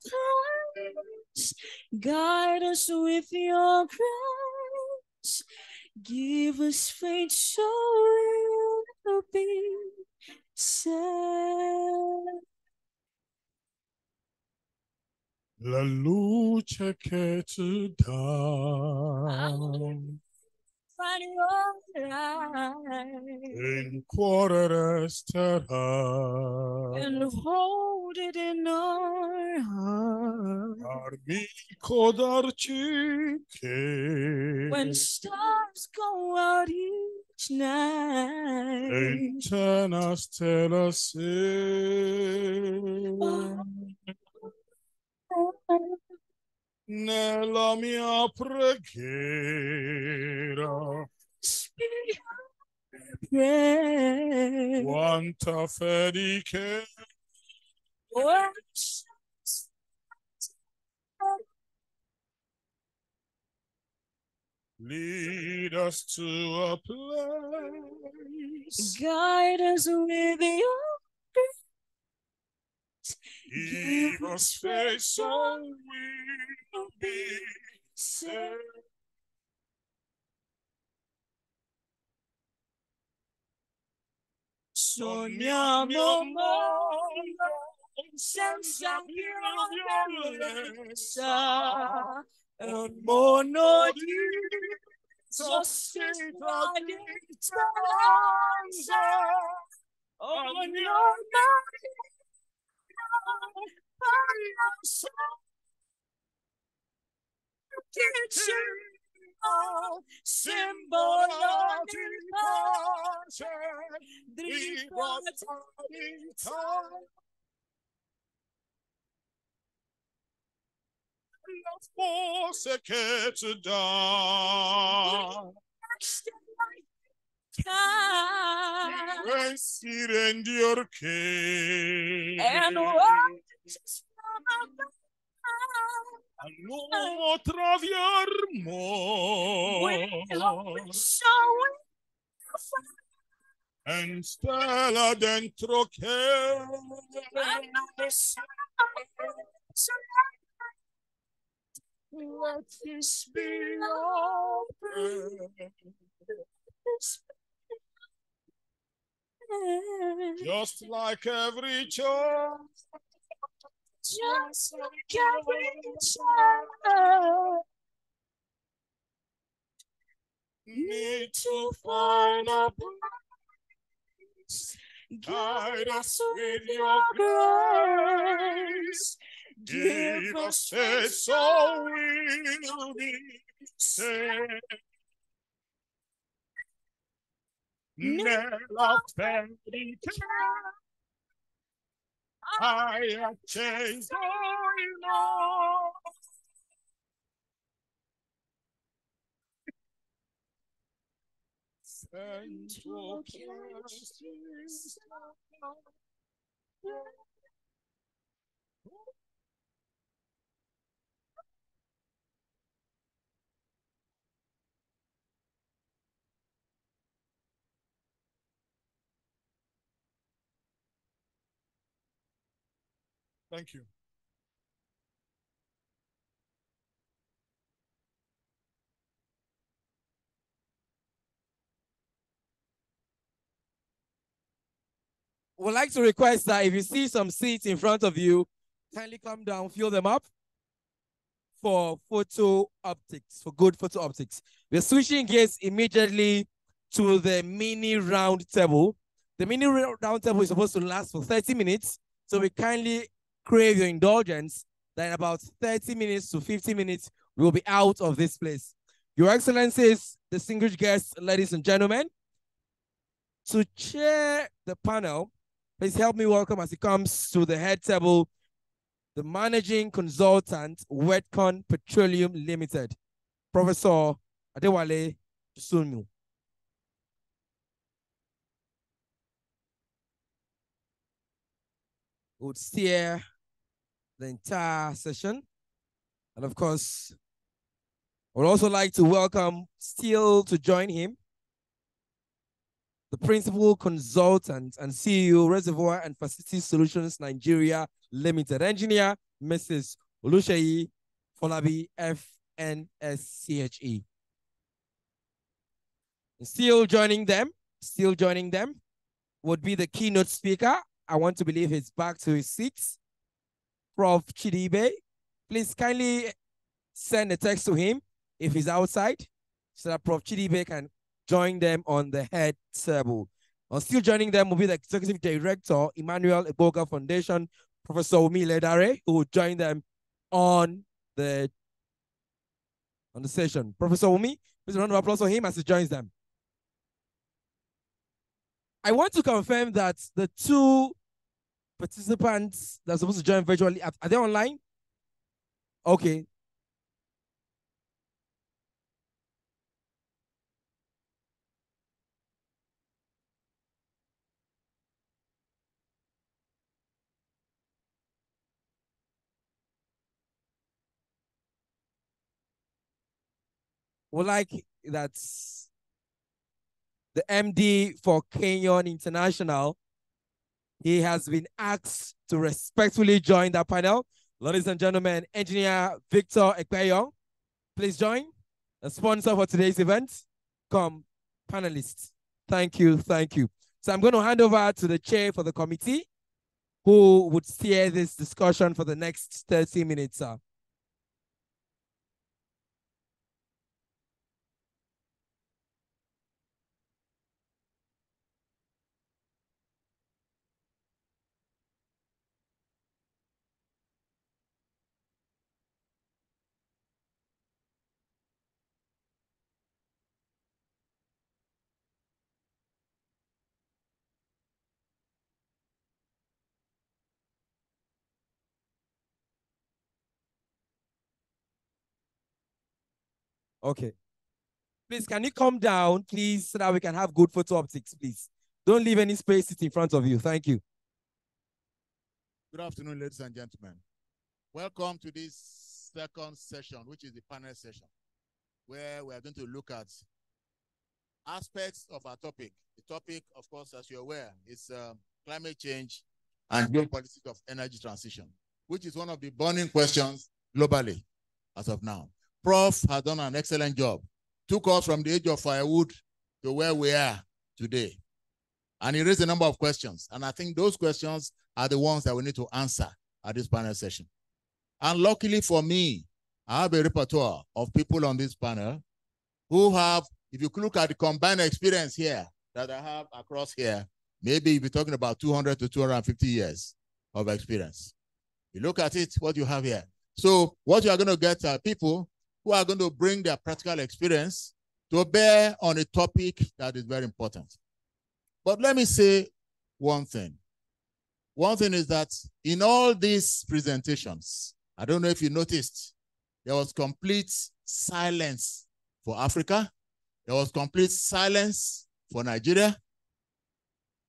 place, guide us with your grace, give us faith so we'll be. La luce che ti dà Find your light in cuore resterà. and hold it in our heart. When stars go out each night, Eterna stella oh, sei. Oh, oh, Nella mia preghiera, pray. quanta fede che lead us to a place. Guide us with your Give us faith so we'll be saved. Sogniamo mondo senza violenza, un mondo di speranza. Ogni simbolo di pace, di fatalità. La forza che Pensi rendi orché And watch all'uomo traviarmo and stella dentro che Let this be prayer. Just like every child Just like every child need to find a place. Guide us with your grace. Give us faith so we'll be saved. Nella verità hai acceso il no. Sento che Thank you. Would like to request that if you see some seats in front of you, kindly come down, fill them up for photo optics, for good photo optics. We're switching gears immediately to the mini round table. The mini round table is supposed to last for 30 minutes, so we kindly crave your indulgence that in about 30 minutes to 50 minutes, we will be out of this place. Your Excellencies, distinguished guests, ladies and gentlemen, to chair the panel, please help me welcome as he comes to the head table, the managing consultant, Wetcon Petroleum Limited, Professor Adewale Sunmu. Would steer the entire session. And of course, I would also like to welcome still to join him, the principal consultant and CEO, Reservoir and Facility Solutions Nigeria Limited, engineer, Mrs. Olushayi Folabi, FNSCHE. Still joining them, still joining them would be the keynote speaker. I want to believe he's back to his seat. Prof. Chidi Ibe, please kindly send a text to him if he's outside so that Prof. Chidi Ibe can join them on the head table. And still joining them will be the Executive Director, Emmanuel Egbogah Foundation, Professor Wumi Iledare, who will join them on the on the session. Professor Wumi, please round of applause for him as he joins them. I want to confirm that the two participants that are supposed to join virtually, are, are they online? Okay. Well, like that's the MD for Kenyon International. He has been asked to respectfully join the panel. Ladies and gentlemen, engineer Victor Ekpenyong, please join. The sponsor for today's event. Come, panelists. Thank you, thank you. So I'm going to hand over to the chair for the committee who would steer this discussion for the next 30 minutes. Sir. Okay. Please, can you come down, please, so that we can have good photo optics, please? Don't leave any space in front of you. Thank you. Good afternoon, ladies and gentlemen. Welcome to this second session, which is the panel session, where we are going to look at aspects of our topic. The topic, of course, as you're aware, is um, climate change and geopolitics of energy transition, which is one of the burning questions globally as of now. Prof has done an excellent job. Took us from the age of firewood to where we are today. And he raised a number of questions. And I think those questions are the ones that we need to answer at this panel session. And luckily for me, I have a repertoire of people on this panel who have, if you look at the combined experience here that I have across here, maybe you'll be talking about 200 to 250 years of experience. You look at it, what you have here. So what you are going to get are people who are going to bring their practical experience to bear on a topic that is very important. But let me say one thing. One thing is that in all these presentations, I don't know if you noticed, there was complete silence for Africa. There was complete silence for Nigeria.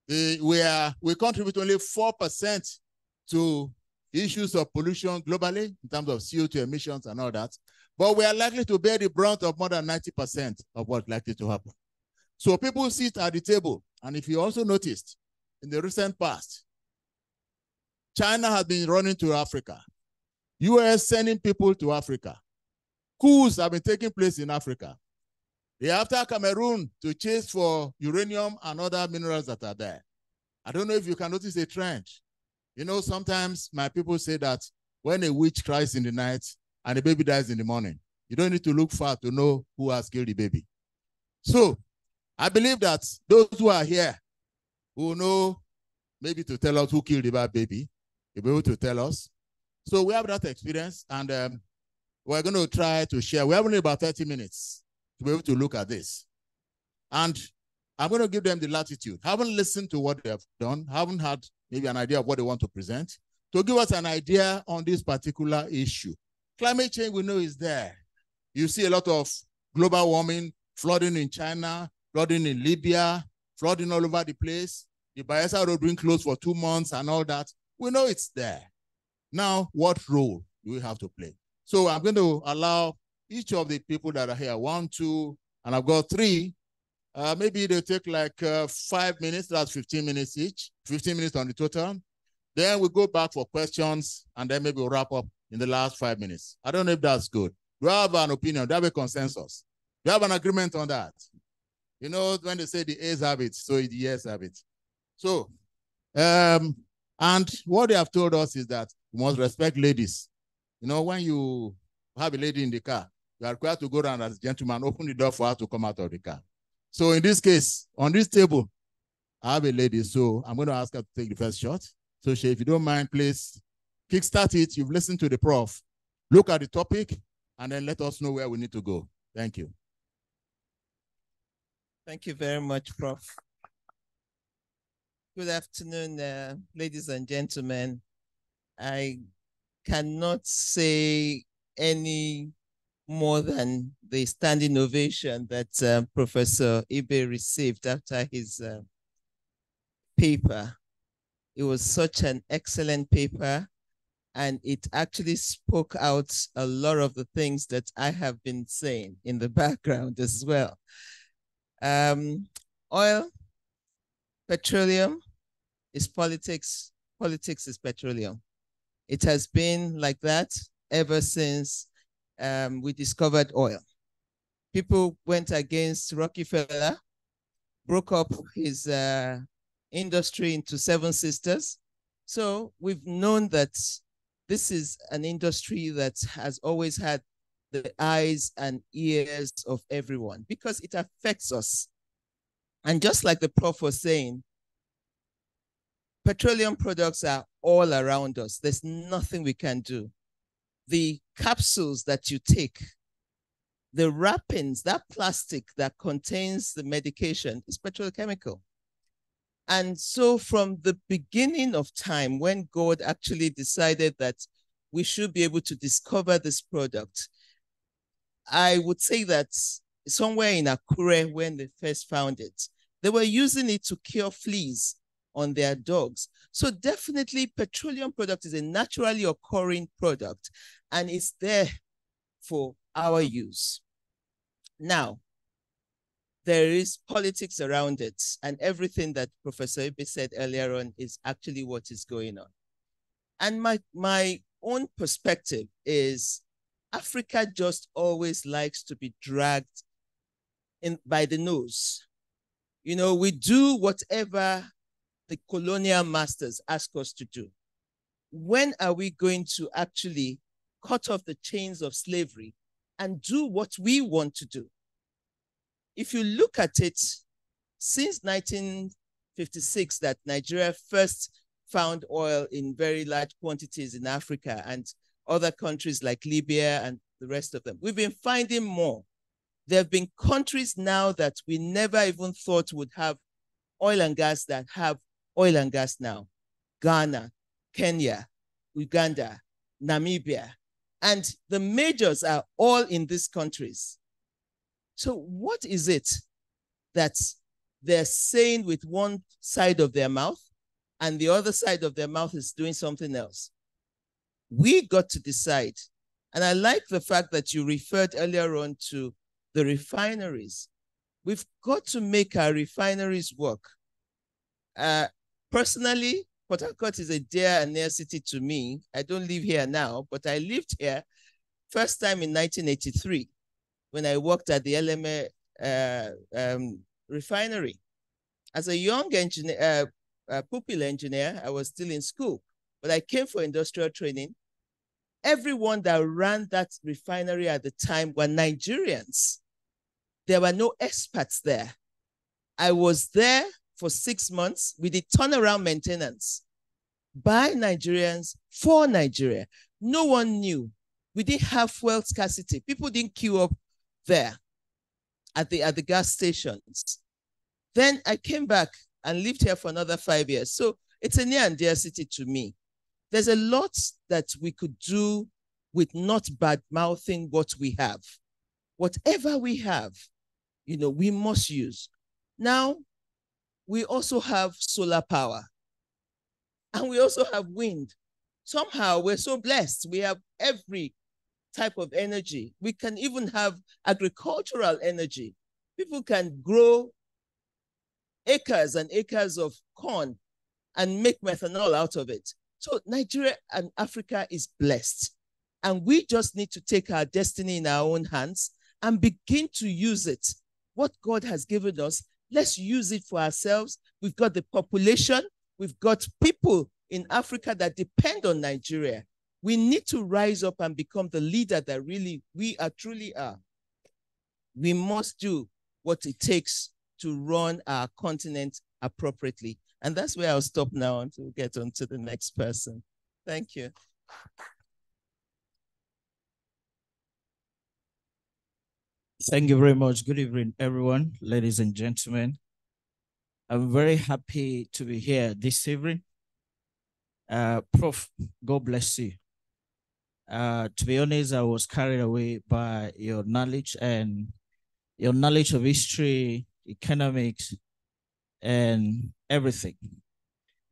we, are, we contribute only 4% to issues of pollution globally in terms of CO2 emissions and all that. But we are likely to bear the brunt of more than 90% of what's likely to happen. So people sit at the table. And if you also noticed, in the recent past, China has been running to Africa. US sending people to Africa. Coups have been taking place in Africa. They after Cameroon to chase for uranium and other minerals that are there. I don't know if you can notice a trend. You know, sometimes my people say that when a witch cries in the night, and the baby dies in the morning. You don't need to look far to know who has killed the baby. So I believe that those who are here who know maybe to tell us who killed the bad baby. You'll be able to tell us. So we have that experience, and um, we're going to try to share. We have only about 30 minutes to be able to look at this. And I'm going to give them the latitude. Haven't listened to what they have done, haven't had maybe an idea of what they want to present, to give us an idea on this particular issue. Climate change, we know, is there. You see a lot of global warming, flooding in China, flooding in Libya, flooding all over the place. The Bayelsa Road being closed for two months and all that. We know it's there. Now, what role do we have to play? So I'm going to allow each of the people that are here, one, two, and I've got three. Uh, maybe they take like uh, five minutes, that's 15 minutes each, 15 minutes on the total. Then we go back for questions, and then maybe we'll wrap up in the last five minutes. I don't know if that's good. Do I have an opinion? Do I have a consensus? Do you have an agreement on that? You know, when they say the A's have it, so the Yes have it. So, um, and what they have told us is that we must respect ladies. You know, when you have a lady in the car, you are required to go around as a gentleman, open the door for her to come out of the car. So in this case, on this table, I have a lady, so I'm going to ask her to take the first shot. So Shay, if you don't mind, please kickstart it. You've listened to the prof. Look at the topic, and then let us know where we need to go. Thank you. Thank you very much, Prof. Good afternoon, uh, ladies and gentlemen. I cannot say any more than the standing ovation that uh, Professor Ibe received after his uh, paper. It was such an excellent paper, and it actually spoke out a lot of the things that I have been saying in the [laughs] background as well. Um, oil, petroleum is politics. Politics is petroleum. It has been like that ever since um, we discovered oil. People went against Rockefeller, broke up his uh, industry into seven sisters. So we've known that this is an industry that has always had the eyes and ears of everyone because it affects us. And just like the prof was saying, petroleum products are all around us. There's nothing we can do. The capsules that you take, the wrappings, that plastic that contains the medication is petrochemical. And so from the beginning of time, when God actually decided that we should be able to discover this product, I would say that somewhere in Akure, when they first found it, they were using it to cure fleas on their dogs. So definitely petroleum product is a naturally occurring product and it's there for our use. Now, there is politics around it and everything that Professor Ibe said earlier on is actually what is going on. And my, my own perspective is Africa just always likes to be dragged in by the nose. You know, we do whatever the colonial masters ask us to do. When are we going to actually cut off the chains of slavery and do what we want to do? If you look at it, since 1956 that Nigeria first found oil in very large quantities in Africa and other countries like Libya and the rest of them. We've been finding more. There have been countries now that we never even thought would have oil and gas that have oil and gas now. Ghana, Kenya, Uganda, Namibia. And the majors are all in these countries. So what is it that they're saying with one side of their mouth and the other side of their mouth is doing something else? we got to decide. And I like the fact that you referred earlier on to the refineries. We've got to make our refineries work. Uh, personally, Port Harcourt is a dear and near city to me. I don't live here now, but I lived here first time in 1983 when I worked at the Eleme uh, um, refinery. As a young engineer, uh, pupil engineer, I was still in school, but I came for industrial training everyone that ran that refinery at the time were Nigerians. There were no experts there. I was there for six months. We did turnaround maintenance by Nigerians for Nigeria. No one knew. We didn't have fuel scarcity. People didn't queue up there at the at the gas stations. Then I came back and lived here for another five years. So it's a near and dear city to me. There's a lot that we could do with not bad mouthing what we have. Whatever we have, you know, we must use. Now, we also have solar power and we also have wind. Somehow we're so blessed. We have every type of energy. We can even have agricultural energy. People can grow acres and acres of corn and make methanol out of it. So Nigeria and Africa is blessed. And we just need to take our destiny in our own hands and begin to use it. What God has given us, let's use it for ourselves. We've got the population, we've got people in Africa that depend on Nigeria. We need to rise up and become the leader that really we are truly are. We must do what it takes to run our continent appropriately. And that's where I'll stop now until we get on to the next person. Thank you. Thank you very much. Good evening, everyone, ladies and gentlemen. I'm very happy to be here this evening. Uh, Prof, God bless you. Uh, to be honest, I was carried away by your knowledge and your knowledge of history, economics, and everything.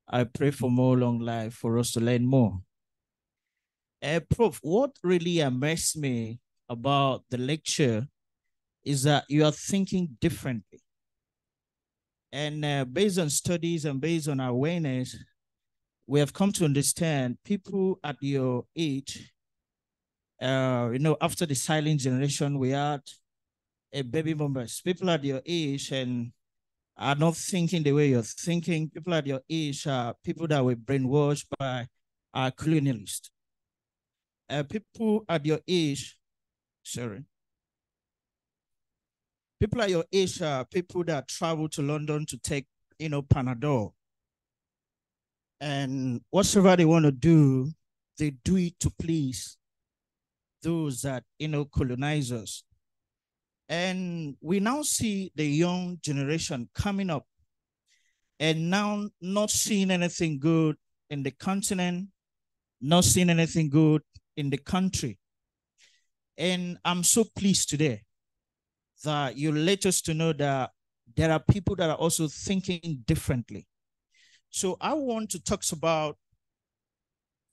I pray for more long life for us to learn more. Uh, Prof, what really amazed me about the lecture is that you are thinking differently. And uh, based on studies and based on awareness, we have come to understand people at your age, uh, you know, after the silent generation, we had a baby boomers, people at your age and are not thinking the way you're thinking. People at your age are people that were brainwashed by our colonialists. Uh, people at your age, sorry, people at your age are people that travel to London to take, you know, Panadol. And whatsoever they want to do, they do it to please those that, you know, colonize us. And we now see the young generation coming up and now not seeing anything good in the continent, not seeing anything good in the country. And I'm so pleased today that you let us to know that there are people that are also thinking differently. So I want to talk about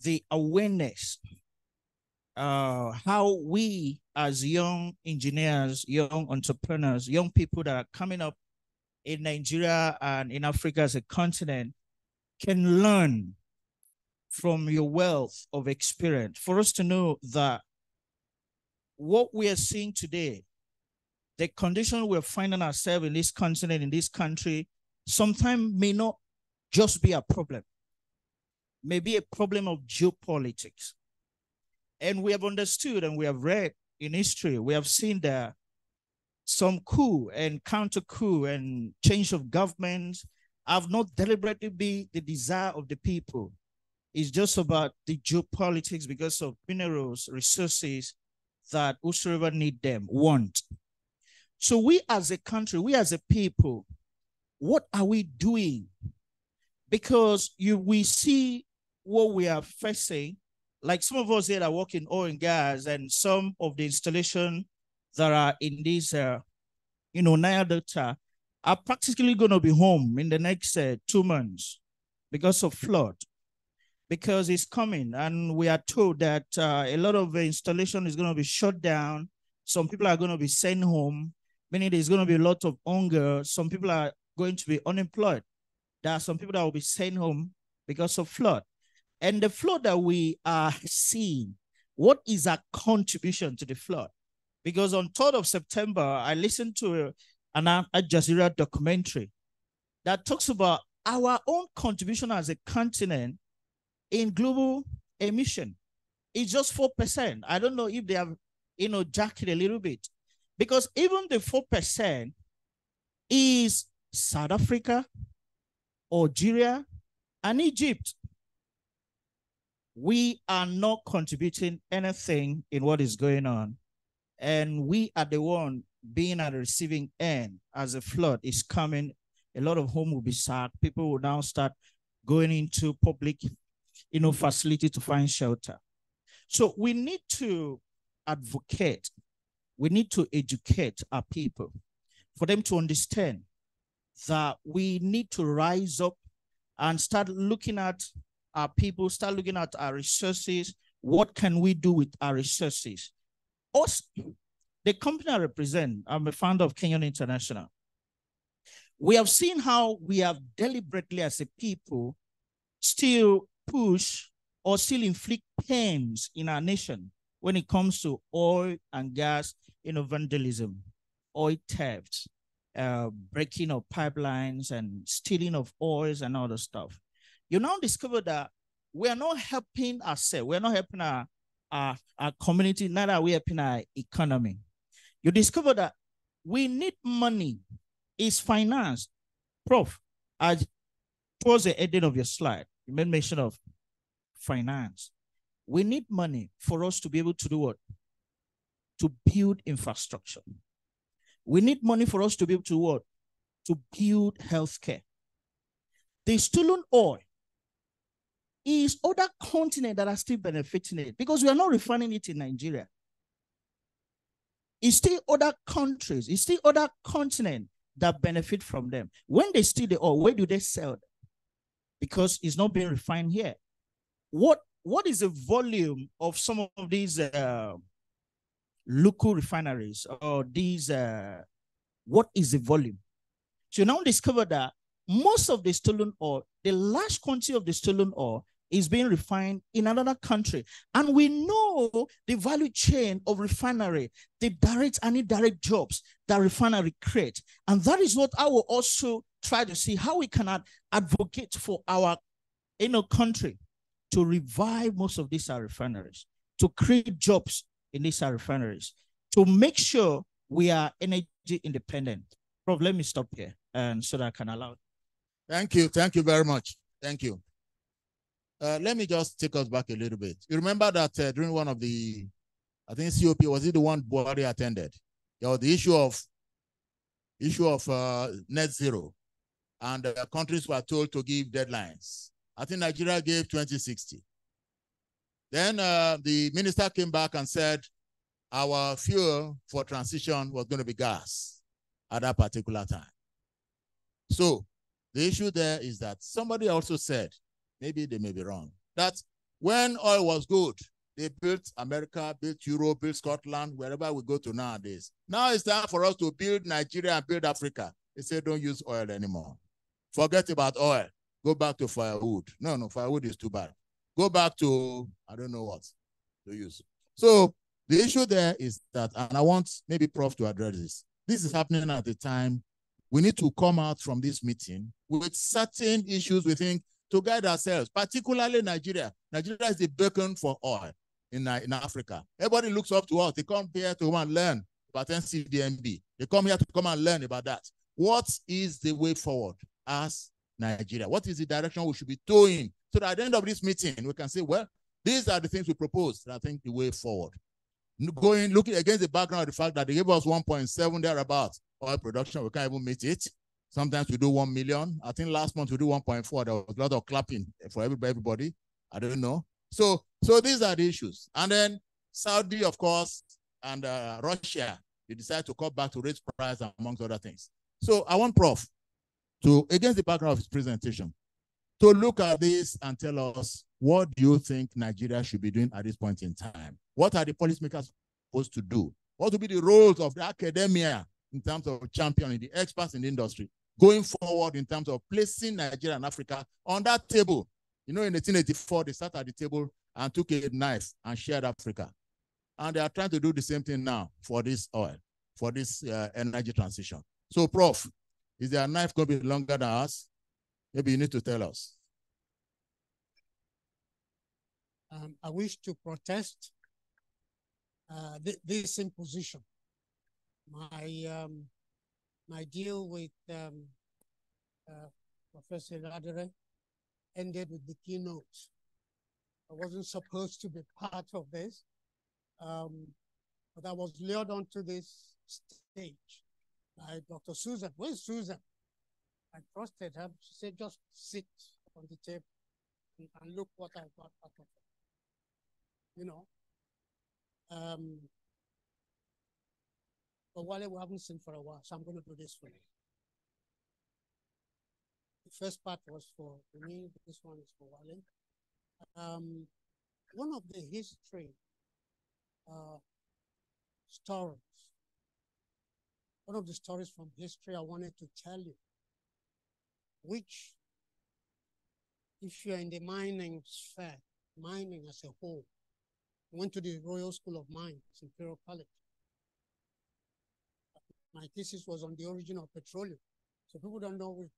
the awareness, uh, how we as young engineers, young entrepreneurs, young people that are coming up in Nigeria and in Africa as a continent can learn from your wealth of experience for us to know that what we are seeing today the condition we're finding ourselves in this continent, in this country, sometimes may not just be a problem, maybe a problem of geopolitics. And we have understood and we have read in history, we have seen that some coup and counter coup and change of government have not deliberately be the desire of the people. It's just about the geopolitics because of minerals, resources that whosoever need them want. So we as a country, we as a people, what are we doing? Because you we see what we are facing, like some of us here that work in oil and gas, and some of the installation that are in this, uh, you know, Niger Delta are practically going to be home in the next uh, two months because of flood. Because it's coming, and we are told that uh, a lot of the installation is going to be shut down. Some people are going to be sent home meaning there's going to be a lot of hunger. Some people are going to be unemployed. There are some people that will be sent home because of flood. And the flood that we are seeing, what is our contribution to the flood? Because on 3rd of September, I listened to an Al Jazeera documentary that talks about our own contribution as a continent in global emission. It's just 4%. I don't know if they have, you know, jacked it a little bit. Because even the 4% is South Africa, Algeria, and Egypt. We are not contributing anything in what is going on. And we are the one being at the receiving end as a flood is coming. A lot of home will be sacked. People will now start going into public, you know, facility to find shelter. So we need to advocate. We need to educate our people for them to understand that we need to rise up and start looking at our people, start looking at our resources. What can we do with our resources? Us, the company I represent, I'm a founder of Kenyon International. We have seen how we have deliberately, as a people, still push or still inflict pains in our nation when it comes to oil and gas, you know, vandalism, oil theft, uh, breaking of pipelines and stealing of oils and other stuff. You now discover that we are not helping ourselves. We're not helping our, our, our community, neither are we helping our economy. You discover that we need money. Is finance. Prof, as towards the ending of your slide, you made mention of finance. We need money for us to be able to do what? To build infrastructure. We need money for us to be able to what? To build healthcare. The stolen oil is other continents that are still benefiting it because we are not refining it in Nigeria. It's still other countries, it's still other continents that benefit from them. When they steal the oil, where do they sell them? Because it's not being refined here. What what is the volume of some of these uh, local refineries or these, uh, what is the volume? So now discover that most of the stolen oil, the large quantity of the stolen oil is being refined in another country. And we know the value chain of refinery, the direct and indirect jobs that refinery create. And that is what I will also try to see how we can advocate for our know, country to revive most of these refineries, to create jobs in these refineries to make sure we are energy independent. Prof, let me stop here and so that I can allow. Thank you. Thank you very much. Thank you. Uh, let me just take us back a little bit. You remember that uh, during one of the, I think COP, was it the one Buhari attended? There was the issue of issue of uh, net zero, and uh, countries were told to give deadlines. I think Nigeria gave 2060. Then uh, the minister came back and said our fuel for transition was going to be gas at that particular time. So the issue there is that somebody also said, maybe they may be wrong, that when oil was good, they built America, built Europe, built Scotland, wherever we go to nowadays. Now it's time for us to build Nigeria and build Africa. They say don't use oil anymore. Forget about oil. Go back to firewood. No, no, firewood is too bad go back to, I don't know what to use. So the issue there is that, and I want maybe Prof to address this. This is happening at the time we need to come out from this meeting with certain issues we think to guide ourselves, particularly Nigeria. Nigeria is the beacon for oil in, uh, in Africa. Everybody looks up to us. They come here to come and learn about NCDMB. They come here to come and learn about that. What is the way forward as Nigeria? What is the direction we should be doing so that at the end of this meeting, we can say, well, these are the things we propose that I think the way forward. Going, looking against the background of the fact that they gave us 1.7 thereabouts oil production, we can't even meet it. Sometimes we do 1 million. I think last month we do 1.4. There was a lot of clapping for everybody. everybody. I don't know. So, so these are the issues. And then Saudi, of course, and uh, Russia, they decide to cut back to raise price amongst other things. So I want Prof to, against the background of his presentation, to look at this and tell us what do you think Nigeria should be doing at this point in time? What are the policymakers supposed to do? What will be the roles of the academia in terms of championing the experts in the industry going forward in terms of placing Nigeria and Africa on that table? You know, in 1884, they sat at the table and took a knife and shared Africa. And they are trying to do the same thing now for this oil, for this uh, energy transition. So, Prof, is their knife going to be longer than us? Maybe you need to tell us. Um, I wish to protest uh, th this imposition. My um, my deal with um, uh, Professor Iledare ended with the keynote. I wasn't supposed to be part of this, um, but I was lured onto this stage by Dr. Susan. Where's Susan? I trusted her. She said, just sit on the table and, and look what I've got out of it. You know. Um, but Wale, we haven't seen for a while, so I'm going to do this for you. The first part was for me, this one is for Wale. Um, one of the history uh, stories, one of the stories from history I wanted to tell you, which if you're in the mining sphere, mining as a whole, went to the Royal School of Mines, Imperial College. My thesis was on the origin of petroleum. So people don't know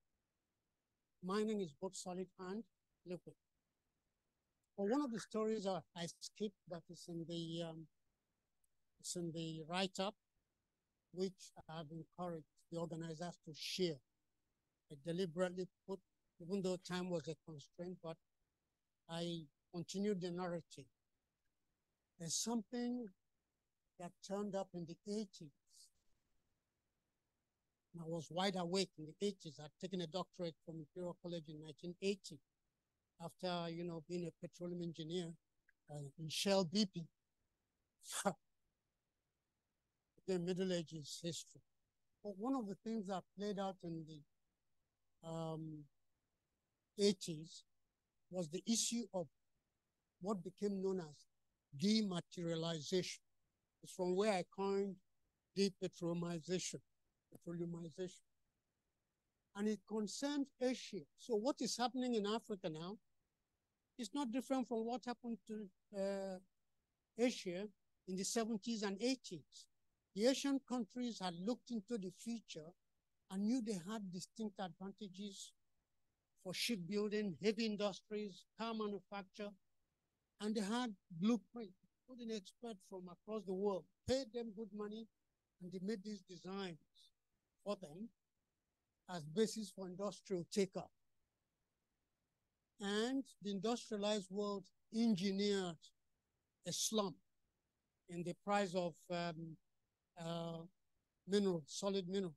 mining is both solid and liquid. But one of the stories I, I skipped that is in the um, it's in the write-up, which I have encouraged the organizers to share. I deliberately put, even though time was a constraint, but I continued the narrative. There's something that turned up in the 80s. I was wide awake in the 80s. I'd taken a doctorate from Imperial College in 1980 after, you know, being a petroleum engineer uh, in Shell BP. [laughs] the Middle Ages history. But one of the things that played out in the um, 80s was the issue of what became known as dematerialization. It's from where I coined depetrolization, petroleumization. And it concerns Asia. So what is happening in Africa now is not different from what happened to uh, Asia in the 70s and 80s. The Asian countries had looked into the future and knew they had distinct advantages for shipbuilding, heavy industries, car manufacture, and they had blueprint, put an expert from across the world, paid them good money, and they made these designs for them as basis for industrial take-up. And the industrialized world engineered a slump in the price of um, uh, minerals, solid minerals.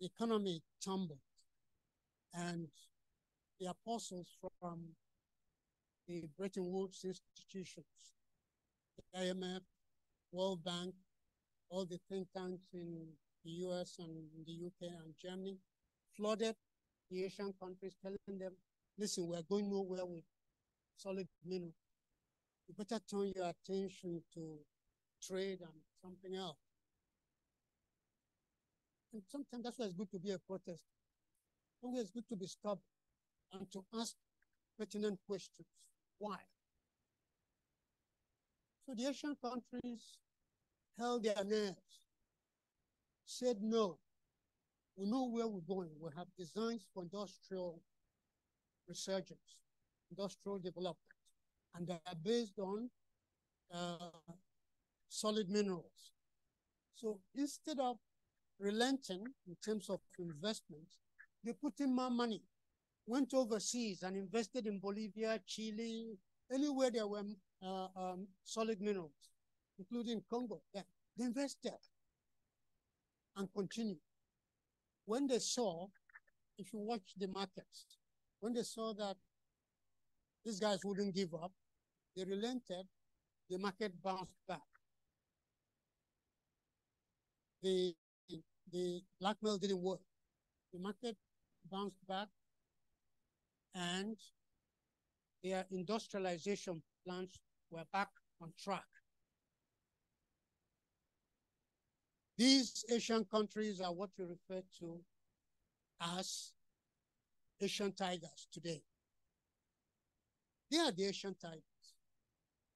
The economy tumbled. And the apostles from the Bretton Woods institutions, the IMF, World Bank, all the think tanks in the US and the UK and Germany flooded the Asian countries, telling them, listen, we're going nowhere with solid minerals. You better turn your attention to trade and something else. And sometimes that's why it's good to be a. Sometimes it's good to be stubborn and to ask pertinent questions. Why? So the Asian countries held their nerves, said no. We know where we're going. We have designs for industrial resurgence, industrial development, and they are based on uh, solid minerals. So instead of relenting in terms of investment, they put in more money, went overseas and invested in Bolivia, Chile, anywhere there were uh, um, solid minerals, including Congo. Yeah, they invested and continued. When they saw, if you watch the markets, when they saw that these guys wouldn't give up, they relented, the market bounced back. The the blackmail didn't work. The market bounced back and their industrialization plans were back on track. These Asian countries are what we refer to as Asian tigers today. They are the Asian tigers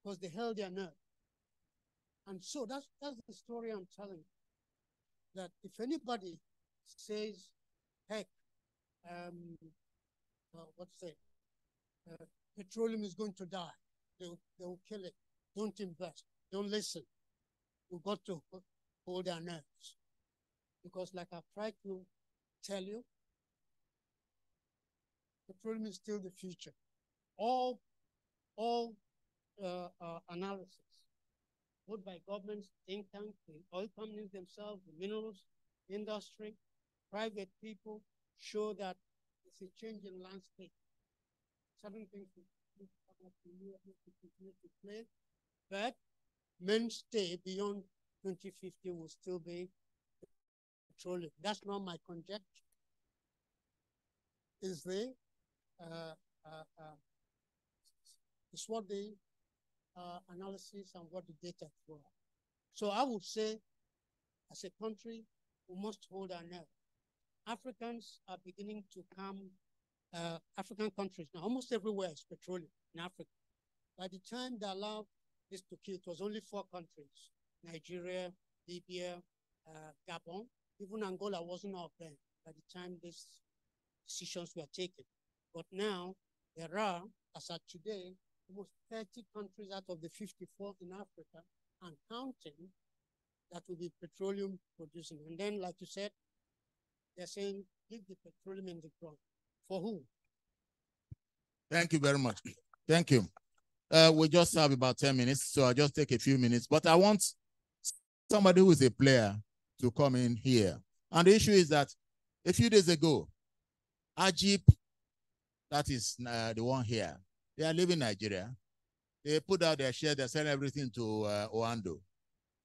because they held their nerve. And so that's, that's the story I'm telling that if anybody says, heck, um, uh, what's it, uh, petroleum is going to die, they'll, they'll kill it. Don't invest. Don't listen. We've got to hold our nerves. Because like I've tried to tell you, the problem is still the future. All, all uh, uh, analysis, both by governments, think tanks, the oil companies themselves, the minerals industry, private people, show that it's a changing landscape. Certain things will continue to play, but mainstay beyond 2050 will still be petroleum. That's not my conjecture. Is the uh, uh, uh, it's what the uh, analysis and what the data show. So I would say, as a country, we must hold our nerve. Africans are beginning to come, uh, African countries now, almost everywhere is petroleum in Africa. By the time they allowed this to kill, it was only four countries, Nigeria, Libya, uh, Gabon, even Angola wasn't out there by the time these decisions were taken. But now there are, as of today, almost 30 countries out of the 54 in Africa and counting that will be petroleum producing. And then, like you said, they're saying, leave the petroleum in the ground. For who? Thank you very much. Thank you. Uh, we just have about 10 minutes, so I'll just take a few minutes. But I want somebody who is a player to come in here. And the issue is that a few days ago, Agip, that is uh, the one here, they are leaving Nigeria. They put out their share, they're selling everything to uh, Oando.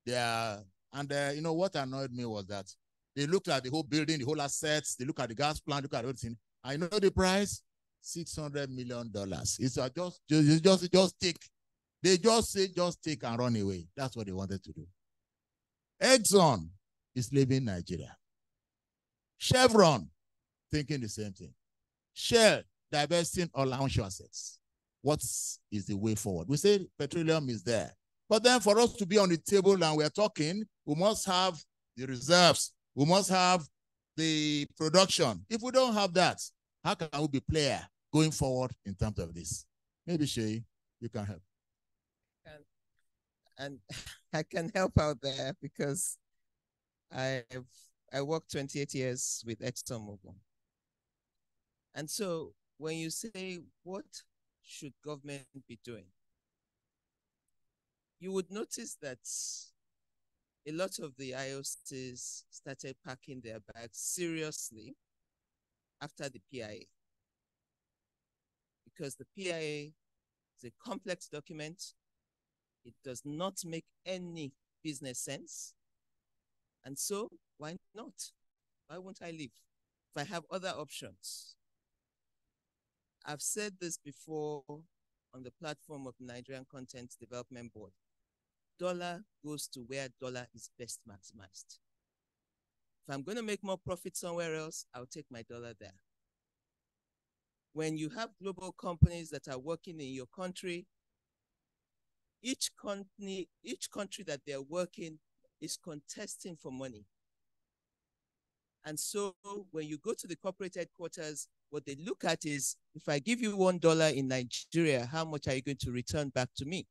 They are, and uh, you know what annoyed me was that they looked at the whole building, the whole assets, they look at the gas plant, look at everything. I know the price, $600 million. It's uh, just, just, just, just take. They just say, just take and run away. That's what they wanted to do. Exxon is leaving Nigeria. Chevron, thinking the same thing. Shell, divesting all onshore assets. What is the way forward? We say petroleum is there. But then for us to be on the table and we're talking, we must have the reserves. We must have the production. If we don't have that, how can we be player going forward in terms of this? Maybe Shay, you can help. And, [laughs] I can help out there because I've I worked 28 years with ExxonMobil. And so when you say what should government be doing? You would notice that a lot of the IOCs started packing their bags seriously after the PIA. Because the PIA is a complex document. It does not make any business sense. And so, why not? Why won't I leave if I have other options? I've said this before on the platform of Nigerian Content Development Board. Dollar goes to where dollar is best maximized. If I'm going to make more profit somewhere else, I'll take my dollar there. When you have global companies that are working in your country, each company, each country that they're working is contesting for money. And so when you go to the corporate headquarters, what they look at is if I give you one dollar in Nigeria, how much are you going to return back to me?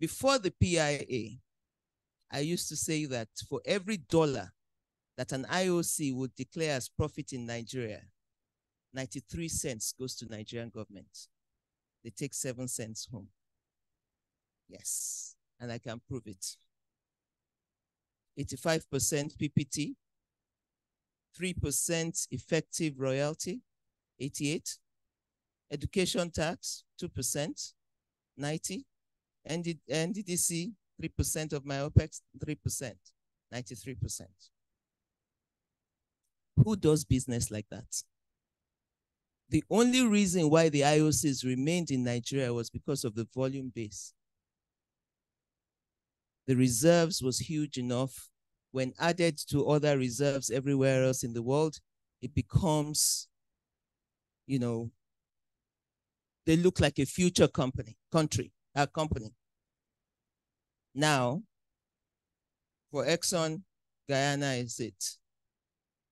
Before the PIA, I used to say that for every dollar that an IOC would declare as profit in Nigeria, 93 cents goes to Nigerian government. They take seven cents home. Yes, and I can prove it. 85% PPT, 3% effective royalty, 88. Education tax, 2%, 90. ND, NDDC, 3% of my OPEX, 3%, 93%. Who does business like that? The only reason why the IOCs remained in Nigeria was because of the volume base. The reserves was huge enough when added to other reserves everywhere else in the world, it becomes, you know, they look like a future company, country, a company. Now, for Exxon, Guyana is it.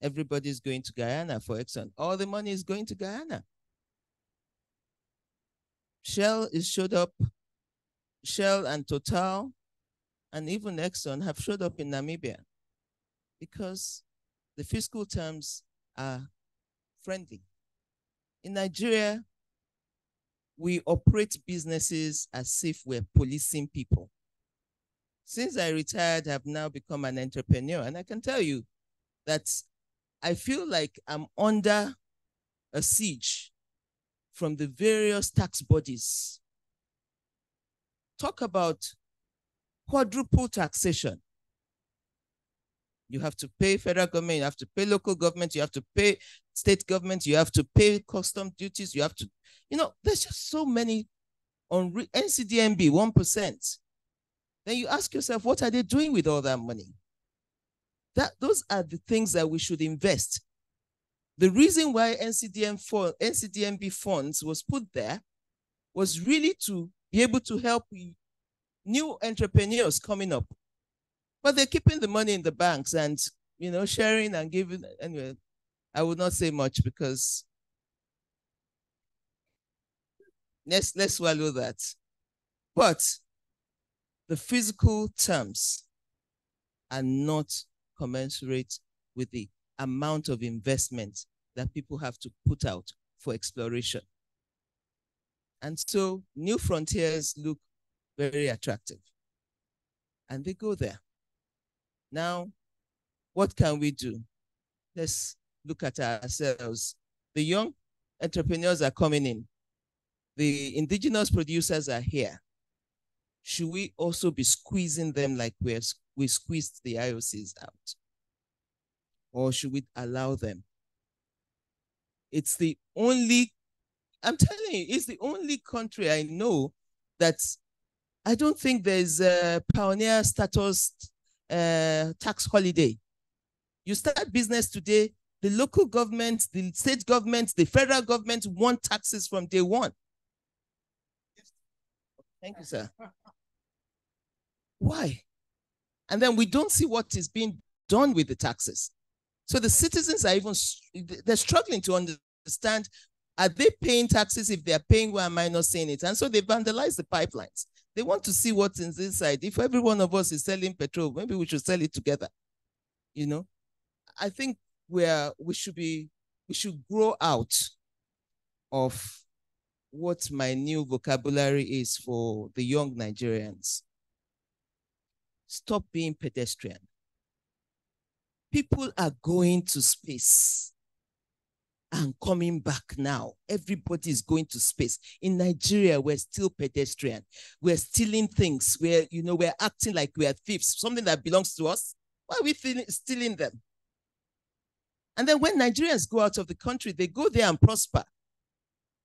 Everybody's going to Guyana for Exxon. All the money is going to Guyana. Shell is showed up. Shell and Total and even Exxon have showed up in Namibia because the fiscal terms are friendly. In Nigeria, we operate businesses as if we're policing people. Since I retired, I've now become an entrepreneur, and I can tell you that I feel like I'm under a siege from the various tax bodies. Talk about quadruple taxation. You have to pay federal government, you have to pay local government, you have to pay state government, you have to pay custom duties, you have to, you know, there's just so many on NCDMB, 1%. Then you ask yourself, what are they doing with all that money? That those are the things that we should invest. The reason why NCDM for NCDMB funds was put there was really to be able to help new entrepreneurs coming up. But they're keeping the money in the banks and you know sharing and giving anyway. I would not say much because let's let's swallow that. But the fiscal terms are not commensurate with the amount of investment that people have to put out for exploration. And so new frontiers look very attractive. And they go there. Now, what can we do? Let's look at ourselves. The young entrepreneurs are coming in. The indigenous producers are here. Should we also be squeezing them like we're, we squeezed the IOCs out? Or should we allow them? It's the only, I'm telling you, it's the only country I know that I don't think there's a pioneer status uh, tax holiday. You start business today, the local government, the state government, the federal government want taxes from day one. Thank you, sir. [laughs] Why? And then we don't see what is being done with the taxes. So the citizens are even, they're struggling to understand, are they paying taxes? If they're paying, why am I not saying it? And so they vandalize the pipelines. They want to see what's inside. If every one of us is selling petrol, maybe we should sell it together. You know, I think we're we should be we should grow out of what my new vocabulary is for the young Nigerians. Stop being pedestrian. People are going to space and coming back now. Everybody is going to space. In Nigeria, we're still pedestrian. We're stealing things. We're, you know, we're acting like we're thieves, something that belongs to us. Why are we stealing them? And then when Nigerians go out of the country, they go there and prosper.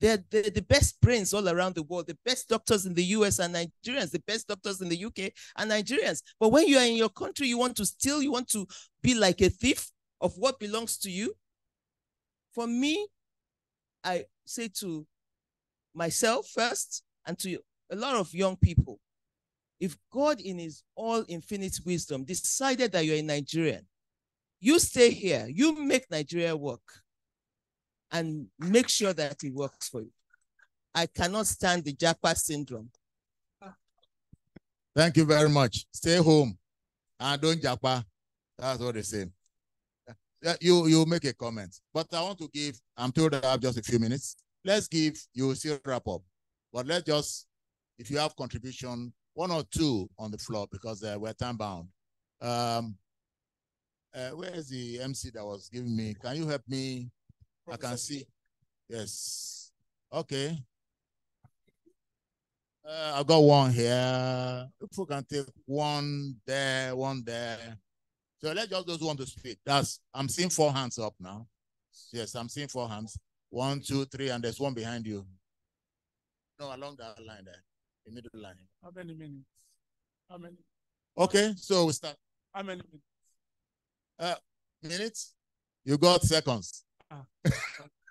They're, they're, the best brains all around the world. The best doctors in the US are Nigerians. The best doctors in the UK are Nigerians. But when you are in your country, you want to steal, you want to be like a thief of what belongs to you. For me, I say to myself first and to a lot of young people, if God in his all infinite wisdom decided that you're a Nigerian, you stay here, you make Nigeria work and make sure that it works for you. I cannot stand the Japa syndrome. Thank you very much. Stay home and don't Japa. That's what they say. You you make a comment, but I want to give. I'm told I have just a few minutes. Let's give. You still wrap up, but let's just, if you have contribution, one or two on the floor because uh, we're time bound. Um, uh, where is the MC that was giving me? Can you help me? I can see. Yes. Okay. Uh, I got one here. If we can take one there, one there. So let's just those who want to speak. That's I'm seeing four hands up now. Yes, I'm seeing four hands. One, two, three, and there's one behind you. No, along that line there, the middle line. How many minutes? How many? Okay, so we start. How many minutes? Uh, minutes? You got seconds. Ah.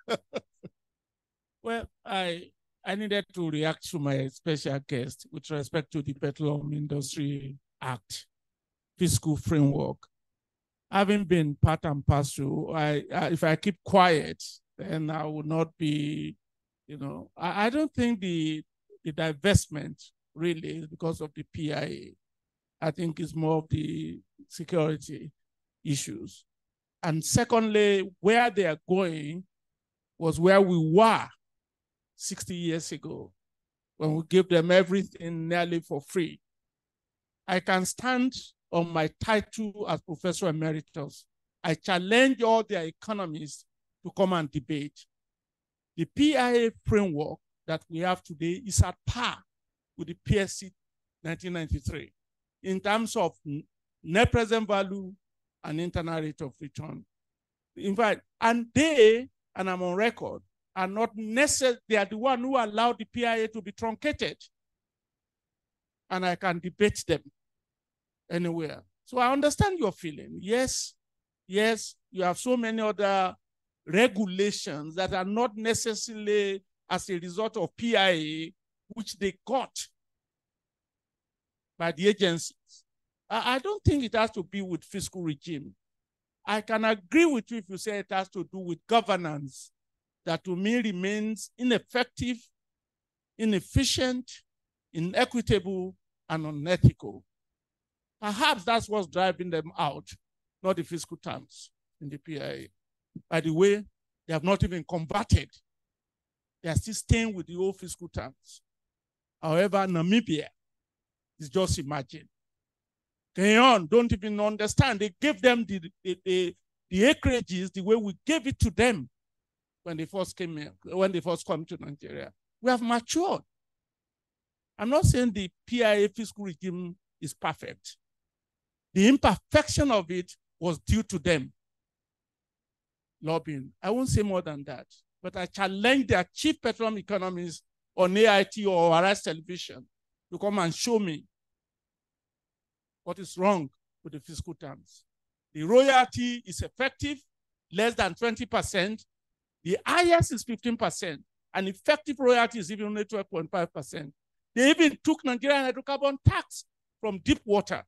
[laughs] well, I I needed to react to my special guest with respect to the Petroleum Industry Act fiscal framework. Having been part and parcel, I, I if I keep quiet, then I will not be, you know, I, I don't think the the divestment really is because of the PIA. I think it's more of the security issues. And secondly, where they are going was where we were 60 years ago when we gave them everything nearly for free. I can stand on my title as Professor Emeritus. I challenge all their economists to come and debate. The PIA framework that we have today is at par with the PSC 1993 in terms of net present value and internal rate of return. In fact, and they, and I'm on record, are not necessary, they are the one who allowed the PIA to be truncated. And I can debate them anywhere. So I understand your feeling. Yes, yes, you have so many other regulations that are not necessarily as a result of PIA, which they got by the agencies. I, I don't think it has to be with fiscal regime. I can agree with you if you say it has to do with governance that to me remains ineffective, inefficient, inequitable, and unethical. Perhaps that's what's driving them out, not the fiscal terms in the PIA. By the way, they have not even converted. They are still staying with the old fiscal terms. However, Namibia is just imagine. Guyana don't even understand. They gave them the, the, the, the acreages the way we gave it to them when they first came here, when they first come to Nigeria. We have matured. I'm not saying the PIA fiscal regime is perfect. The imperfection of it was due to them lobbying. I won't say more than that, but I challenge their chief petroleum economists on AIT or Arise Television to come and show me what is wrong with the fiscal terms. The royalty is effective, less than 20%. The highest is 15%, and effective royalty is even only 12.5%. They even took Nigerian hydrocarbon tax from deep water,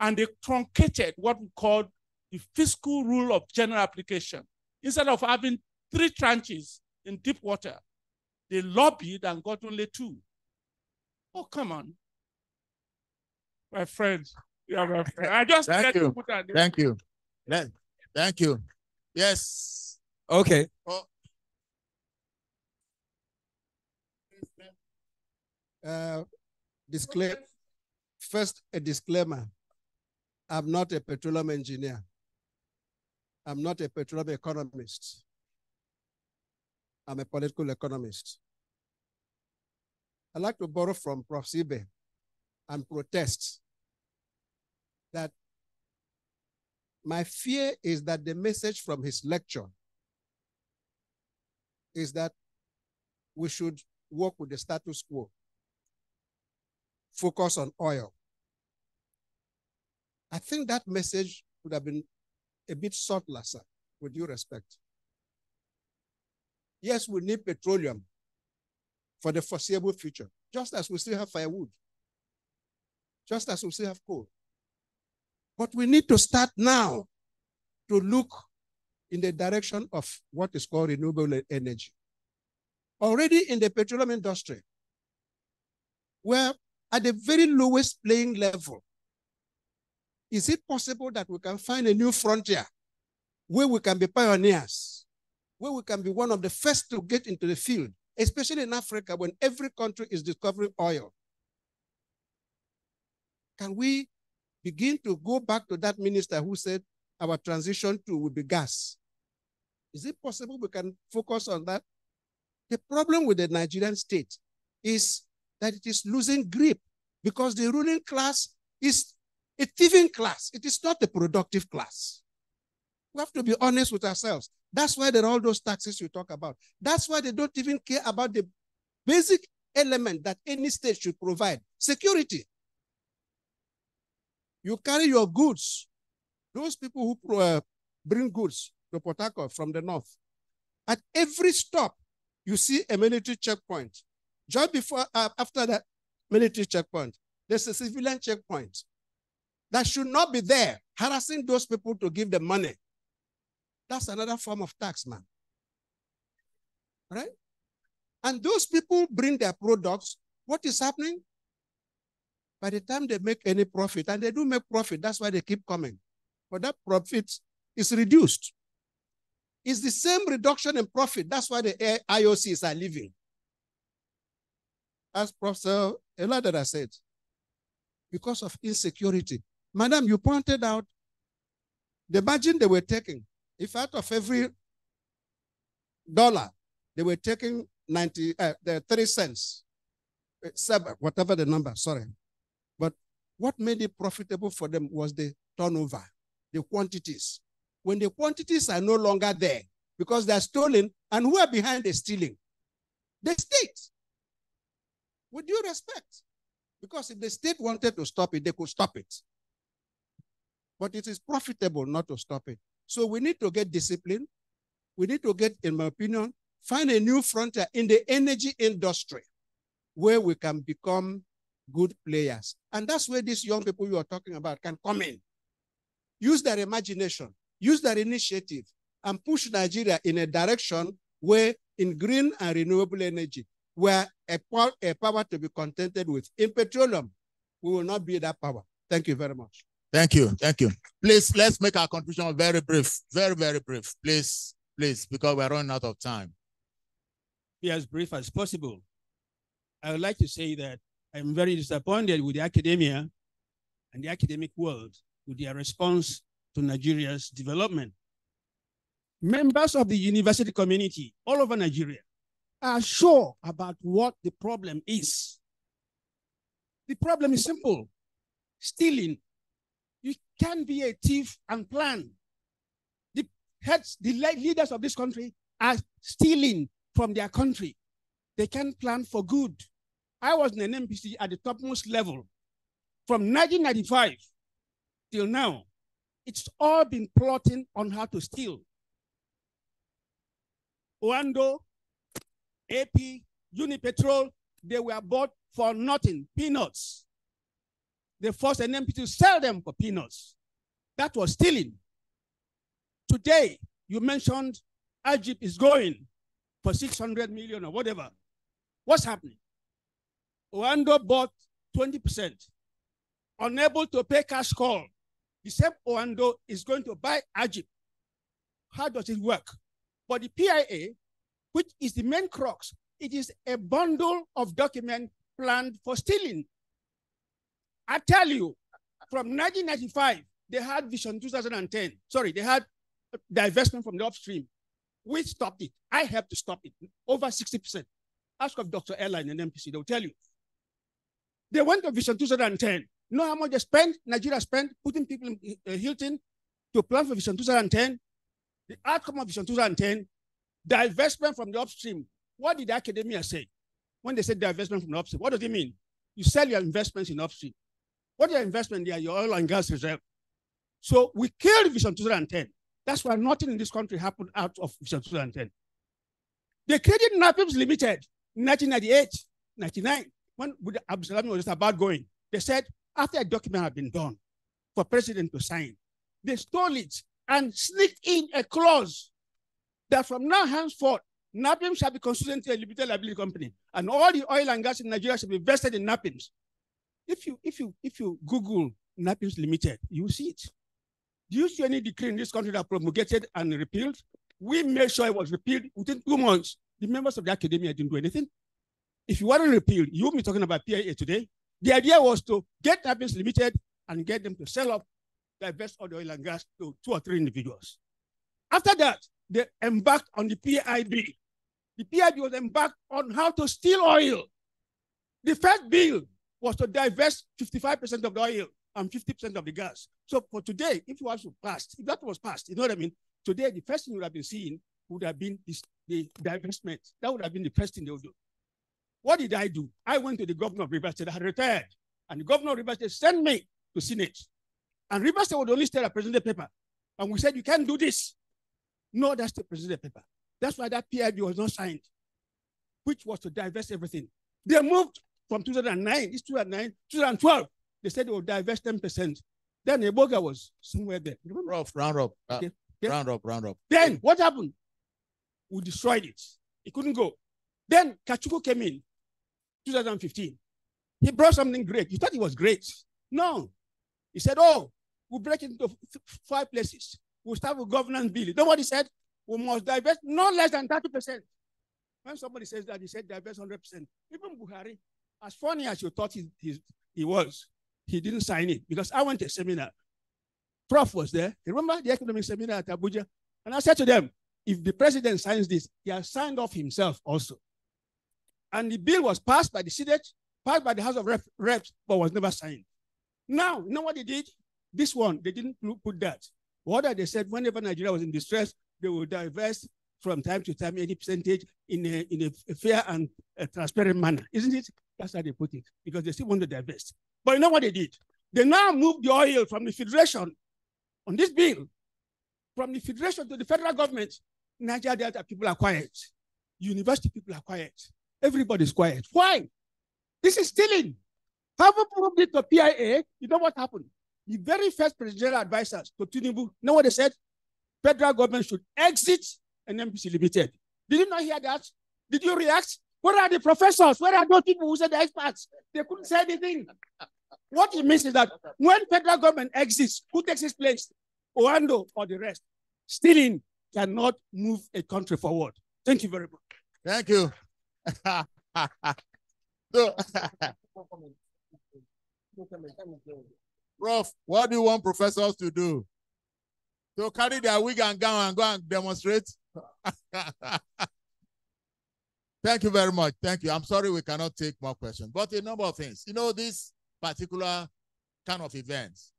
and they truncated what we call the fiscal rule of general application. Instead of having three tranches in deep water, they lobbied and got only two. Oh, come on. My friends. Yeah, my friend. I just Thank you. put that Thank you. Thank you. Yes. Okay. Oh, Uh, disclaim, first, a disclaimer. I'm not a petroleum engineer. I'm not a petroleum economist. I'm a political economist. I'd like to borrow from Prof. Ibe and protest that my fear is that the message from his lecture is that we should work with the status quo, focus on oil. I think that message would have been a bit subtler, sir, with due respect. Yes, we need petroleum for the foreseeable future, just as we still have firewood, just as we still have coal. But we need to start now to look in the direction of what is called renewable energy. Already in the petroleum industry, we're at the very lowest playing level. Is it possible that we can find a new frontier where we can be pioneers, where we can be one of the first to get into the field, especially in Africa when every country is discovering oil? Can we begin to go back to that minister who said our transition to will be gas? Is it possible we can focus on that? The problem with the Nigerian state is that it is losing grip because the ruling class is a thieving class. It is not a productive class. We have to be honest with ourselves. That's why there are all those taxes you talk about. That's why they don't even care about the basic element that any state should provide security. You carry your goods. Those people who uh, bring goods to Port Harcourt from the north, at every stop, you see a military checkpoint. Just before, uh, after that military checkpoint, there's a civilian checkpoint that should not be there, harassing those people to give them money. That's another form of tax, man. Right? And those people bring their products. What is happening? By the time they make any profit, and they do make profit, that's why they keep coming. But that profit is reduced. It's the same reduction in profit. That's why the IOCs are leaving. As Professor Iledare said, because of insecurity. Madam, you pointed out the margin they were taking. If out of every dollar, they were taking 90, uh, the 30 cents, uh, seven, whatever the number, sorry. But what made it profitable for them was the turnover, the quantities. When the quantities are no longer there because they're stolen, and who are behind the stealing? The state. With due respect. Because if the state wanted to stop it, they could stop it. But it is profitable not to stop it. So we need to get discipline. We need to get, in my opinion, find a new frontier in the energy industry where we can become good players. And that's where these young people you are talking about can come in. Use their imagination, use their initiative, and push Nigeria in a direction where in green and renewable energy, where a, a power to be contented with. In petroleum, we will not be that power. Thank you very much. Thank you. Thank you. Please, let's make our contribution very brief. Very, very brief. Please, please, because we're running out of time. Be as brief as possible. I would like to say that I'm very disappointed with the academia and the academic world with their response to Nigeria's development. Members of the university community all over Nigeria are sure about what the problem is. The problem is simple stealing. Can't be a thief and plan. The heads, the leaders of this country are stealing from their country. They can't plan for good. I was in an MPC at the topmost level from 1995 till now. It's all been plotting on how to steal. Oando, AP, Unipetrol, they were bought for nothing, peanuts. They forced NMP to sell them for peanuts. That was stealing. Today, you mentioned Agip is going for 600 million or whatever. What's happening? Oando bought 20%, unable to pay cash call. The same Oando is going to buy Agip. How does it work? But the PIA, which is the main crux, it is a bundle of documents planned for stealing. I tell you, from 1995, they had Vision 2010. Sorry, they had divestment from the upstream. We stopped it. I helped to stop it. Over 60%. Ask of Dr. Ella and NPC, they'll tell you. They went to Vision 2010. You know how much they spent? Nigeria spent putting people in uh, Hilton to plan for Vision 2010. The outcome of Vision 2010, divestment from the upstream. What did the academia say when they said divestment from the upstream? What does it mean? You sell your investments in upstream. What your investment there? Your oil and gas reserve. So we killed Vision 2010. That's why nothing in this country happened out of Vision 2010. They created NAPIMS Limited in 1998, 99 when Abdulsalam was about going, they said after a document had been done for president to sign, they stole it and sneaked in a clause that from now henceforth, NAPIM shall be constituted a limited liability company, and all the oil and gas in Nigeria shall be vested in NAPIMs. If you if you if you Google NAPIMs Limited, you see it. Do you see any decree in this country that promulgated and repealed? We made sure it was repealed within two months. The members of the academia didn't do anything. If you want to repeal, you'll be talking about PIA today. The idea was to get Tabins Limited and get them to sell off, divest all the oil and gas to two or three individuals. After that, they embarked on the PIB. The PIB was embarked on how to steal oil. The first bill was to divest 55% of the oil and 50% of the gas. So for today, if it was passed, if that was passed, you know what I mean? Today, the first thing you would have been seeing would have been this, the divestment. That would have been the first thing they would do. What did I do? I went to the governor of Rivers State. I had retired. And the governor of Rivers State sent me to Senate. And Rivers State would only stay a presented paper. And we said, you can't do this. No, that's the presented paper. That's why that PIB was not signed, which was to divest everything. They moved from 2009, it's 2009, 2012. They said they would divest 10%. Then Egbogah was somewhere there. Remember? Rough, round up. Uh, okay. Round up, round up. Then what happened? We destroyed it. It couldn't go. Then Kachikwu came in. 2015. He brought something great. You thought it was great. No. He said, oh, we'll break it into five places. We'll start with governance bill. You know what he said? we must divest no less than 30%. When somebody says that, he said divest 100%. Even Buhari, as funny as you thought he, he, he was, he didn't sign it because I went to a seminar. Prof was there. You Remember the economic seminar at Abuja? And I said to them, if the president signs this, he has signed off himself also. And the bill was passed by the Senate, passed by the House of Rep, Reps, but was never signed. Now, you know what they did? This one, they didn't put that. What they said, whenever Nigeria was in distress, they would divest from time to time any percentage in a, in a fair and a transparent manner, isn't it? That's how they put it, because they still want to divest. But you know what they did? They now moved the oil from the federation on this bill, from the federation to the federal government. Nigeria Delta people are quiet. University people are quiet. Everybody's quiet. Why? This is stealing. Have you proved it to PIA? You know what happened? The very first presidential advisors to Tinubu, know what they said? Federal government should exit NNPC Limited. Did you not hear that? Did you react? Where are the professors? Where are those people who said the experts? They couldn't say anything. What it means is that when federal government exits, who takes its place? Oando or the rest? Stealing cannot move a country forward. Thank you very much. Thank you. [laughs] so, [laughs] Prof, what do you want professors to do? To carry their wig and gown and go and demonstrate? [laughs] Thank you very much. Thank you. I'm sorry we cannot take more questions, but a number of things. You know, this particular kind of events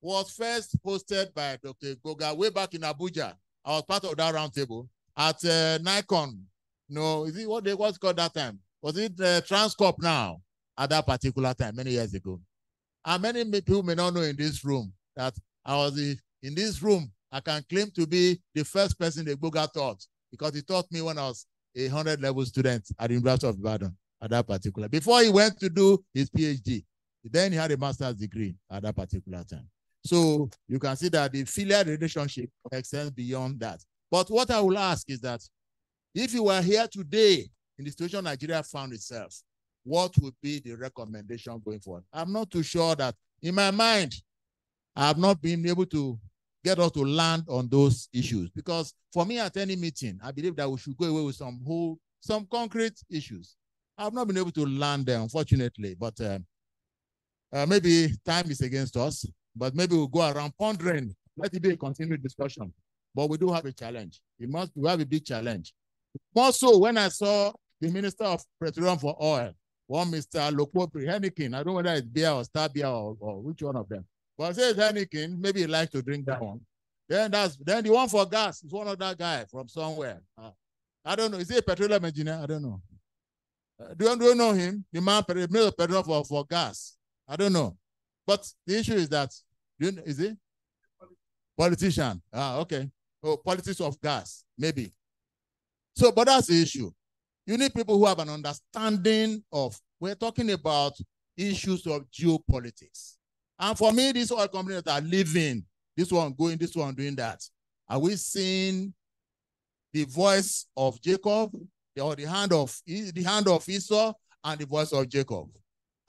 was first posted by Dr. Egbogah way back in Abuja. I was part of that roundtable at uh, Nicon. No, is it what they was called that time? Was it uh, Transcorp now at that particular time, many years ago? And many people may not know in this room that I was in this room. I can claim to be the first person the Egbogah taught because he taught me when I was a 100 level student at the University of Ibadan at that particular. Before he went to do his PhD, then he had a master's degree at that particular time. So you can see that the filial relationship extends beyond that. But what I will ask is that if you were here today in the situation Nigeria found itself, what would be the recommendation going forward? I'm not too sure that in my mind, I have not been able to get us to land on those issues because for me at any meeting, I believe that we should go away with some whole, some concrete issues. I've not been able to land there, unfortunately, but uh, uh, maybe time is against us, but maybe we'll go around pondering. Let it be a continued discussion. But we do have a challenge. We must we have a big challenge. More so when I saw the Minister of Petroleum for Oil, one Mr. Lokpobiri Heineken. I don't know whether it's beer or star or, or which one of them. But say it's Heineken, maybe he likes to drink that one. Then that's then the one for gas is one of that guy from somewhere. Uh, I don't know. Is he a petroleum engineer? I don't know. Uh, do, you, do you know him? The man petroleum for, for gas. I don't know. But the issue is that, you know, is he? Politician. Ah, okay. Oh, politics of gas, maybe. So, but that's the issue. You need people who have an understanding of, we're talking about issues of geopolitics. And for me, these oil companies that are living, this one going, this one doing that. Are we seeing the voice of Jacob or the hand of the hand of Esau and the voice of Jacob?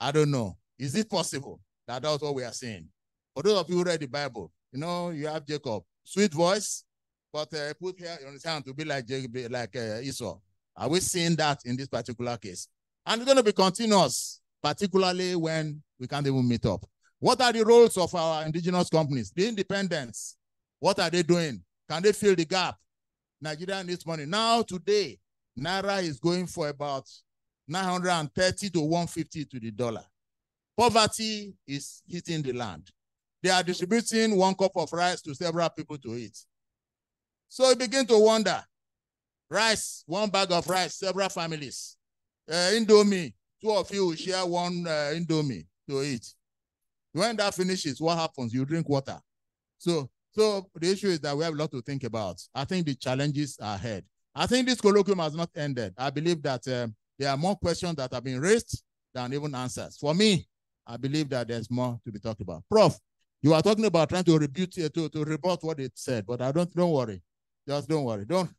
I don't know. Is it possible that that's what we are seeing? For those of you who read the Bible, you know, you have Jacob, sweet voice, but uh, put here on his hand to be like Jacob, like uh, Esau. Are we seeing that in this particular case? And it's going to be continuous, particularly when we can't even meet up. What are the roles of our indigenous companies? The independents, what are they doing? Can they fill the gap? Nigeria needs money. Now, today, Naira is going for about 930 to 150 to the dollar. Poverty is hitting the land. They are distributing one cup of rice to several people to eat. So you begin to wonder, rice, one bag of rice, several families. Uh, Indomie, two of you share one uh, Indomie to eat. When that finishes, what happens? You drink water. So, so the issue is that we have a lot to think about. I think the challenges are ahead. I think this colloquium has not ended. I believe that um, there are more questions that have been raised than even answers. For me, I believe that there's more to be talked about. Prof, you are talking about trying to rebut to, to rebut what it said, but I don't don't worry. Just don't worry. Don't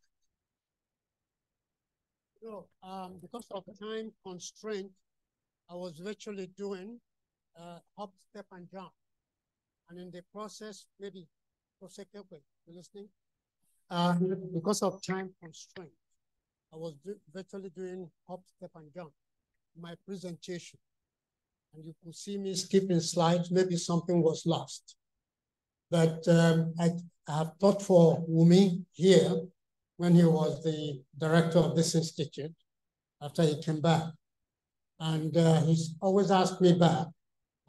no, um, because of time constraint, I was virtually doing uh, hop, step, and jump. And in the process, maybe Professor Ekekwe, you listening? Uh, because of time constraint, I was do, virtually doing hop, step, and jump my presentation. And you could see me skipping slides. Maybe something was lost. But um, I, I have taught for Wumi here when he was the director of this institute after he came back. And uh, he's always asked me back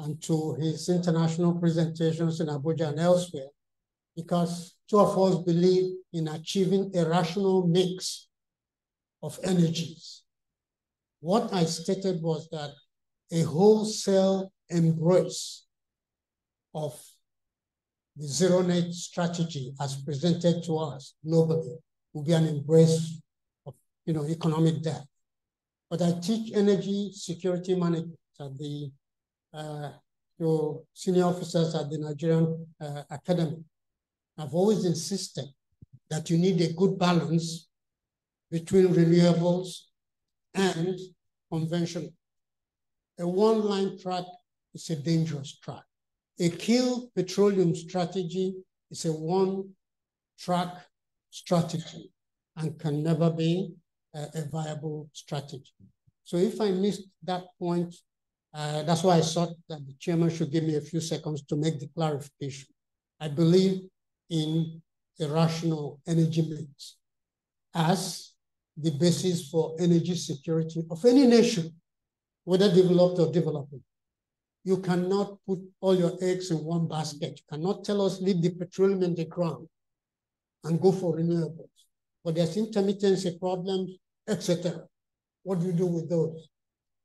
and to his international presentations in Abuja and elsewhere, because two of us believe in achieving a rational mix of energies. What I stated was that a wholesale embrace of the zero net strategy as presented to us globally will be an embrace of you know, economic death. But I teach energy security management at the to senior officers at the Nigerian uh, Academy. I've always insisted that you need a good balance between renewables and conventional. A one-line track is a dangerous track. A kill petroleum strategy is a one-track strategy and can never be a, a, viable strategy. So if I missed that point, uh, that's why I thought that the chairman should give me a few seconds to make the clarification. I believe in a rational energy mix as the basis for energy security of any nation, whether developed or developing. You cannot put all your eggs in one basket. You cannot tell us leave the petroleum in the ground and go for renewables. But there's intermittency problems, etc. What do you do with those?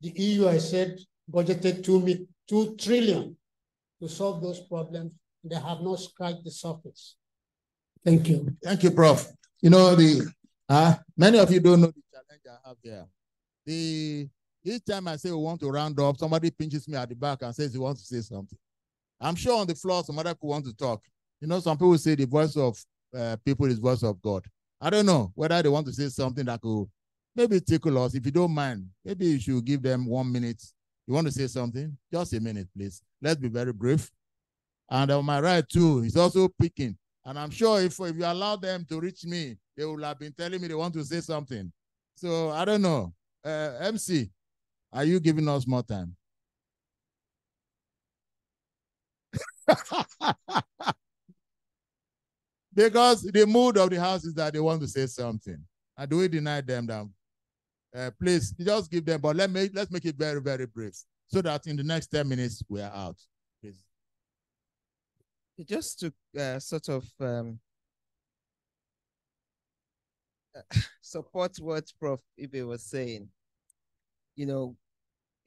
The EU, I said, budgeted two, two trillion to solve those problems. They have not scratched the surface. Thank you. Thank you, Prof. You know, the uh, many of you don't know the challenge I have there. The each time I say we want to round up, somebody pinches me at the back and says he wants to say something. I'm sure on the floor, somebody could want to talk. You know, some people say the voice of uh, people is voice of God. I don't know whether they want to say something that could maybe tickle us. If you don't mind, maybe you should give them one minute. You want to say something? Just a minute, please. Let's be very brief. And on my right, too, he's also picking. And I'm sure if, if you allow them to reach me, they will have been telling me they want to say something. So I don't know. Uh, MC, are you giving us more time? [laughs] because the mood of the house is that they want to say something. And do we deny them that? Uh, please just give them, but let me let's make it very, very brief so that in the next 10 minutes we are out. Please. Just to uh, sort of um, [laughs] support what Prof. Ibe was saying. You know,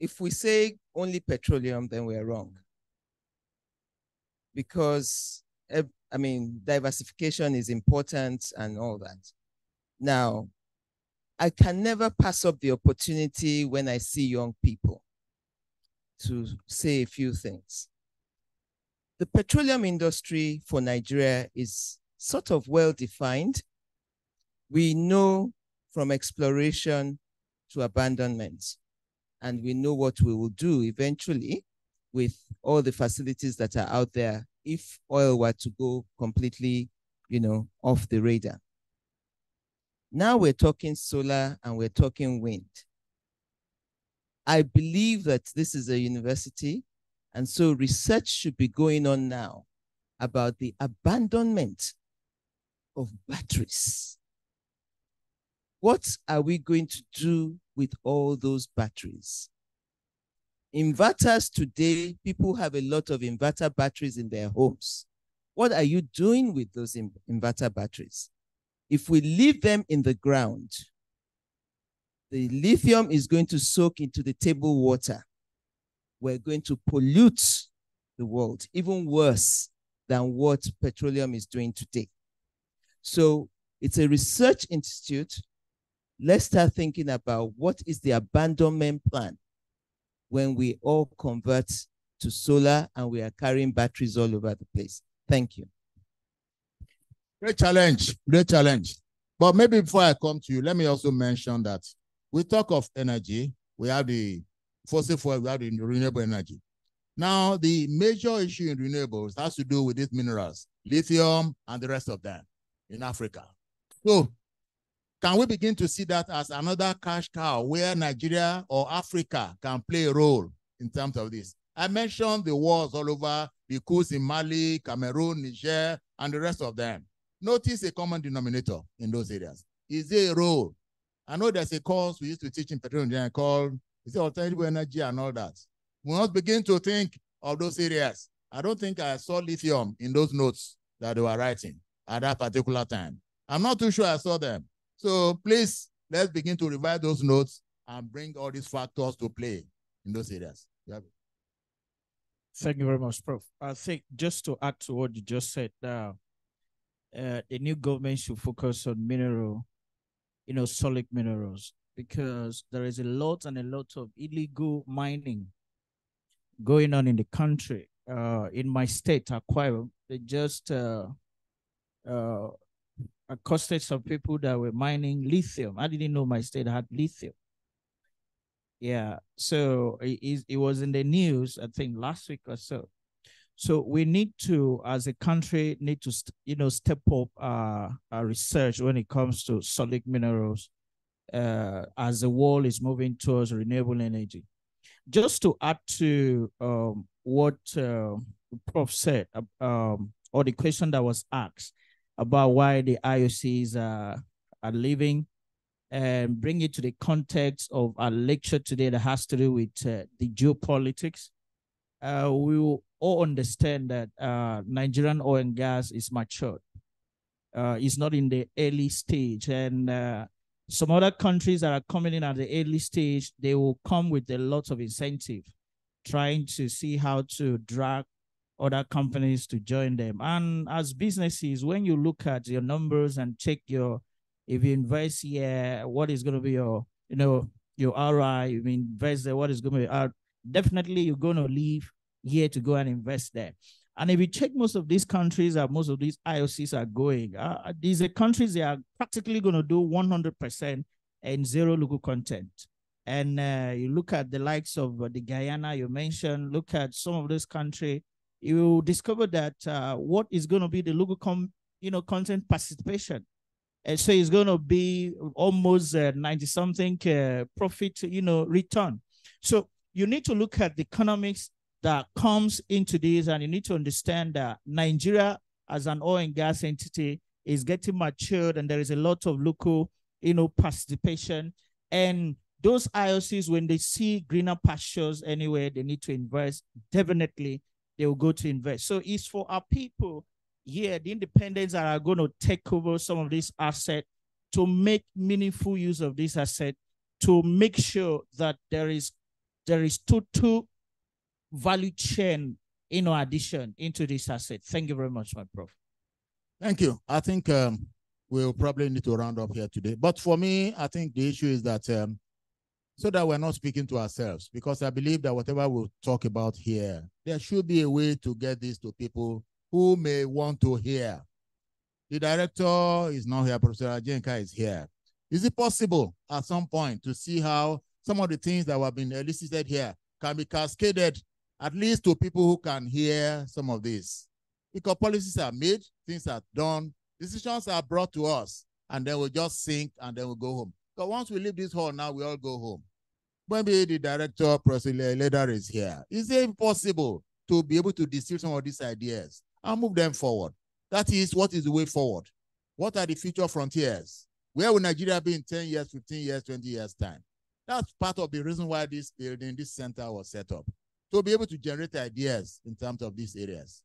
if we say only petroleum, then we're wrong. Because, I mean, diversification is important and all that. Now, I can never pass up the opportunity when I see young people to say a few things. The petroleum industry for Nigeria is sort of well defined we know from exploration to abandonment, and we know what we will do eventually with all the facilities that are out there if oil were to go completely, you know, off the radar. Now we're talking solar and we're talking wind. I believe that this is a university, and so research should be going on now about the abandonment of batteries what are we going to do with all those batteries? Inverters today, people have a lot of inverter batteries in their homes. What are you doing with those inverter batteries? If we leave them in the ground, the lithium is going to soak into the table water. We're going to pollute the world, even worse than what petroleum is doing today. So it's a research institute let's start thinking about what is the abandonment plan when we all convert to solar and we are carrying batteries all over the place. Thank you. Great challenge, great challenge. But maybe before I come to you, let me also mention that we talk of energy, we have the fossil fuel, we have the renewable energy. Now, the major issue in renewables has to do with these minerals, lithium and the rest of them in Africa. So can we begin to see that as another cash cow where Nigeria or Africa can play a role in terms of this? I mentioned the wars all over, the coups in Mali, Cameroon, Niger, and the rest of them. Notice a common denominator in those areas. Is there a role? I know there's a course we used to teach in petroleum engineering called is it alternative energy and all that. We must begin to think of those areas. I don't think I saw lithium in those notes that they were writing at that particular time. I'm not too sure I saw them. So please, let's begin to revise those notes and bring all these factors to play in those areas. Thank you very much, Prof. I think just to add to what you just said, uh, uh, the new government should focus on mineral, you know, solid minerals, because there is a lot and a lot of illegal mining going on in the country. Uh, in my state, Akwa, they just uh, uh, accosted some people that were mining lithium. I didn't know my state had lithium. Yeah, so it, it was in the news, I think last week or so. So we need to, as a country, need to, you know, step up uh, our research when it comes to solid minerals uh, as the world is moving towards renewable energy. Just to add to um, what uh, Prof said, um, or the question that was asked about why the IOCs are, are leaving and bring it to the context of our lecture today that has to do with uh, the geopolitics. Uh, we all understand that uh, Nigerian oil and gas is matured. Uh, it's not in the early stage. And uh, some other countries that are coming in at the early stage, they will come with a lot of incentive, trying to see how to drag other companies to join them. And as businesses, when you look at your numbers and check your if you invest here, what is going to be your, you know, your ROI, you invest there, what is going to be? Definitely you're going to leave here to go and invest there. And if you check most of these countries that most of these IOCs are going, uh, these are countries that are practically going to do 100% and zero local content. And uh, you look at the likes of uh, the Guyana you mentioned, look at some of this country, you discover that uh, what is going to be the local com- you know, content participation and so it's going to be almost 90 something uh, profit, you know, return. So you need to look at the economics that comes into this, and you need to understand that Nigeria as an oil and gas entity is getting matured, and there is a lot of local, you know, participation. And those IOCs, when they see greener pastures anywhere, they need to invest. Definitely, they will go to invest. So it's for our people yeah, the independents that are going to take over some of this asset to make meaningful use of this asset to make sure that there is there is total value chain in our addition into this asset. Thank you very much, my prof. Thank you. I think um, we'll probably need to round up here today. But for me, I think the issue is that um, so that we're not speaking to ourselves, because I believe that whatever we'll talk about here, there should be a way to get this to people who may want to hear. The director is not here, Professor Ajienka is here. Is it possible at some point to see how some of the things that have been elicited here can be cascaded at least to people who can hear some of this? Because policies are made, things are done, decisions are brought to us, and then we just sink and then we go home. Because once we leave this hall now, we all go home. Maybe the director, Professor Iledare, is here. Is it impossible to be able to distill some of these ideas and move them forward. That is what is the way forward. What are the future frontiers? Where will Nigeria be in 10 years, 15 years, 20 years time? That's part of the reason why this building, this center was set up. To be able to generate ideas in terms of these areas.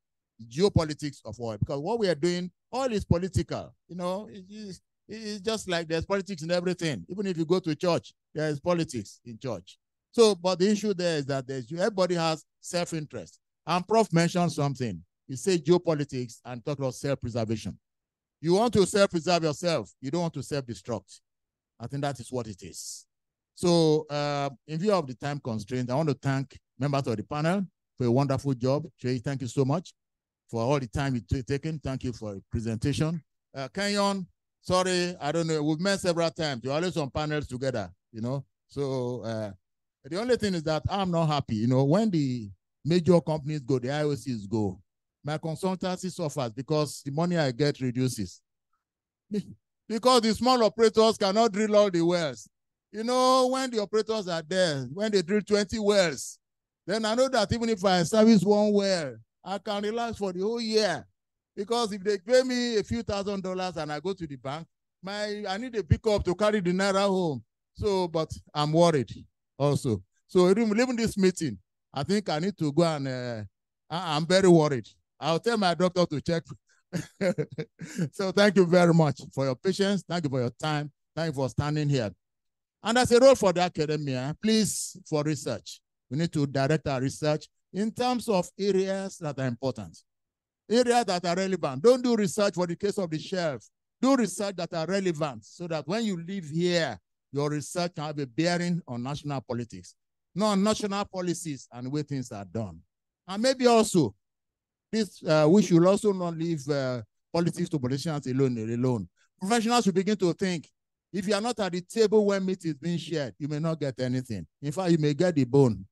Geopolitics of oil, because what we are doing, oil is political. You know, it's, it's just like there's politics in everything. Even if you go to church, there is politics in church. So, but the issue there is that there's everybody has self-interest. And Prof mentioned something. You say geopolitics and talk about self-preservation. You want to self-preserve yourself. You don't want to self-destruct. I think that is what it is. So uh, in view of the time constraint, I want to thank members of the panel for a wonderful job. Jay, thank you so much for all the time you've taken. Thank you for the presentation. Uh, Kenyon, sorry, I don't know. We've met several times. We're always on panels together, you know. So uh, the only thing is that I'm not happy. You know, when the major companies go, the IOCs go, my consultancy suffers because the money I get reduces. [laughs] because the small operators cannot drill all the wells. You know, when the operators are there, when they drill 20 wells, then I know that even if I service one well, I can relax for the whole year. Because if they pay me a few thousand dollars and I go to the bank, my I need a pickup to carry the naira home. So, but I'm worried also. So leaving this meeting, I think I need to go and uh, I- I'm very worried. I'll tell my doctor to check. [laughs] so thank you very much for your patience. Thank you for your time. Thank you for standing here. And as a role for the academia, please, for research, we need to direct our research in terms of areas that are important, areas that are relevant. Don't do research for the case of the shelf. Do research that are relevant so that when you live here, your research can have a bearing on national politics, not on national policies and way things are done. And maybe also, this uh, we should also not leave uh, politics to politicians alone. Alone, professionals should begin to think. If you are not at the table when meat is being shared, you may not get anything. In fact, you may get the bone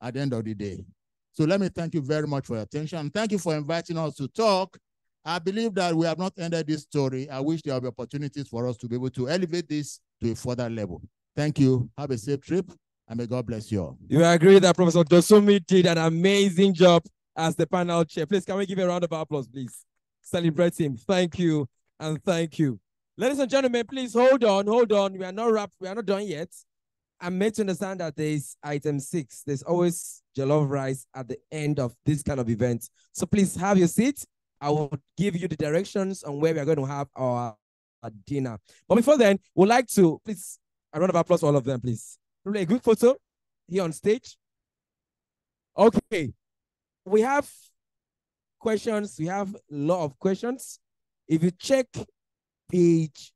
at the end of the day. So let me thank you very much for your attention. Thank you for inviting us to talk. I believe that we have not ended this story. I wish there will be opportunities for us to be able to elevate this to a further level. Thank you. Have a safe trip, and may God bless you all. You agree that Professor Dosunmu did an amazing job as the panel chair. Please, can we give a round of applause, please? Celebrate him. Thank you and thank you. Ladies and gentlemen, please hold on, hold on. We are not wrapped, we are not done yet. I'm made to understand that there's item six. There's always jollof rice at the end of this kind of event. So please have your seat. I will give you the directions on where we are going to have our, our dinner. But before then, we'd like to please a round of applause for all of them, please. Really a good photo here on stage. Okay. We have questions. We have a lot of questions. If you check page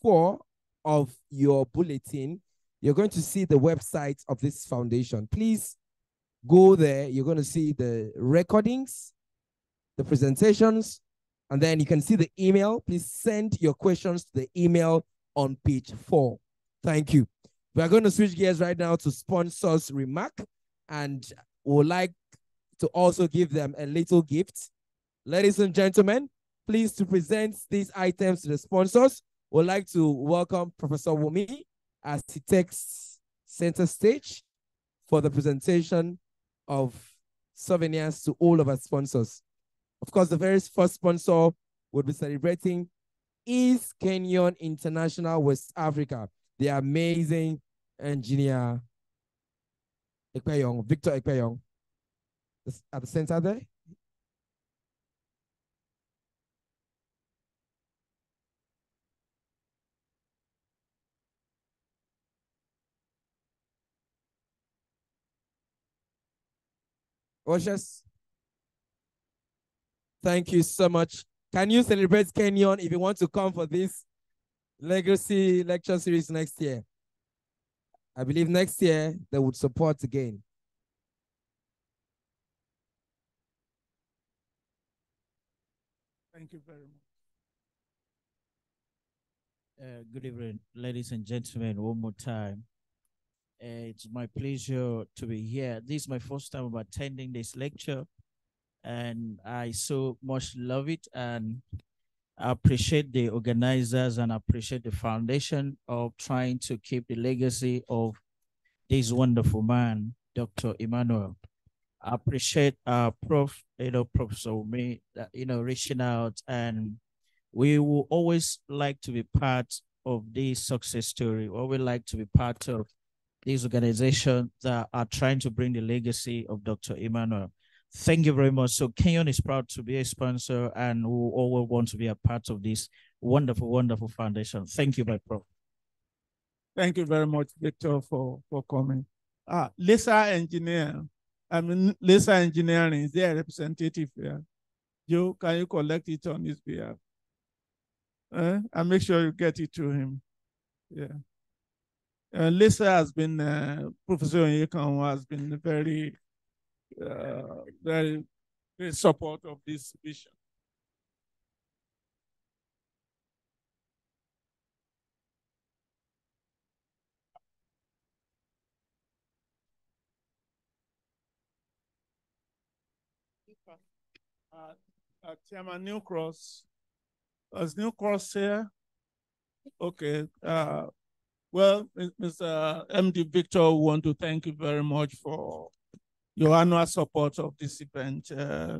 four of your bulletin, you're going to see the website of this foundation. Please go there. You're going to see the recordings, the presentations, and then you can see the email. Please send your questions to the email on page four. Thank you. We are going to switch gears right now to sponsors remark, and we would like to also give them a little gift. Ladies and gentlemen, please to present these items to the sponsors. Would like to welcome Professor Wumi as he takes center stage for the presentation of souvenirs to all of our sponsors. Of course, the very first sponsor would be celebrating East Kenyon International West Africa, the amazing engineer Ekpenyong, Victor Ekpenyong, at the center there. Ushers, thank you so much. Can you celebrate Kenyon if you want to come for this legacy lecture series next year? I believe next year they would support again. Thank you very much. Uh, good evening, ladies and gentlemen, one more time. It's my pleasure to be here. This is my first time attending this lecture, and I so much love it and I appreciate the organizers and appreciate the foundation of trying to keep the legacy of this wonderful man, Dr. Emmanuel. I appreciate uh Prof, you know, Professor me, you know, reaching out and we will always like to be part of this success story, or we like to be part of these organizations that are trying to bring the legacy of Dr. Emmanuel. Thank you very much. So Kenyon is proud to be a sponsor and we all want to be a part of this wonderful, wonderful foundation. Thank you, my prof. Thank you very much, Victor, for, for coming. Ah, Lisa Engineer, I mean, Lisa Engineering is their representative here. Joe, can you collect it on his behalf? And make sure you get it to him. Yeah. Uh, Lisa has been, uh, Professor Onyekon has been very, uh, very, very support of this vision. Uh, uh, Chairman Newcross Is New Cross here? Okay. Uh, well, Mr. MD Victor, we want to thank you very much for your annual support of this event. Uh,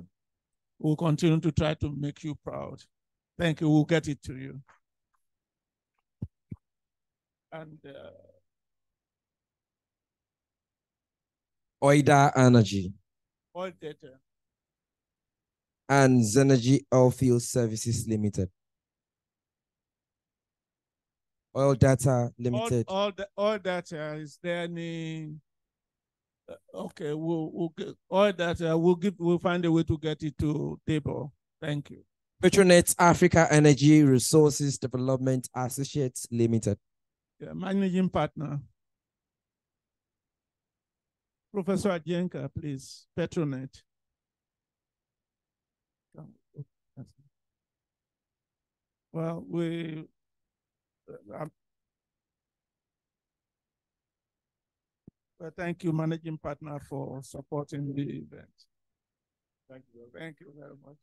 we'll continue to try to make you proud. Thank you. We'll get it to you. And uh, Oida Energy data. and Zenergy Oilfield Services Limited. Oil Data Limited. All, all, the, all data, is there any? Okay, we'll, we'll get all data, we'll give, we'll find a way to get it to table. Thank you. Petronet Africa Energy Resources Development Associates Limited. Yeah, managing partner. Professor Ajienka, please, Petronet. Well, we, um, well, thank you, managing partner, for supporting the event. Thank you. Thank you very much.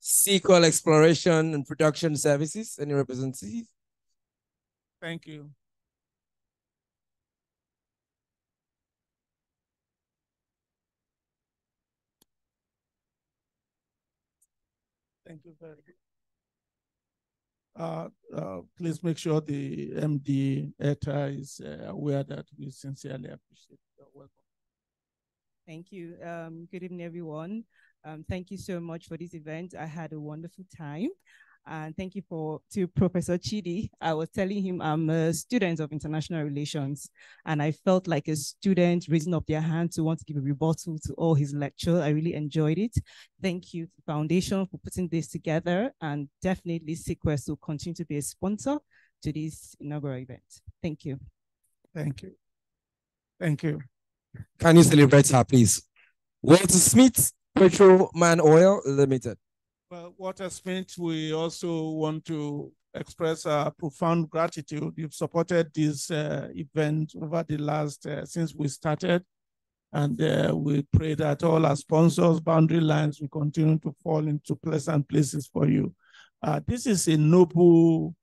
Sequel Exploration and Production Services. Any representatives? Thank you. Thank you very much. Uh, uh, please make sure the MD ETA is uh, aware that we sincerely appreciate your welcome. Thank you. Um, good evening, everyone. Um, thank you so much for this event. I had a wonderful time. And thank you for to Professor Chidi. I was telling him I'm a student of international relations, and I felt like a student raising up their hand to want to give a rebuttal to all his lecture. I really enjoyed it. Thank you to the foundation for putting this together, and definitely Sequest will continue to be a sponsor to this inaugural event. Thank you. Thank you. Thank you. Can you celebrate her, please? Walter Smith, Petroman Oil Limited. Well, Walter Smith, we also want to express our profound gratitude. You've supported this uh, event over the last, uh, since we started. And uh, we pray that all our sponsors, boundary lines will continue to fall into pleasant places for you. Uh, this is a noble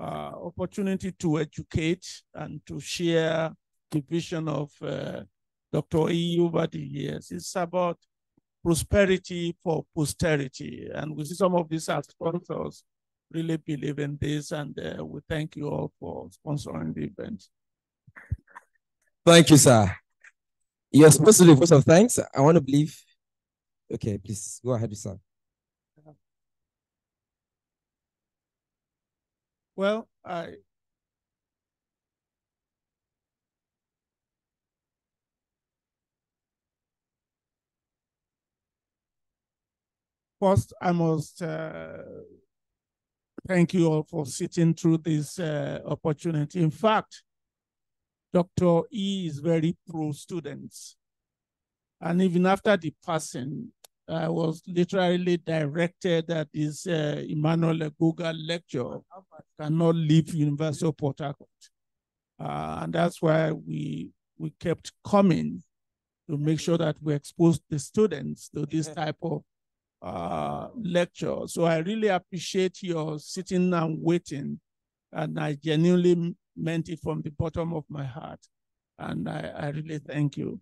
uh, opportunity to educate and to share the vision of uh, Dr. E over the years. It's about prosperity for posterity. And we see some of these as sponsors really believe in this, and uh, we thank you all for sponsoring the event. Thank you, sir. You're supposed to do a vote of thanks. I want to believe. Okay, please go ahead, sir. Well, I First, I must uh, thank you all for sitting through this uh, opportunity. In fact, Dr. E is very pro students. And even after the passing, I was literally directed that this uh, Emmanuel Egbogah lecture cannot leave University of Port Harcourt. Uh, and that's why we, we kept coming to make sure that we expose the students to this [laughs] type of uh, lecture. So I really appreciate your sitting and waiting. And I genuinely meant it from the bottom of my heart. And I, I really thank you.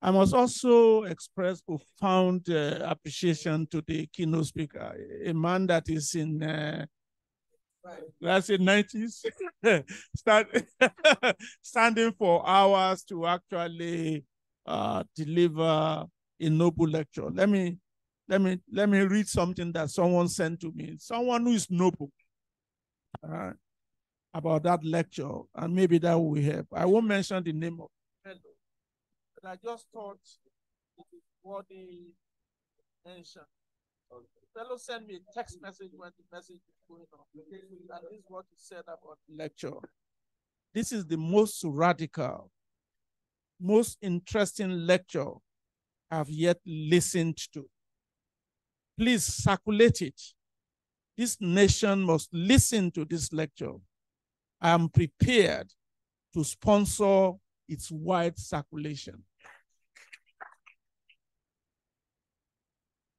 I must also express profound uh, appreciation to the keynote speaker, a man that is in, uh, let's say 90s, [laughs] stand, [laughs] standing for hours to actually uh, deliver a noble lecture. Let me let me let me read something that someone sent to me. Someone who is noble about that lecture, and maybe that will help. I won't mention the name of fellow, but I just thought it is worthy mention. The fellow sent me a text message when the message is going on, and this is what he said about the lecture. This is the most radical, most interesting lecture I've yet listened to please circulate it. This nation must listen to this lecture. I am prepared to sponsor its wide circulation.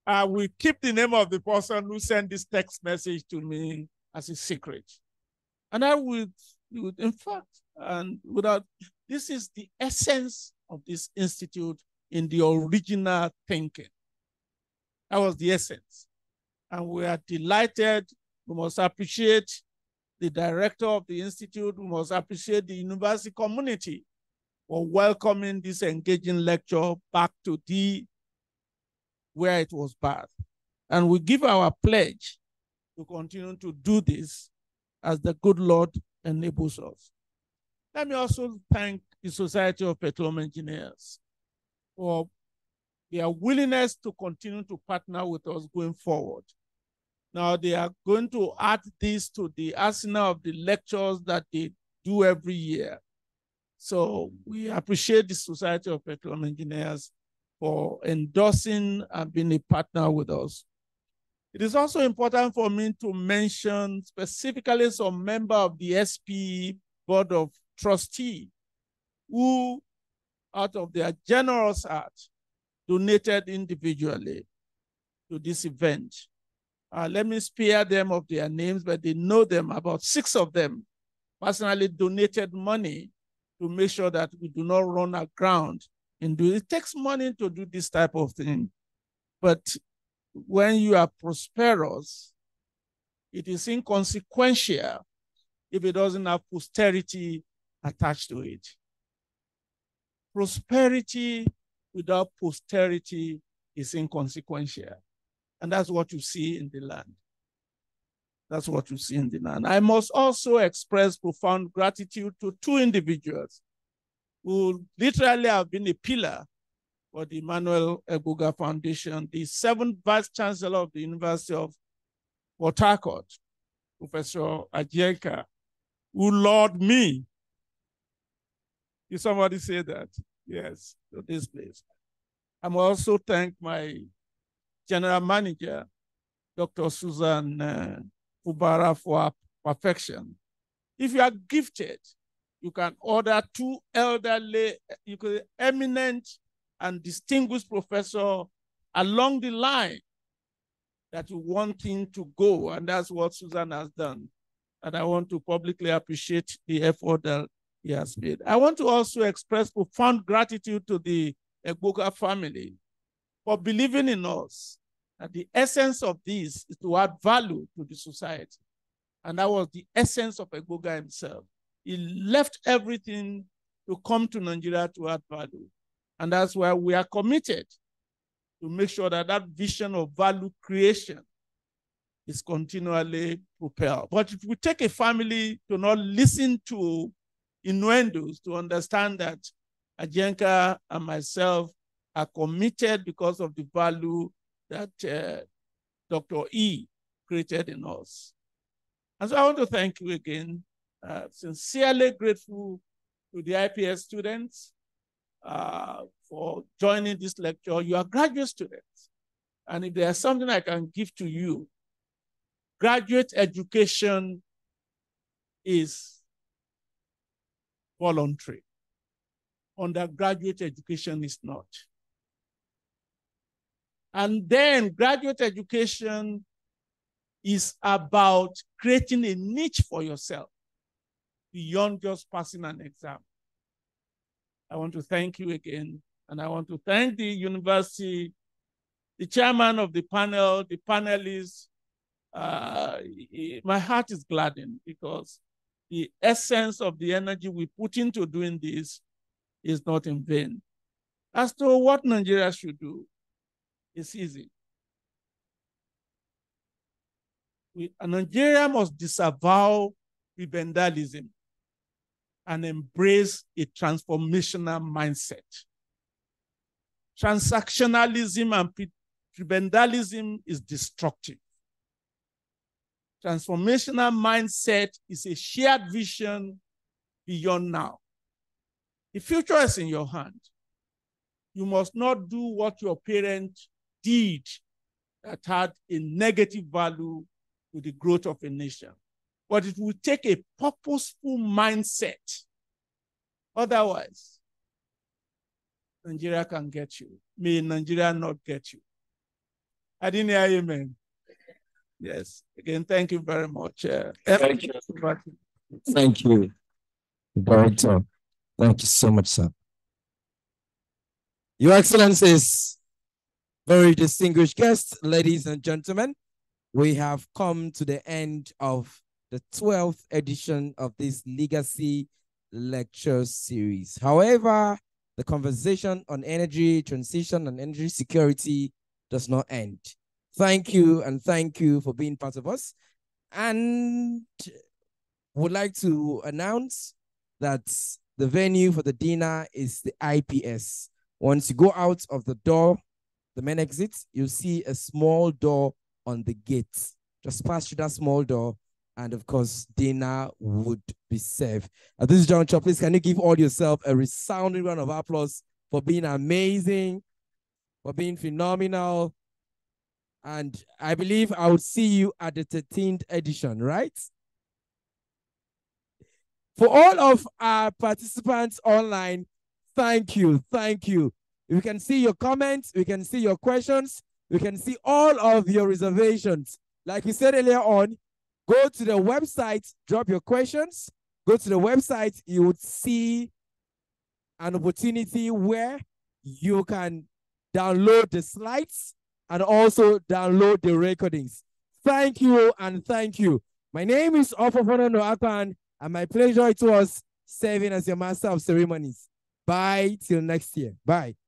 I will keep the name of the person who sent this text message to me as a secret. And I would, would in fact, and without, this is the essence of this institute in the original thinking. That was the essence. And we are delighted. We must appreciate the director of the institute. We must appreciate the university community for welcoming this engaging lecture back to the where it was birthed. And we give our pledge to continue to do this as the good Lord enables us. Let me also thank the Society of Petroleum Engineers for their willingness to continue to partner with us going forward. Now they are going to add this to the arsenal of the lectures that they do every year. So we appreciate the Society of Petroleum Engineers for endorsing and being a partner with us. It is also important for me to mention specifically some member of the SPE Board of Trustee who, out of their generous heart, donated individually to this event. Uh, let me spare them of their names, but they know them. About six of them personally donated money to make sure that we do not run aground and it takes money to do this type of thing. But when you are prosperous, it is inconsequential if it doesn't have posterity attached to it. Prosperity without posterity is inconsequential. And that's what you see in the land. That's what you see in the land. I must also express profound gratitude to two individuals who literally have been a pillar for the Emmanuel Egbogah Foundation, the seventh Vice Chancellor of the University of Port Harcourt, Professor Ajienka, who lured me. Did somebody say that? Yes, to this place. I am also thank my general manager, Dr. Susan uh, Fubara, for perfection. If you are gifted, you can order two elderly, you could eminent and distinguished professor along the line that you want him to go. And that's what Susan has done. And I want to publicly appreciate the effort that he has. I want to also express profound gratitude to the Egbogah family for believing in us. And the essence of this is to add value to the society. And that was the essence of Egbogah himself. He left everything to come to Nigeria to add value. And that's why we are committed to make sure that that vision of value creation is continually propelled. But if we take a family to not listen to innuendos, to understand that Ajienka and myself are committed because of the value that uh, Dr. E created in us. And so I want to thank you again uh, sincerely grateful to the IPS students uh, for joining this lecture. You are graduate students. And if there's something I can give to you, graduate education is voluntary. Undergraduate education is not. And then graduate education is about creating a niche for yourself beyond just passing an exam. I want to thank you again. And I want to thank the university, the chairman of the panel, the panelists. Uh, my heart is gladdened because the essence of the energy we put into doing this is not in vain. As to what Nigeria should do, it's easy. We, Nigeria must disavow prebendalism and embrace a transformational mindset. Transactionalism and prebendalism is destructive. Transformational mindset is a shared vision beyond now. The future is in your hand. You must not do what your parents did that had a negative value to the growth of a nation but it will take a purposeful mindset. Otherwise, Nigeria can get you. May Nigeria not get you. I didn't hear amen. Yes. Again, thank you very much. Uh, Thank you. Thank you, Director. Thank you so much, sir. Your Excellencies, very distinguished guests, ladies and gentlemen, we have come to the end of the 12th edition of this Legacy Lecture Series. However, the conversation on energy transition and energy security does not end. Thank you and thank you for being part of us. And would like to announce that the venue for the dinner is the IPS. Once you go out of the door, the main exit, you'll see a small door on the gate. Just pass through that small door, and of course, dinner would be served. At this juncture, please can you give all yourself a resounding round of applause for being amazing, for being phenomenal. And I believe I will see you at the 13th edition, right? For all of our participants online, thank you, thank you. We can see your comments, we can see your questions, we can see all of your reservations. Like we said earlier on, go to the website, drop your questions, go to the website, you would see an opportunity where you can download the slides and also download the recordings. Thank you and thank you. My name is Ofofano Noakan, and my pleasure it was serving as your master of ceremonies. Bye till next year. Bye.